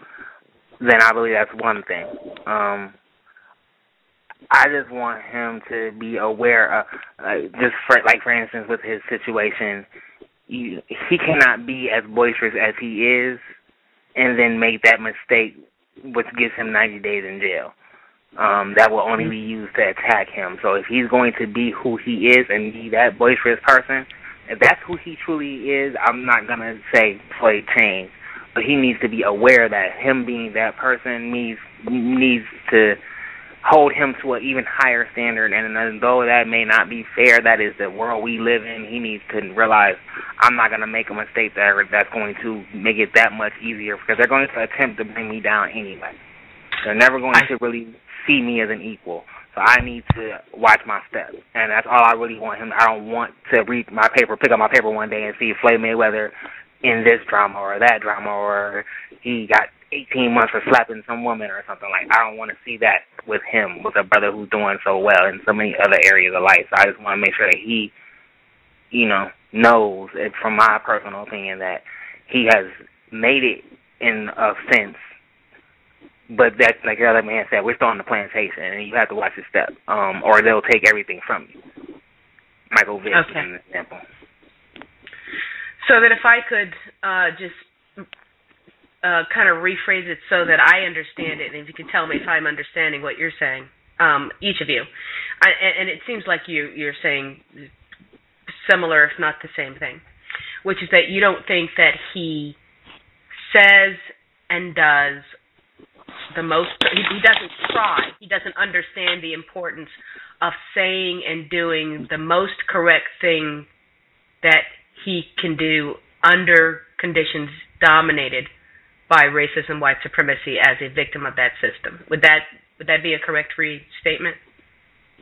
then I believe that's one thing. Um, I just want him to be aware of, uh, just for like for instance, with his situation, you, he cannot be as boisterous as he is, and then make that mistake, which gives him 90 days in jail. Um, that will only be used to attack him. So if he's going to be who he is and be that boisterous person, if that's who he truly is, I'm not gonna say play change, but he needs to be aware that him being that person needs needs to hold him to an even higher standard. And though that may not be fair, that is the world we live in. He needs to realize I'm not going to make a mistake that that's going to make it that much easier because they're going to attempt to bring me down anyway. They're never going to really see me as an equal. So I need to watch my steps, and that's all I really want him. I don't want to read my paper, pick up my paper one day, and see Floyd Mayweather in this drama or that drama, or he got 18 months for slapping some woman or something like. I don't want to see that with him, with a brother who's doing so well in so many other areas of life. So I just want to make sure that he, you know, knows, it, from my personal opinion, that he has made it in a sense. But that's like the other man said, we're still on the plantation, and you have to watch your step, um, or they'll take everything from you. Michael Vick, Okay. an example. So that if I could uh, just uh, kind of rephrase it so that I understand it, and if you can tell me if I'm understanding what you're saying, um, each of you, I, and, and it seems like you you're saying similar, if not the same thing, which is that you don't think that he says and does the most. He, he doesn't try. He doesn't understand the importance of saying and doing the most correct thing that he can do under conditions dominated by racism, white supremacy as a victim of that system. Would that would that be a correct restatement?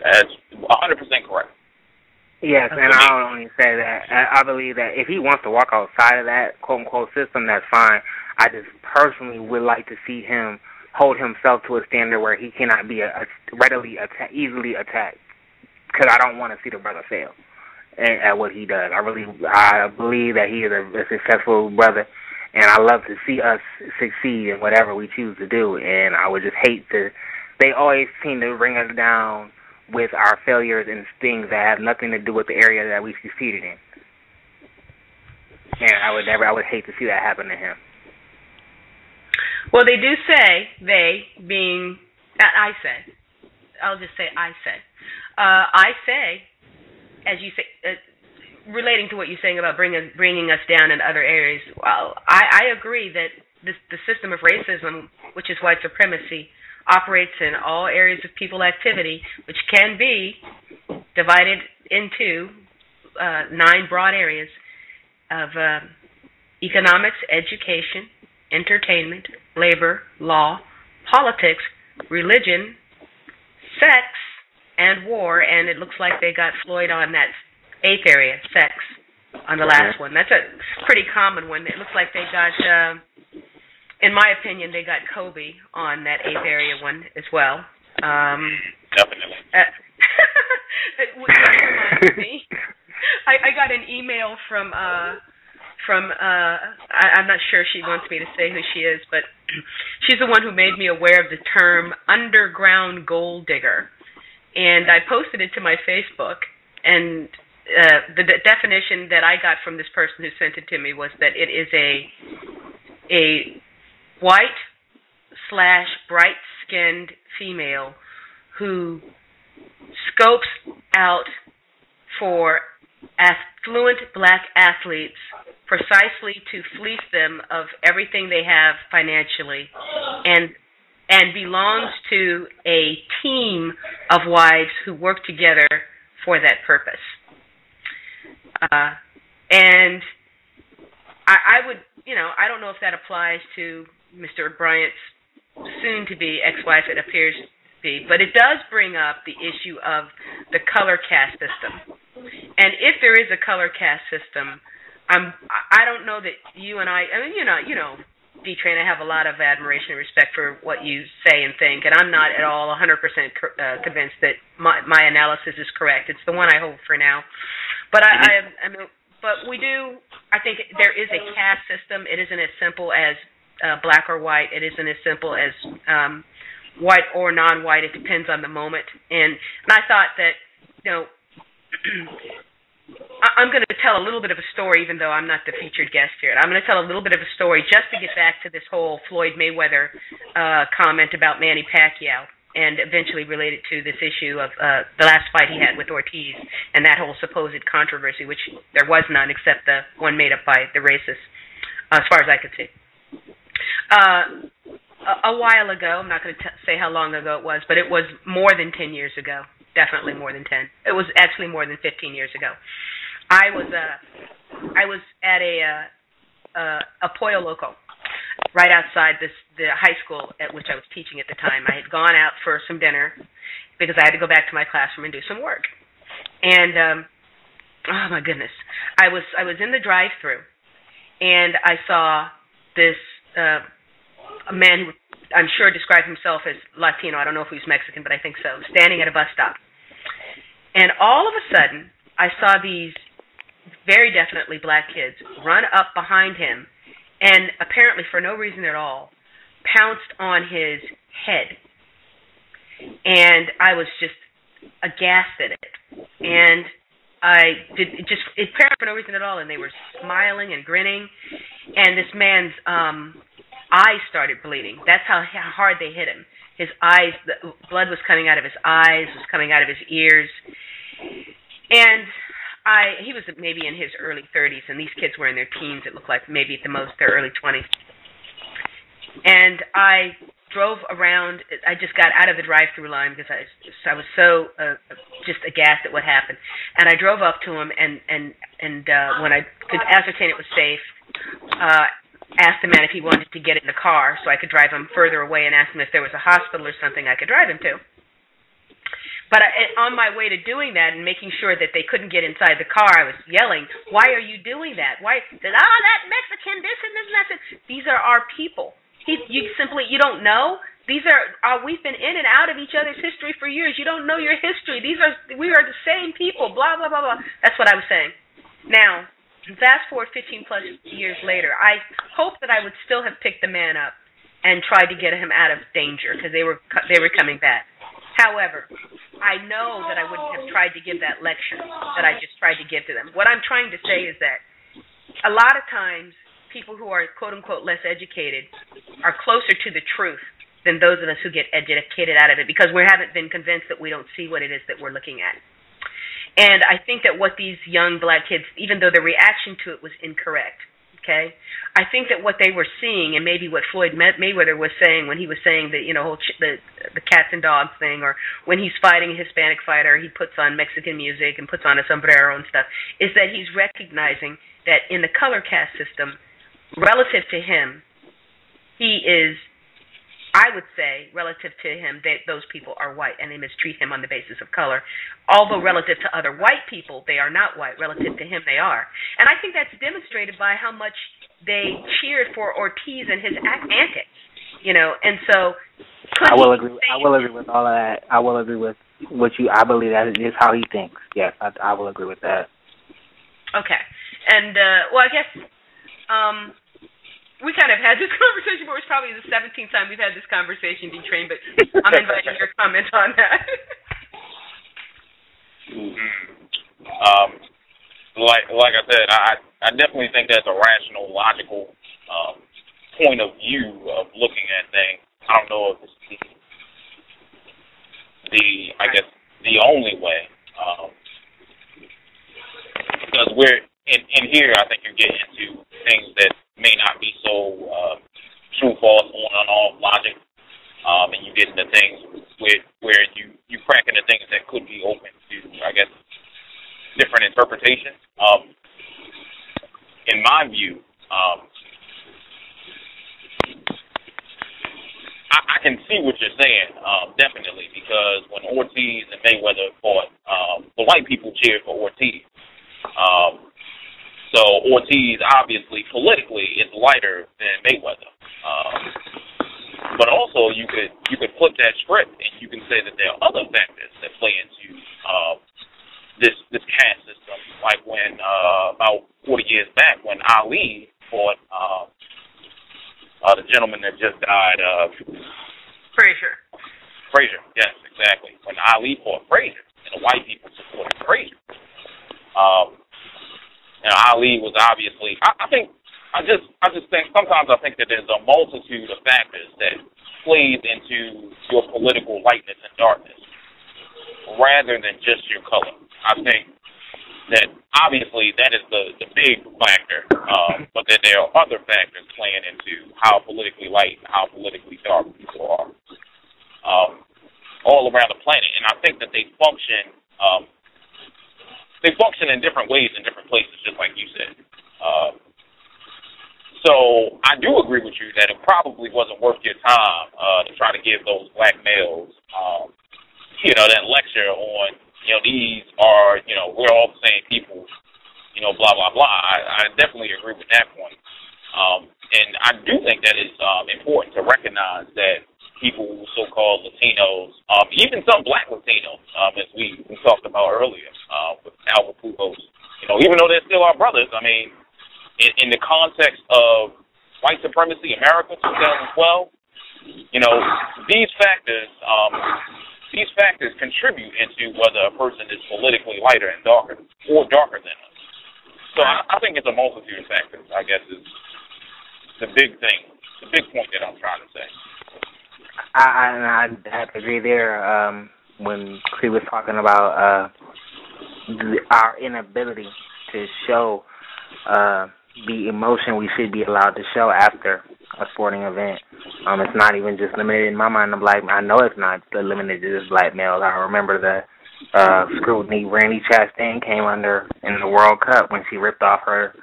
That's 100 percent correct. Yes, and I don't only say that. I, I believe that if he wants to walk outside of that quote unquote system, that's fine. I just personally would like to see him hold himself to a standard where he cannot be a, a readily atta- easily attacked. Because I don't want to see the brother fail at, at what he does. I really, I believe that he is a, a successful brother, and I love to see us succeed in whatever we choose to do. And I would just hate to. They always seem to bring us down with our failures and things that have nothing to do with the area that we succeeded in. And I would never, I would hate to see that happen to him. Well, they do say they being uh, I say. I'll just say I say. Uh, I say, as you say, uh, relating to what you're saying about bringing bringing us down in other areas. Well, I, I agree that this, the system of racism, which is white supremacy, operates in all areas of people activity, which can be divided into uh, nine broad areas of uh, economics, education, entertainment, labor, law, politics, religion, sex, and war. And it looks like they got Floyd on that eighth area, sex, on the last one. That's a pretty common one. It looks like they got, uh, in my opinion, they got Kobe on that eighth area one as well. Um, Definitely. uh, which reminds me, I, I got an email from uh from uh I, I'm not sure she wants me to say who she is, but she's the one who made me aware of the term underground gold digger. And I posted it to my Facebook and uh the de- definition that I got from this person who sent it to me was that it is a a white slash bright skinned female who scopes out for affluent black athletes precisely to fleece them of everything they have financially and and belongs to a team of wives who work together for that purpose. Uh, and I, I would, you know, I don't know if that applies to Mr. Bryant's soon to be ex wife, it appears to be, but it does bring up the issue of the color caste system. And if there is a color caste system, I'm I don't know that you and I I mean you know you know D Train, I have a lot of admiration and respect for what you say and think, and I'm not at all 100% co- uh, convinced that my, my analysis is correct. It's the one I hold for now, but I, I, I mean, but we do. I think there is a caste system. It isn't as simple as uh, black or white. It isn't as simple as um, white or non-white. It depends on the moment. And and I thought that you know I'm going to tell a little bit of a story, even though I'm not the featured guest here. I'm going to tell a little bit of a story just to get back to this whole Floyd Mayweather uh, comment about Manny Pacquiao, and eventually relate it to this issue of uh, the last fight he had with Ortiz and that whole supposed controversy, which there was none except the one made up by the racists, uh, as far as I could see. Uh, a, a while ago, I'm not going to say how long ago it was, but it was more than 10 years ago definitely more than 10. It was actually more than 15 years ago. I was uh I was at a uh, uh a Pollo Loco right outside this the high school at which I was teaching at the time. I had gone out for some dinner because I had to go back to my classroom and do some work. And um oh my goodness. I was I was in the drive-through and I saw this uh a man who I'm sure described himself as Latino. I don't know if he was Mexican, but I think so. Standing at a bus stop. And all of a sudden, I saw these very definitely black kids run up behind him and apparently for no reason at all pounced on his head. And I was just aghast at it. And I did just it apparently for no reason at all and they were smiling and grinning and this man's um eyes started bleeding. That's how hard they hit him. His eyes the blood was coming out of his eyes, was coming out of his ears. And I he was maybe in his early 30s, and these kids were in their teens. It looked like maybe at the most their early 20s. And I drove around. I just got out of the drive-through line because I I was so uh, just aghast at what happened. And I drove up to him, and and and uh, when I could ascertain it was safe, uh, asked the man if he wanted to get in the car so I could drive him further away, and ask him if there was a hospital or something I could drive him to. But I, on my way to doing that and making sure that they couldn't get inside the car, I was yelling, "Why are you doing that? Why?" Said, "Oh, that Mexican, this and this and that." These are our people. He, you simply you don't know. These are uh, we've been in and out of each other's history for years. You don't know your history. These are we are the same people. Blah blah blah blah. That's what I was saying. Now, fast forward 15 plus years later, I hope that I would still have picked the man up and tried to get him out of danger because they were they were coming back. However, I know that I wouldn't have tried to give that lecture that I just tried to give to them. What I'm trying to say is that a lot of times people who are quote unquote less educated are closer to the truth than those of us who get educated out of it because we haven't been convinced that we don't see what it is that we're looking at. And I think that what these young black kids, even though the reaction to it was incorrect, Okay, I think that what they were seeing, and maybe what Floyd Mayweather was saying when he was saying that you know whole ch- the the cats and dogs thing, or when he's fighting a Hispanic fighter, he puts on Mexican music and puts on a sombrero and stuff, is that he's recognizing that in the color caste system, relative to him, he is I would say, relative to him, they, those people are white and they mistreat him on the basis of color. Although relative to other white people, they are not white. Relative to him, they are. And I think that's demonstrated by how much they cheered for Ortiz and his antics. You know, and so. I will agree. I will agree with all of that. I will agree with what you. I believe that is how he thinks. Yes, I, I will agree with that. Okay, and uh well, I guess um we kind of had this conversation, but it's probably the 17th time we've had this conversation, D Train. But I'm inviting your comment on that. mm-hmm. um, like like I said, I I definitely think that's a rational, logical um, point of view of looking at things. I don't know if it's the, the I guess the only way. Um, because we're in, in here, I think you're getting into things that may not be so uh, true, false, on and off logic, um, and you get into things where where you you crack into things that could be open to, I guess, different interpretations. Um, in my view, um, I, I can see what you're saying, um, definitely, because when Ortiz and Mayweather fought, um, the white people cheered for Ortiz. Um, so Ortiz, obviously, politically, is lighter than Mayweather. Um, but also, you could you could flip that script, and you can say that there are other factors that play into uh, this this caste system. Like when uh, about 40 years back, when Ali fought uh, uh, the gentleman that just died, uh, Frazier. Frazier, yes, exactly. When Ali fought Frazier, and the white people supported Frazier. Um, you Ali was obviously. I, I think. I just. I just think. Sometimes I think that there's a multitude of factors that plays into your political lightness and darkness, rather than just your color. I think that obviously that is the the big factor, um, but that there are other factors playing into how politically light and how politically dark people are um, all around the planet, and I think that they function um, they function in different ways in different places, just like you said. Uh, so I do agree with you that it probably wasn't worth your time uh, to try to give those black males, um, you know, that lecture on, you know, these are, you know, we're all the same people, you know, blah blah blah. I, I definitely agree with that point, um, and I do think that it's um, important to recognize that people, so-called Latinos, um, even some Black Latinos, um, as we, we talked about earlier uh, with Albert Pujols. You know, even though they're still our brothers, I mean, in, in the context of white supremacy, America 2012, you know, these factors, um, these factors contribute into whether a person is politically lighter and darker or darker than us. So I, I think it's a multitude of factors. I guess is the big thing, the big point that I'm trying to say. I, I I have to agree there. Um, when Cree was talking about uh, our inability to show uh, the emotion we should be allowed to show after a sporting event. Um, it's not even just limited in my mind to black. I know it's not limited to just black males. I remember the uh, scrutiny Brandi Chastain came under in the World Cup when she ripped off her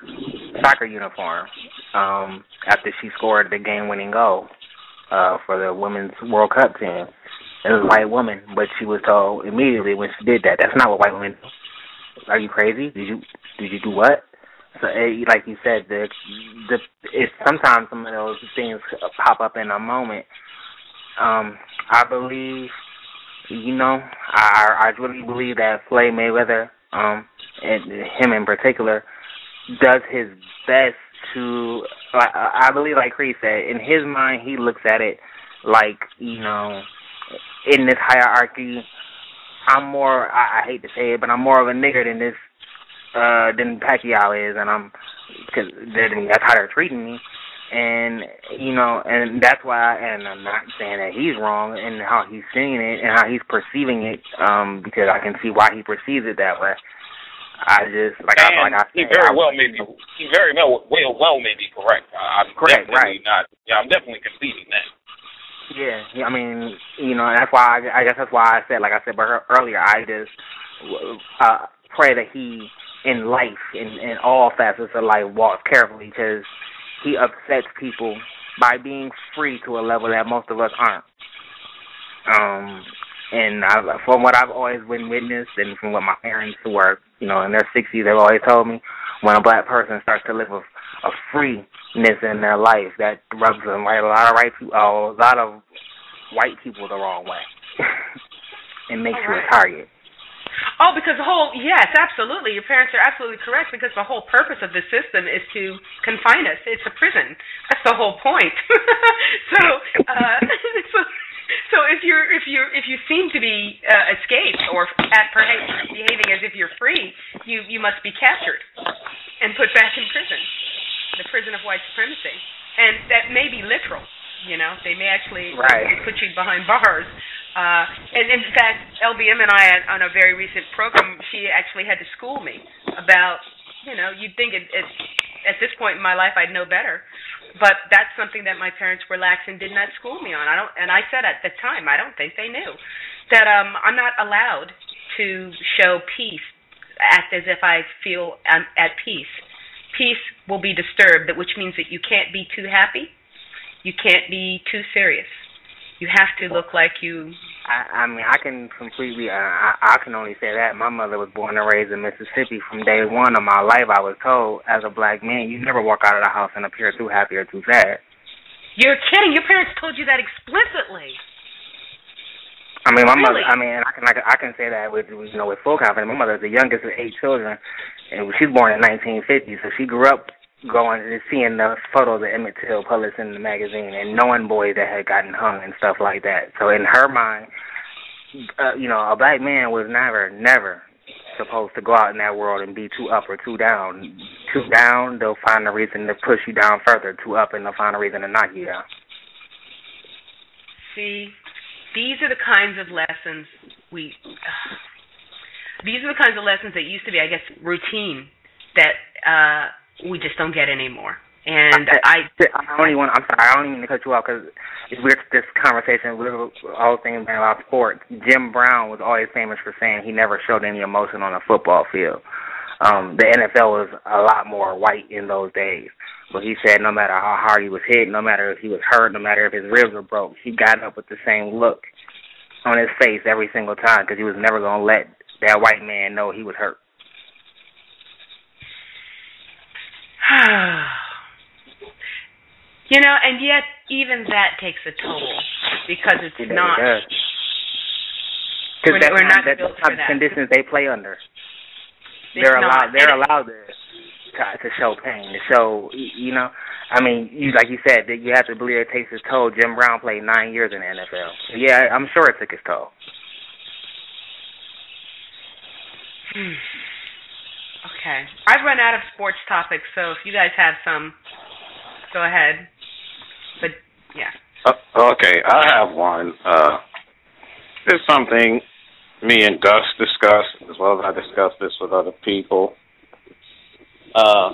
soccer uniform um, after she scored the game-winning goal uh, for the women's World Cup team. It was a white woman, but she was told immediately when she did that, that's not what white women do. Are you crazy? Did you did you do what? So, eh, like you said, the the it's sometimes some of those things pop up in a moment. Um, I believe, you know, I I really believe that Floyd Mayweather, um, and him in particular, does his best to. I, I believe, like Chris said, in his mind, he looks at it like you know, in this hierarchy, I'm more. I, I hate to say it, but I'm more of a nigger than this uh than Pacquiao is, and I'm because that's how they're treating me, and you know, and that's why. And I'm not saying that he's wrong in how he's seeing it and how he's perceiving it, um, because I can see why he perceives it that way. I just like and I like I he very I, well may be he very well well, well may be correct. I'm Correct, definitely right. not. Yeah, I'm definitely conceding that. Yeah, yeah, I mean, you know, that's why I, I guess that's why I said, like I said earlier, I just uh, pray that he, in life, in in all facets of life, walks carefully because he upsets people by being free to a level that most of us aren't. Um, and I, from what I've always been witnessed, and from what my parents who are, you know, in their sixties, they've always told me, when a black person starts to live a, a freeness in their life, that rubs them right a lot of right people, uh, a lot of white people the wrong way, and makes you a target. Oh, because the whole yes, absolutely. Your parents are absolutely correct because the whole purpose of the system is to confine us. It's a prison. That's the whole point. so, uh, so, so if you're if you if you seem to be uh, escaped or at perhaps behaving as if you're free, you you must be captured and put back in prison, the prison of white supremacy, and that may be literal. You know, they may actually right. put you behind bars. Uh, and in fact, LBM and I, on a very recent program, she actually had to school me about, you know, you'd think it, it, at this point in my life I'd know better, but that's something that my parents were lax and did not school me on. I don't, and I said at the time, I don't think they knew that um, I'm not allowed to show peace, act as if I feel I'm at peace. Peace will be disturbed, which means that you can't be too happy you can't be too serious. You have to look like you. I, I mean, I can completely. Uh, I, I can only say that my mother was born and raised in Mississippi. From day one of my life, I was told as a black man, you never walk out of the house and appear too happy or too sad. You're kidding. Your parents told you that explicitly. I mean, my really? mother. I mean, I can I can, I can say that with you know with full confidence. My mother is the youngest of eight children, and she's born in 1950, so she grew up going and seeing the photos of Emmett Till published in the magazine and knowing boys that had gotten hung and stuff like that. So in her mind, uh, you know, a black man was never, never supposed to go out in that world and be too up or too down. Too down, they'll find a reason to push you down further. Too up, and they'll find a reason to knock you down. See, these are the kinds of lessons we. Uh, these are the kinds of lessons that used to be, I guess, routine that uh we just don't get anymore. And I, I, I only want. I'm sorry. I don't even mean to cut you off because we're this conversation. We're all things about sports. Jim Brown was always famous for saying he never showed any emotion on a football field. Um, the NFL was a lot more white in those days. But he said no matter how hard he was hit, no matter if he was hurt, no matter if his ribs were broke, he got up with the same look on his face every single time because he was never going to let that white man know he was hurt. you know, and yet even that takes a toll because it's it not. Because we're, we're not that's built the for that. conditions they play under. It's they're not. allowed. They're allowed to, to to show pain, to show. You know, I mean, you like you said that you have to believe it takes its toll. Jim Brown played nine years in the NFL. Yeah, I'm sure it took its toll. Hmm. Okay. I've run out of sports topics, so if you guys have some, go ahead. But yeah. Uh, okay, I have one. Uh, it's something me and Gus discussed, as well as I discussed this with other people. Uh,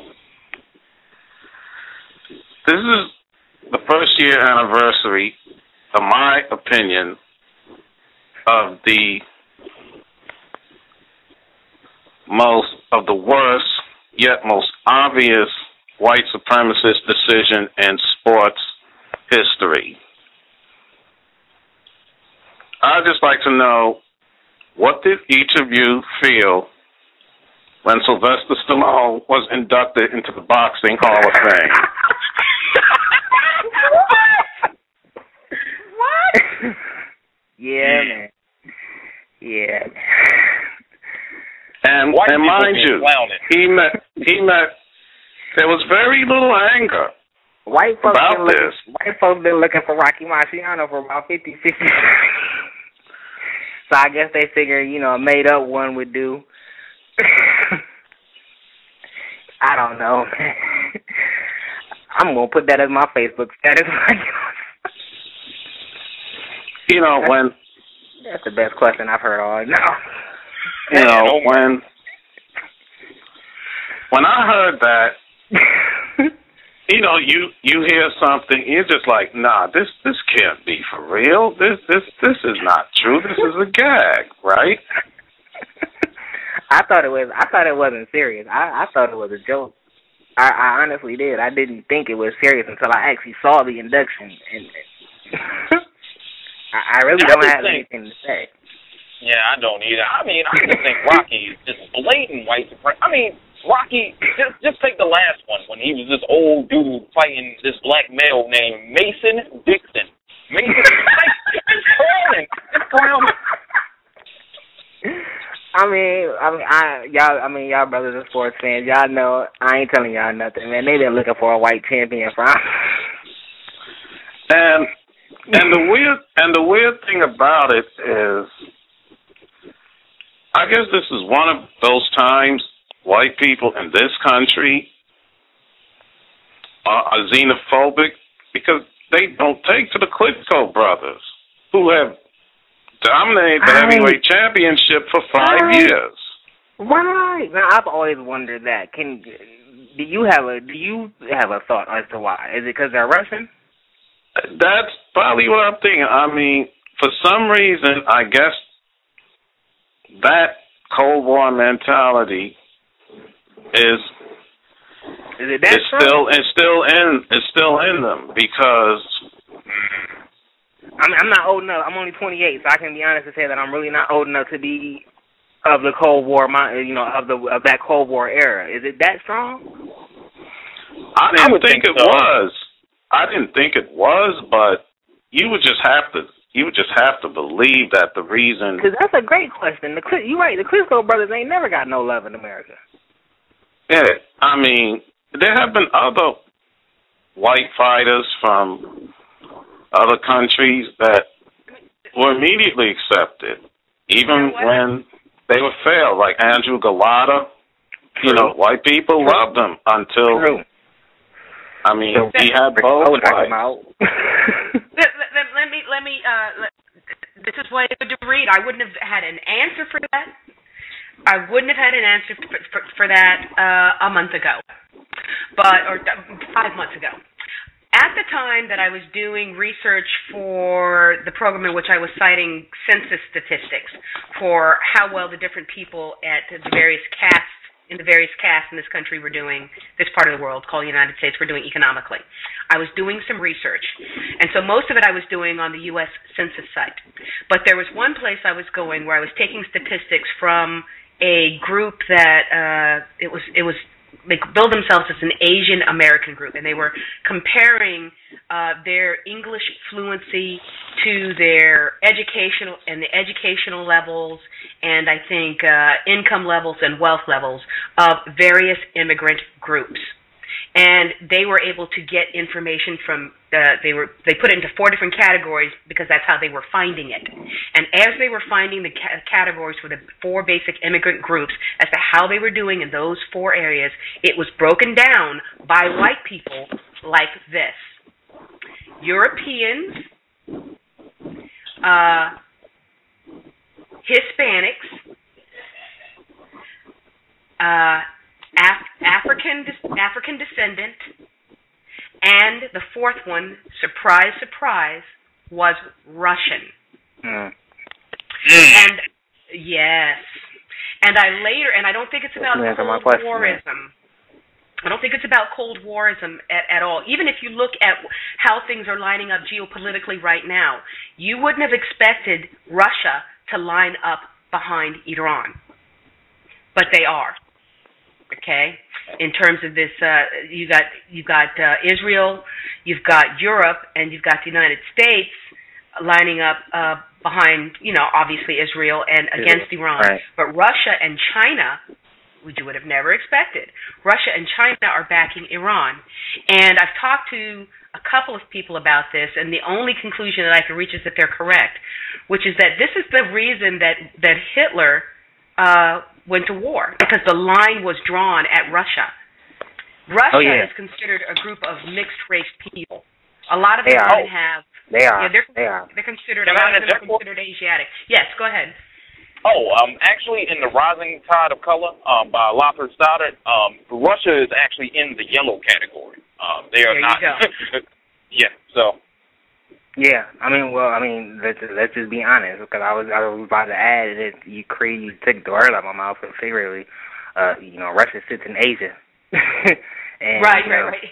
this is the first year anniversary, of my opinion, of the most of the worst yet most obvious white supremacist decision in sports history. I'd just like to know what did each of you feel when Sylvester Stallone was inducted into the Boxing Hall of Fame? what? yeah, man. Yeah. And White and people mind you, clowned. he met he met there was very little anger White folks about been looking, this. white folks been looking for Rocky Marciano for about fifty, sixty. so I guess they figure, you know, a made up one would do. I don't know. I'm gonna put that as my Facebook status. You know, when That's the best question I've heard all now. You know, no more. when when I heard that you know, you you hear something, you're just like, nah, this this can't be for real. This this this is not true. This is a gag, right? I thought it was. I thought it wasn't serious. I I thought it was a joke. I, I honestly did. I didn't think it was serious until I actually saw the induction, and I, I really I don't have think- anything to say. Yeah, I don't either. I mean, I just think Rocky is just blatant white supremacy. I mean, Rocky, just just take the last one when he was this old dude fighting this black male named Mason Dixon. Mason, like, it's clowning. It's clowning. I mean, I mean, I y'all. I mean, y'all brothers and sports fans. Y'all know I ain't telling y'all nothing, man. They been looking for a white champion for. And and the weird and the weird thing about it is I guess this is one of those times white people in this country are, are xenophobic because they don't take to the Klitschko brothers, who have dominated the heavyweight championship for five Right. years. Right. Now I've always wondered that. Can do you have a do you have a thought as to why? Is it because they're Russian? That's probably what I'm thinking. I mean, for some reason, I guess that Cold War mentality is Is it that is strong? still is still in is still in them because I mean, I'm not old enough. I'm only 28, so I can be honest and say that I'm really not old enough to be of the Cold War, mi- you know, of the of that Cold War era. Is it that strong? I didn't would think, think it was. I didn't think it was, but you would just have to you just have to believe that the reason Because that's a great question. The you're right. The Klitschko brothers ain't never got no love in America. Yeah, I mean, there have been other white fighters from other countries that were immediately accepted, even when they were failed, like Andrew Golota. You know, white people True. loved him until True. I mean he had both would knock white. him out. Let, let, let- me uh let, this is what I would read. I wouldn't have had an answer for that. I wouldn't have had an answer for, for, for that uh, a month ago, but or five months ago. At the time that I was doing research for the program in which I was citing census statistics for how well the different people at the various castes in the various casts in this country were doing, this part of the world called the United States, were doing economically. I was doing some research. And so most of it I was doing on the U.S. Census site. But there was one place I was going where I was taking statistics from a group that uh, it was it was they billed themselves as an Asian American group, and they were comparing uh, their English fluency to their educational and the educational levels, and I think uh, income levels and wealth levels of various immigrant groups. And they were able to get information from they were they put it into four different categories because that's how they were finding it. And as they were finding the ca- categories for the four basic immigrant groups as to how they were doing in those four areas, it was broken down by white people like this: Europeans, uh, Hispanics, uh, Af- African African descendant, and the fourth one, surprise, surprise, was Russian. Mm. And yes, and I later, and I don't think it's about You answered my Cold question, Warism. I don't think it's about Cold Warism at, at all. Even if you look at how things are lining up geopolitically right now, you wouldn't have expected Russia to line up behind Iran, but they are. Okay, in terms of this, uh, you got you got uh, Israel, you've got Europe, and you've got the United States lining up uh, behind, you know, obviously Israel and against Iran. Right. But Russia and China, which you would have never expected, Russia and China are backing Iran. And I've talked to a couple of people about this, and the only conclusion that I can reach is that they're correct, which is that this is the reason that that Hitler uh, went to war because the line was drawn at Russia. Russia Oh, yeah. is considered a group of mixed race people. A lot of They them are. don't have They are. yeah, they're they are. they're considered Can a lot of them are considered Asiatic. Yes, go ahead. Oh, um, actually, in the Rising Tide of Color um, by Lothrop Stoddard, um, Russia is actually in the yellow category. Um, they are There you not. go. yeah. So. Yeah, I mean, well, I mean, let's let's just be honest, because I was I was about to add that you cre you took the word out of my mouth, but figuratively, uh, you know, Russia sits in Asia, and right, you right, know, right.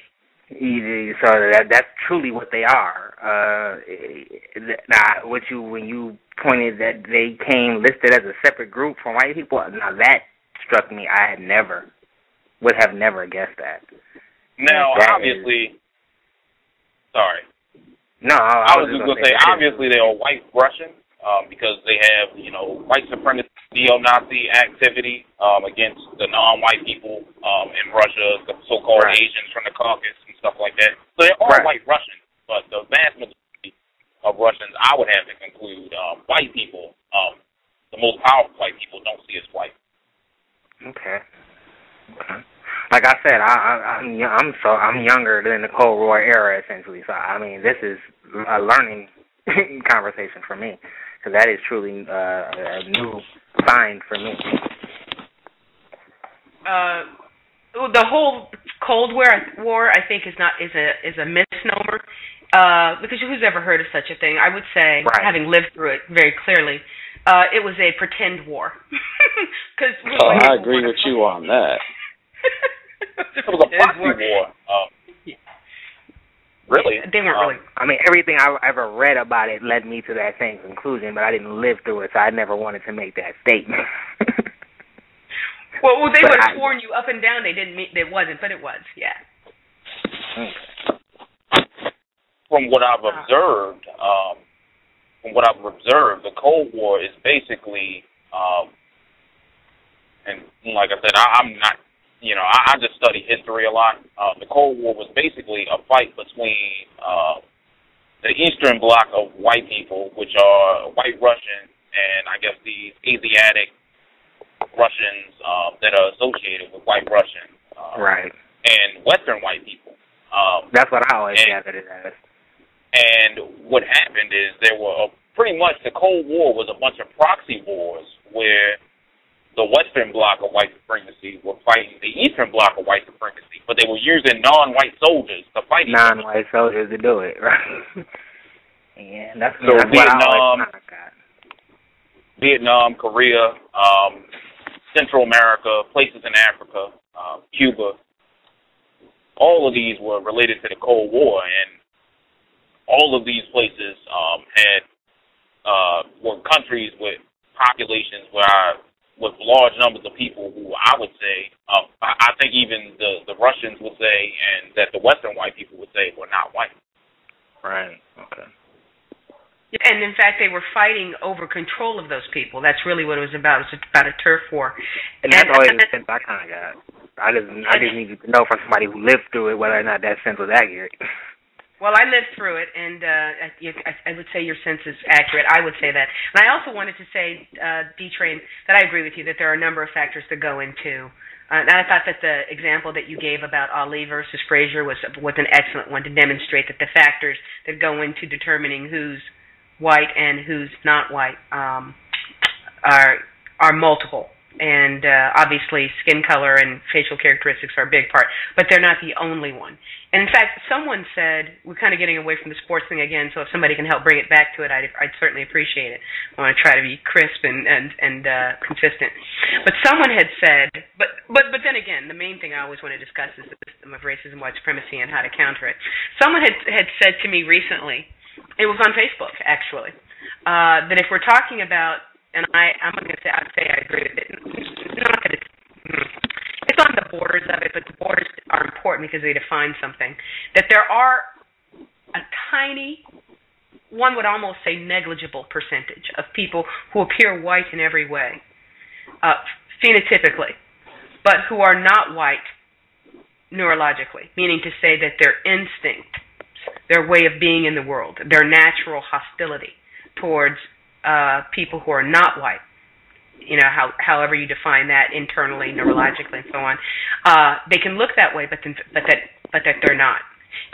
you- So that that's truly what they are. Uh, now, what you when you pointed that they came listed as a separate group from white people, now that struck me. I had never would have never guessed that. Now, That is- obviously, sorry. No, I, I was just gonna gonna say, is- obviously they are white Russian um, because they have, you know, white supremacist neo-Nazi activity um, against the non-white people um, in Russia, the so-called Right. Asians from the Caucasus and stuff like that. So they are Right. white Russians, but the vast majority of Russians, I would have to conclude, um, white people, um, the most powerful white people, don't see as white. Okay. Okay. Like I said, I, I I'm I'm so I'm younger than the Cold War era essentially. So I mean, this is a learning conversation for me because that is truly uh, a new find for me. Uh, the whole Cold War, War, I think, is not is a is a misnomer. Uh, because who's ever heard of such a thing? I would say, right. having lived through it very clearly, uh, it was a pretend war. Cause oh, I agree with you on that. it was a proxy war. war. Um, really? They weren't um, really. I mean, everything I ever read about it led me to that same conclusion, but I didn't live through it, so I never wanted to make that statement. well, well, they would have sworn you up and down they didn't mean it wasn't, but it was, yeah. From what I've observed, um, from what I've observed, the Cold War is basically, um, and like I said, I, I'm not you know, I, I just study history a lot. Uh, the Cold War was basically a fight between uh, the Eastern Bloc of white people, which are white Russians, and I guess the Asiatic Russians uh, that are associated with white Russians. Uh, right. And Western white people. Um, That's what I always gathered it as. And what happened is there were a, pretty much the Cold War was a bunch of proxy wars where the Western bloc of white supremacy were fighting the Eastern bloc of white supremacy, but they were using non-white soldiers to fight non-white soldiers to do it, right? yeah, that's, so that's Vietnam, what I Vietnam, Korea, um, Central America, places in Africa, uh, Cuba. All of these were related to the Cold War, and all of these places um, had uh, were countries with populations where with large numbers of people who I would say, um, I, I think even the the Russians would say, and that the Western white people would say were not white. Right. Okay. And in fact, they were fighting over control of those people. That's really what it was about. It was about a turf war. And, and that's always the sense I kind of got. I just I just need to know from somebody who lived through it whether or not that sense was accurate. Well, I lived through it, and uh, I, I would say your sense is accurate. I would say that. And I also wanted to say, uh, D-Train, that I agree with you that there are a number of factors that go into. Uh, and I thought that the example that you gave about Ali versus Frazier was was an excellent one to demonstrate that the factors that go into determining who's white and who's not white um, are are multiple and uh, obviously skin color and facial characteristics are a big part, but they're not the only one. And in fact, someone said we're kind of getting away from the sports thing again. So if somebody can help bring it back to it, I'd, I'd certainly appreciate it. I want to try to be crisp and and and uh, consistent. But someone had said, but but but then again, the main thing I always want to discuss is the system of racism, white supremacy, and how to counter it. Someone had had said to me recently, it was on Facebook actually, uh, that if we're talking about and I, I'm going to say, I'd say I agree with it. Not it's, hmm, it's on the borders of it, but the borders are important because they define something. That there are a tiny, one would almost say negligible percentage of people who appear white in every way, uh, phenotypically, but who are not white neurologically, meaning to say that their instinct, their way of being in the world, their natural hostility towards uh, people who are not white, you know, how, however you define that internally, neurologically, and so on, uh, they can look that way, but then, but that but that they're not.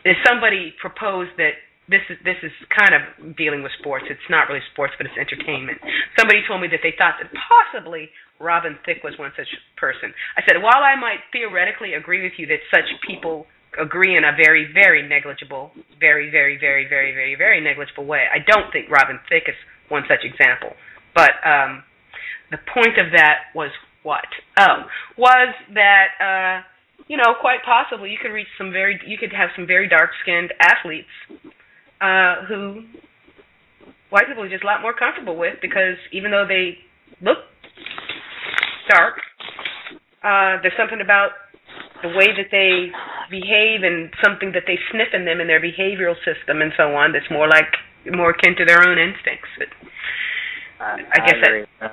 If somebody proposed that this is this is kind of dealing with sports. It's not really sports, but it's entertainment. Somebody told me that they thought that possibly Robin Thicke was one such person. I said, while I might theoretically agree with you that such people agree in a very, very negligible, very, very, very, very, very, very negligible way, I don't think Robin Thicke is one such example. But um, the point of that was what? Oh, was that uh, you know quite possibly you could reach some very you could have some very dark skinned athletes uh, who white people are just a lot more comfortable with because even though they look dark, uh, there's something about the way that they behave and something that they sniff in them in their behavioral system and so on that's more like more akin to their own instincts. But, uh, I, I guess agree. that.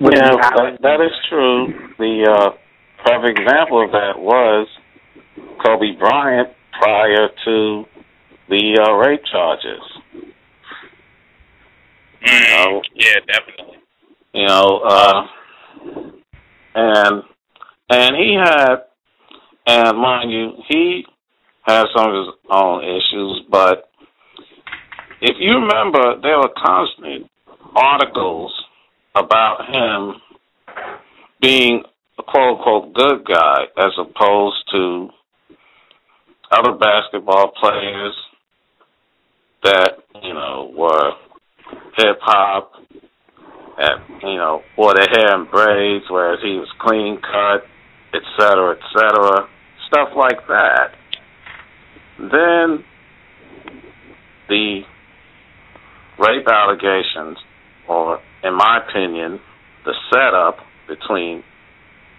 Yeah, that, that is true. The uh, perfect example of that was Kobe Bryant prior to the uh, rape charges. You know, yeah, definitely. You know, uh, and and he had And mind you, he had some of his own issues, but if you remember, there were constant articles about him being a quote unquote good guy as opposed to other basketball players that, you know, were hip hop and you know, wore their hair in braids whereas he was clean cut, et cetera, et cetera. Stuff like that. Then the rape allegations, or in my opinion, the setup between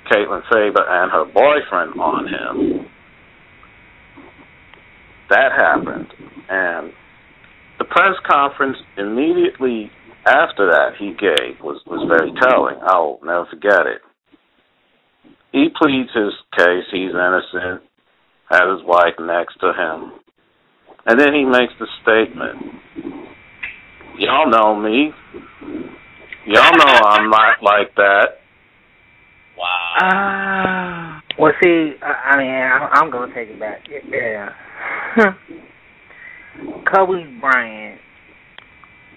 Katelyn Faber and her boyfriend on him, that happened. And the press conference immediately after that he gave was, was very telling. I'll never forget it. He pleads his case, he's innocent, has his wife next to him. And then he makes the statement Y'all know me. Y'all know I'm not like that. Wow. Uh, well, see, I mean, I, I'm going to take it back. Yeah. Kobe Bryant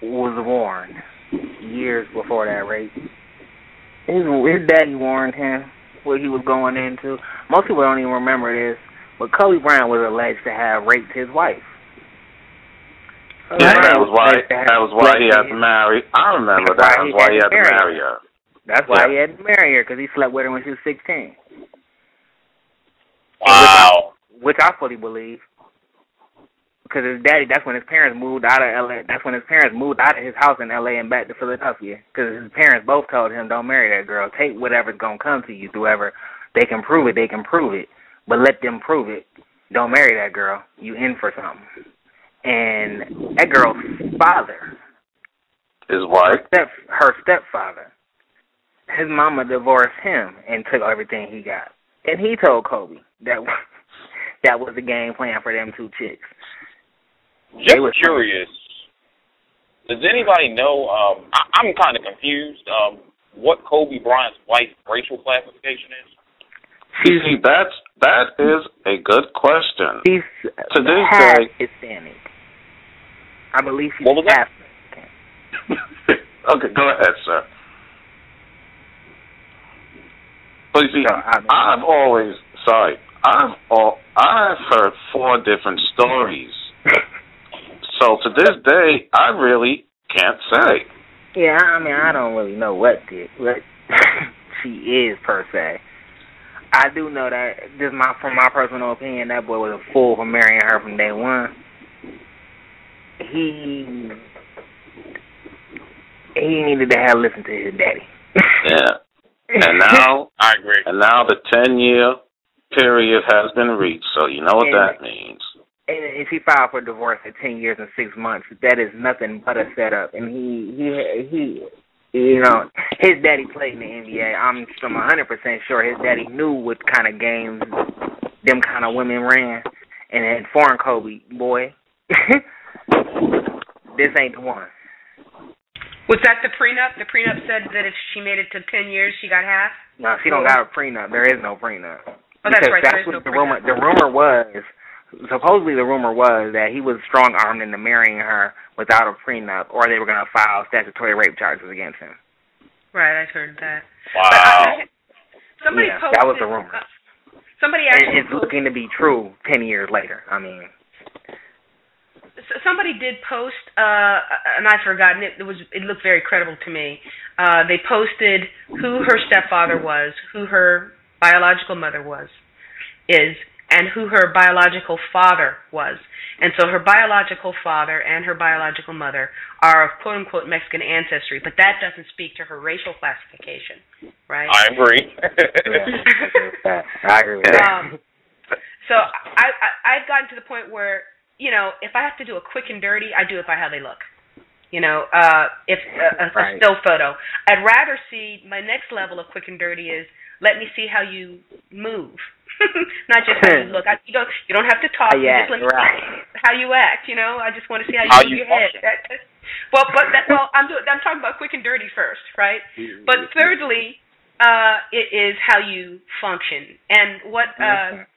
was warned years before that rape. His, his daddy warned him what he was going into. Most people don't even remember this, but Kobe Bryant was alleged to have raped his wife. Yeah, that was why that was why he had to marry. I remember that. That's why he had to marry her. That's why he had to marry her because he slept with her when she was sixteen. Wow. Which I, which I fully believe. Because his daddy, that's when his parents moved out of LA. That's when his parents moved out of his house in LA and back to Philadelphia. Because his parents both told him, "Don't marry that girl. Take whatever's gonna come to you. Whoever they can prove it, they can prove it. But let them prove it. Don't marry that girl. You in for something." And that girl's father, his wife, her, step, her stepfather, his mama divorced him and took everything he got, and he told Kobe that that was the game plan for them two chicks. Just was curious. Does anybody know? Um, I, I'm kind of confused. Um, what Kobe Bryant's wife's racial classification is? See, see, that's that is a good question. She's to this day Hispanic. I believe she's what was half. okay, go ahead, sir. But you see, no, I've always sorry, I've all I've heard four different stories. so to this day, I really can't say. Yeah, I mean, I don't really know what did what she is per se. I do know that just my from my personal opinion, that boy was a fool for marrying her from day one he he needed to have listened to his daddy. yeah. And now I agree. And now the ten year period has been reached, so you know what and, that means. And if he filed for divorce at ten years and six months, that is nothing but a setup. And he he he you know, his daddy played in the NBA. I'm I'm 100 percent sure his daddy knew what kind of games them kind of women ran, and had foreign Kobe boy. this ain't the one. Was that the prenup? The prenup said that if she made it to ten years, she got half. No, she don't got a prenup. There is no prenup. Oh, that's right. That's what no the rumor. The rumor was supposedly the rumor was that he was strong armed into marrying her without a prenup, or they were going to file statutory rape charges against him. Right, I heard that. Wow. I, somebody yeah, posted, that was the rumor. Uh, somebody actually. And it's looking to be true ten years later. I mean somebody did post, uh, and I've forgotten it. It was it looked very credible to me. Uh, they posted who her stepfather was, who her biological mother was, is, and who her biological father was. And so her biological father and her biological mother are of quote unquote Mexican ancestry, but that doesn't speak to her racial classification, right? I agree. I agree with that. Um, so I, I I've gotten to the point where you know, if I have to do a quick and dirty, I do it by how they look. You know, uh, if uh, a, right. a still photo, I'd rather see my next level of quick and dirty is let me see how you move, not just how you look. I, you don't you don't have to talk. Yeah, just let me right. see how you act. You know, I just want to see how you how move you your head. That, well, but that, well, I'm doing. I'm talking about quick and dirty first, right? But thirdly, uh, it is how you function and what. Uh,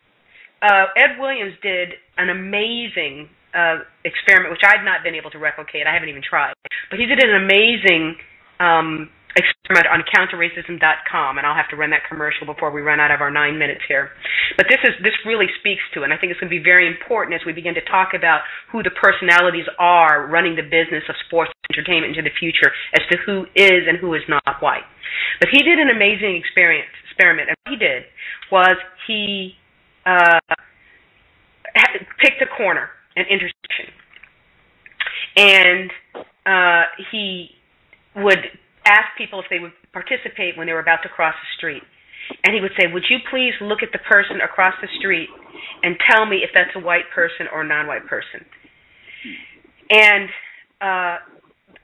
uh, Ed Williams did an amazing uh, experiment, which I've not been able to replicate. I haven't even tried, but he did an amazing um, experiment on counterracism.com, and I'll have to run that commercial before we run out of our nine minutes here. But this is this really speaks to, and I think it's going to be very important as we begin to talk about who the personalities are running the business of sports entertainment into the future, as to who is and who is not white. But he did an amazing experience experiment, and what he did was he uh, picked a corner, an intersection, and uh, he would ask people if they would participate when they were about to cross the street. And he would say, Would you please look at the person across the street and tell me if that's a white person or a non white person? And uh,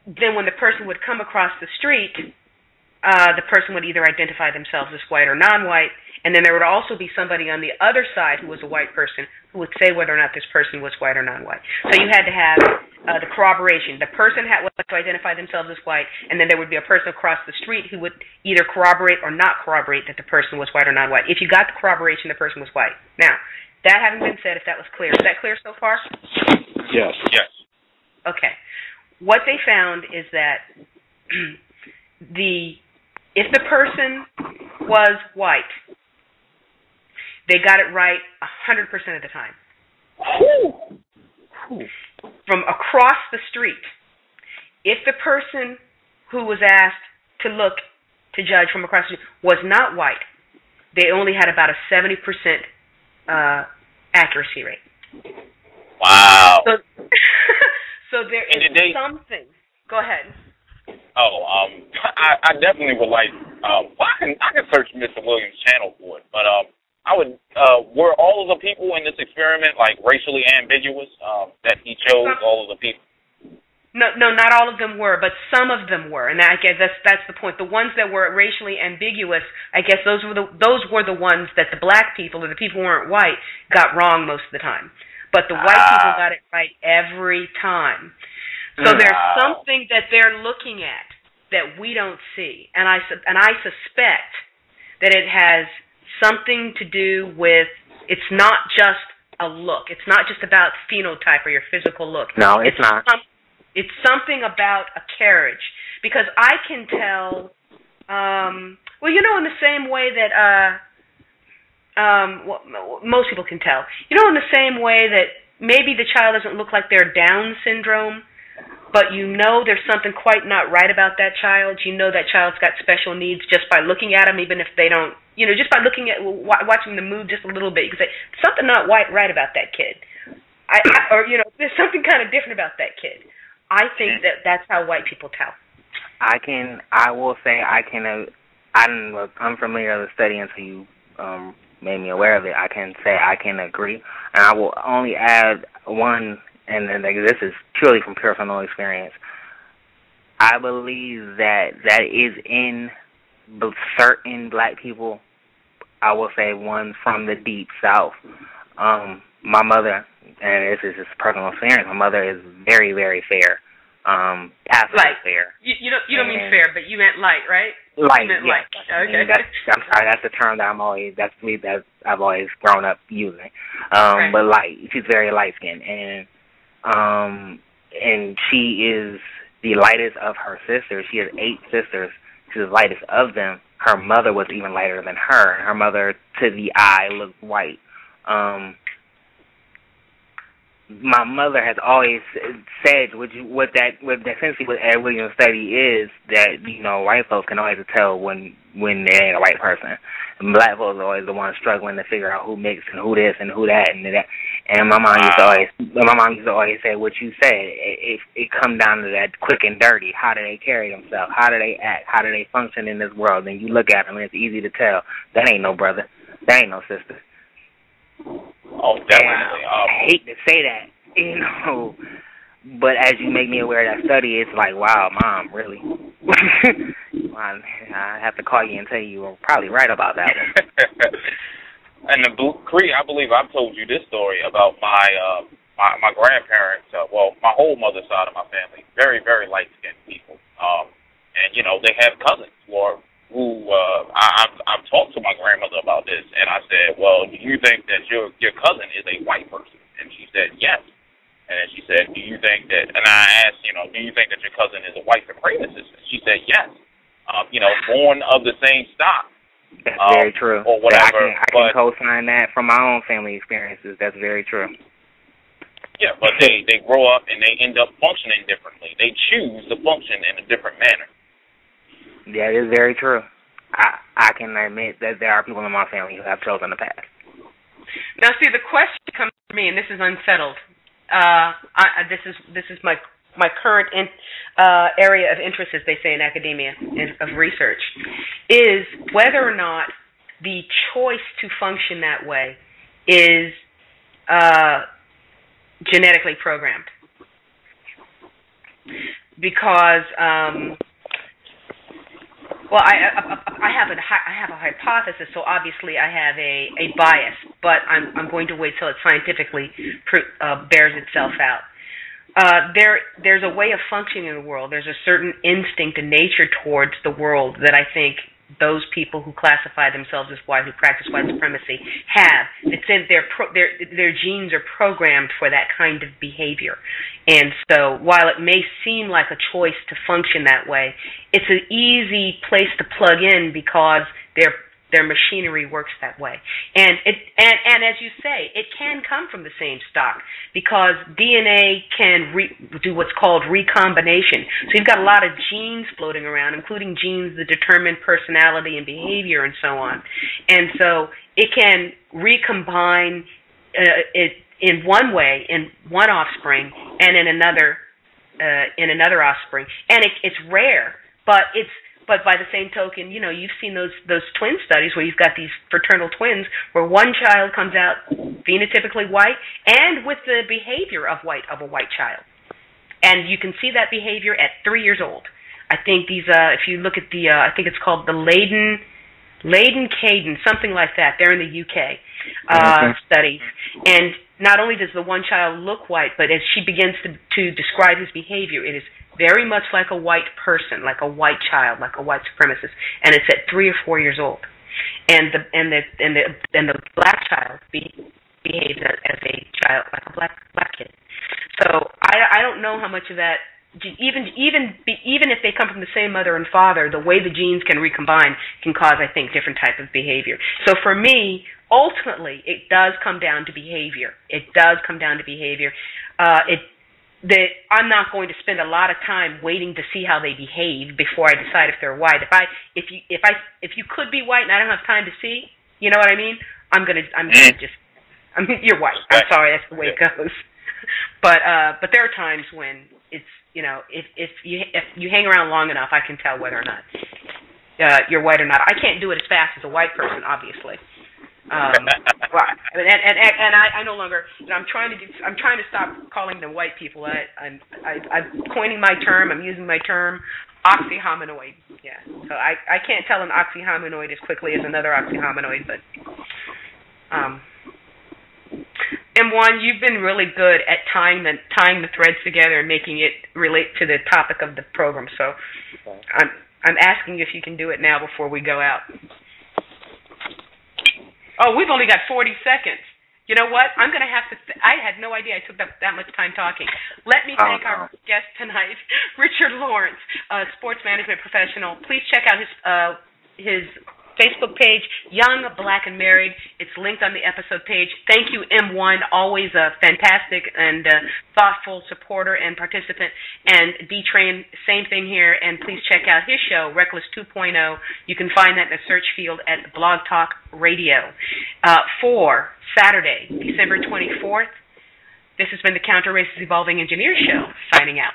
then when the person would come across the street, uh, the person would either identify themselves as white or non white, and then there would also be somebody on the other side who was a white person who would say whether or not this person was white or non-white. So you had to have uh, the corroboration. The person had to identify themselves as white, and then there would be a person across the street who would either corroborate or not corroborate that the person was white or non-white. If you got the corroboration, the person was white. Now, that having been said, if that was clear, is that clear so far? Yes. Yes. Okay. What they found is that the if the person was white, they got it right 100% of the time. From across the street, if the person who was asked to look to judge from across the street was not white, they only had about a 70% uh, accuracy rate. Wow. So, so there is And did they- something. Go ahead. Oh, um, I, I definitely would like. Um, well, I can I can search Mr. Williams' channel for it, but um, I would. Uh, were all of the people in this experiment like racially ambiguous? Um, that he chose all of the people. No, no, not all of them were, but some of them were, and I guess that's that's the point. The ones that were racially ambiguous, I guess those were the those were the ones that the black people or the people who weren't white got wrong most of the time, but the white Ah. people got it right every time. So there's Wow. something that they're looking at that we don't see, and I and I suspect that it has something to do with it's not just a look. It's not just about phenotype or your physical look. No, it's not. some- it's something about a carriage because I can tell. Um, well, you know, in the same way that uh, um, well, most people can tell. You know, in the same way that maybe the child doesn't look like they're Down syndrome, but you know there's something quite not right about that child. You know that child's got special needs just by looking at them, even if they don't. You know, just by looking at watching them move just a little bit, you can say something not white right about that kid. I, I or you know, there's something kind of different about that kid. I think that that's how white people tell. I can. I will say I can. Uh, I'm unfamiliar with the study until you um, made me aware of it. I can say I can agree, and I will only add one. And like, this is purely from personal experience. I believe that that is in certain black people. I will say ones from the deep south. Um, my mother, and this is just personal experience. My mother is very, very fair. Um, absolutely Like, fair. You, you don't you don't mean fair, but you meant light, right? Light, You meant yes. light. Okay. That's, I'm sorry, that's the term that I'm always that's me that I've always grown up using. Um, Right. but light, she's very light skinned, and um, and she is the lightest of her sisters. She has eight sisters. She's the lightest of them. Her mother was even lighter than her. Her mother, to the eye, looked white. Um, my mother has always said you, what that what essentially what Ed Williams study is that you know white folks can always tell when when they ain't a white person, and black folks are always the ones struggling to figure out who mixed and who this and who that and that. And my mom used to always my mom used to always say what you said. It, it it come down to that quick and dirty. How do they carry themselves? How do they act? How do they function in this world? And you look at them and it's easy to tell that ain't no brother, that ain't no sister. Oh, definitely. Um, I hate to say that, you know, but as you make me aware of that study, it's like, wow, mom, really? I I have to call you and tell you you were probably right about that one. and the Blue Cree, I believe I've told you this story about my uh my my grandparents. Uh, well, my whole mother's side of my family, very very light skinned people. Um, and you know they have cousins who are who uh, I, I've, I've talked to my grandmother about this, and I said, "Well, do you think that your your cousin is a white person?" And she said, "Yes." And then she said, "Do you think that?" And I asked, you know, "Do you think that your cousin is a white supremacist?" And she said, "Yes." Uh, you know, born of the same stock. That's um, very true. Or whatever. I can, I but, can co-sign that from my own family experiences. That's very true. Yeah, but they they grow up and they end up functioning differently. They choose to function in a different manner. Yeah, it is very true. I I can admit that there are people in my family who have chosen the path. Now, see, the question comes to me, and this is unsettled. Uh, I, this is this is my my current in, uh, area of interest, as they say in academia, in, of research, is whether or not the choice to function that way is uh, genetically programmed. Because, um, well, I, I, I have a I have a hypothesis, so obviously I have a, a bias, but I'm I'm going to wait till it scientifically uh, bears itself out. Uh, there there's a way of functioning in the world. There's a certain instinct and nature towards the world that I think those people who classify themselves as white, who practice white supremacy, have. It's in their pro, their their genes are programmed for that kind of behavior, and so while it may seem like a choice to function that way, it's an easy place to plug in because they're their machinery works that way. And it and and as you say, it can come from the same stock because DNA can re, do what's called recombination. So you've got a lot of genes floating around, including genes that determine personality and behavior and so on. And so it can recombine uh, it in one way in one offspring and in another uh, in another offspring. And it, it's rare, but it's but by the same token, you know, you've seen those those twin studies where you've got these fraternal twins where one child comes out phenotypically white and with the behavior of white of a white child. And you can see that behavior at 3 years old. I think these uh if you look at the uh I think it's called the Leiden Leiden Caden, something like that. They're in the UK uh, study, and not only does the one child look white, but as she begins to to describe his behavior, it is very much like a white person, like a white child, like a white supremacist, and it's at three or four years old, and the and the and the and the black child be, behaves as, a child, like a black black kid. So I I don't know how much of that even even even if they come from the same mother and father, the way the genes can recombine can cause, I think, different type of behavior. So for me, ultimately, it does come down to behavior. It does come down to behavior. Uh, it that I'm not going to spend a lot of time waiting to see how they behave before I decide if they're white. If I if you if I if you could be white and I don't have time to see, you know what I mean? I'm gonna I'm gonna just I mean you're white. I'm sorry, that's the way it goes. But uh but there are times when it's you know if if you if you hang around long enough, I can tell whether or not uh you're white or not. I can't do it as fast as a white person, obviously. Um, right, and and and, and I, I no longer. You know, I'm trying to get. I'm trying to stop calling them white people. I, I'm I, I'm coining my term. I'm using my term oxyhominoid. Yeah. So I I can't tell an oxyhominoid as quickly as another oxyhominoid, but um. M1, you've been really good at tying the tying the threads together and making it relate to the topic of the program. So, I'm I'm asking if you can do it now before we go out. Oh, we've only got 40 seconds. You know what? I'm going to have to. Th- I had no idea I took that, that much time talking. Let me thank our guest tonight, Richard Lawrence, a sports management professional. Please check out his uh, his Facebook page, Young, Black, and Married. It's linked on the episode page. Thank you, M1, always a fantastic and uh, thoughtful supporter and participant. And D Train, same thing here. And please check out his show, Reckless 2.0. You can find that in the search field at Blog Talk Radio. Uh, for Saturday, December 24th, this has been the Counter Racist Evolving Engineer Show, signing out.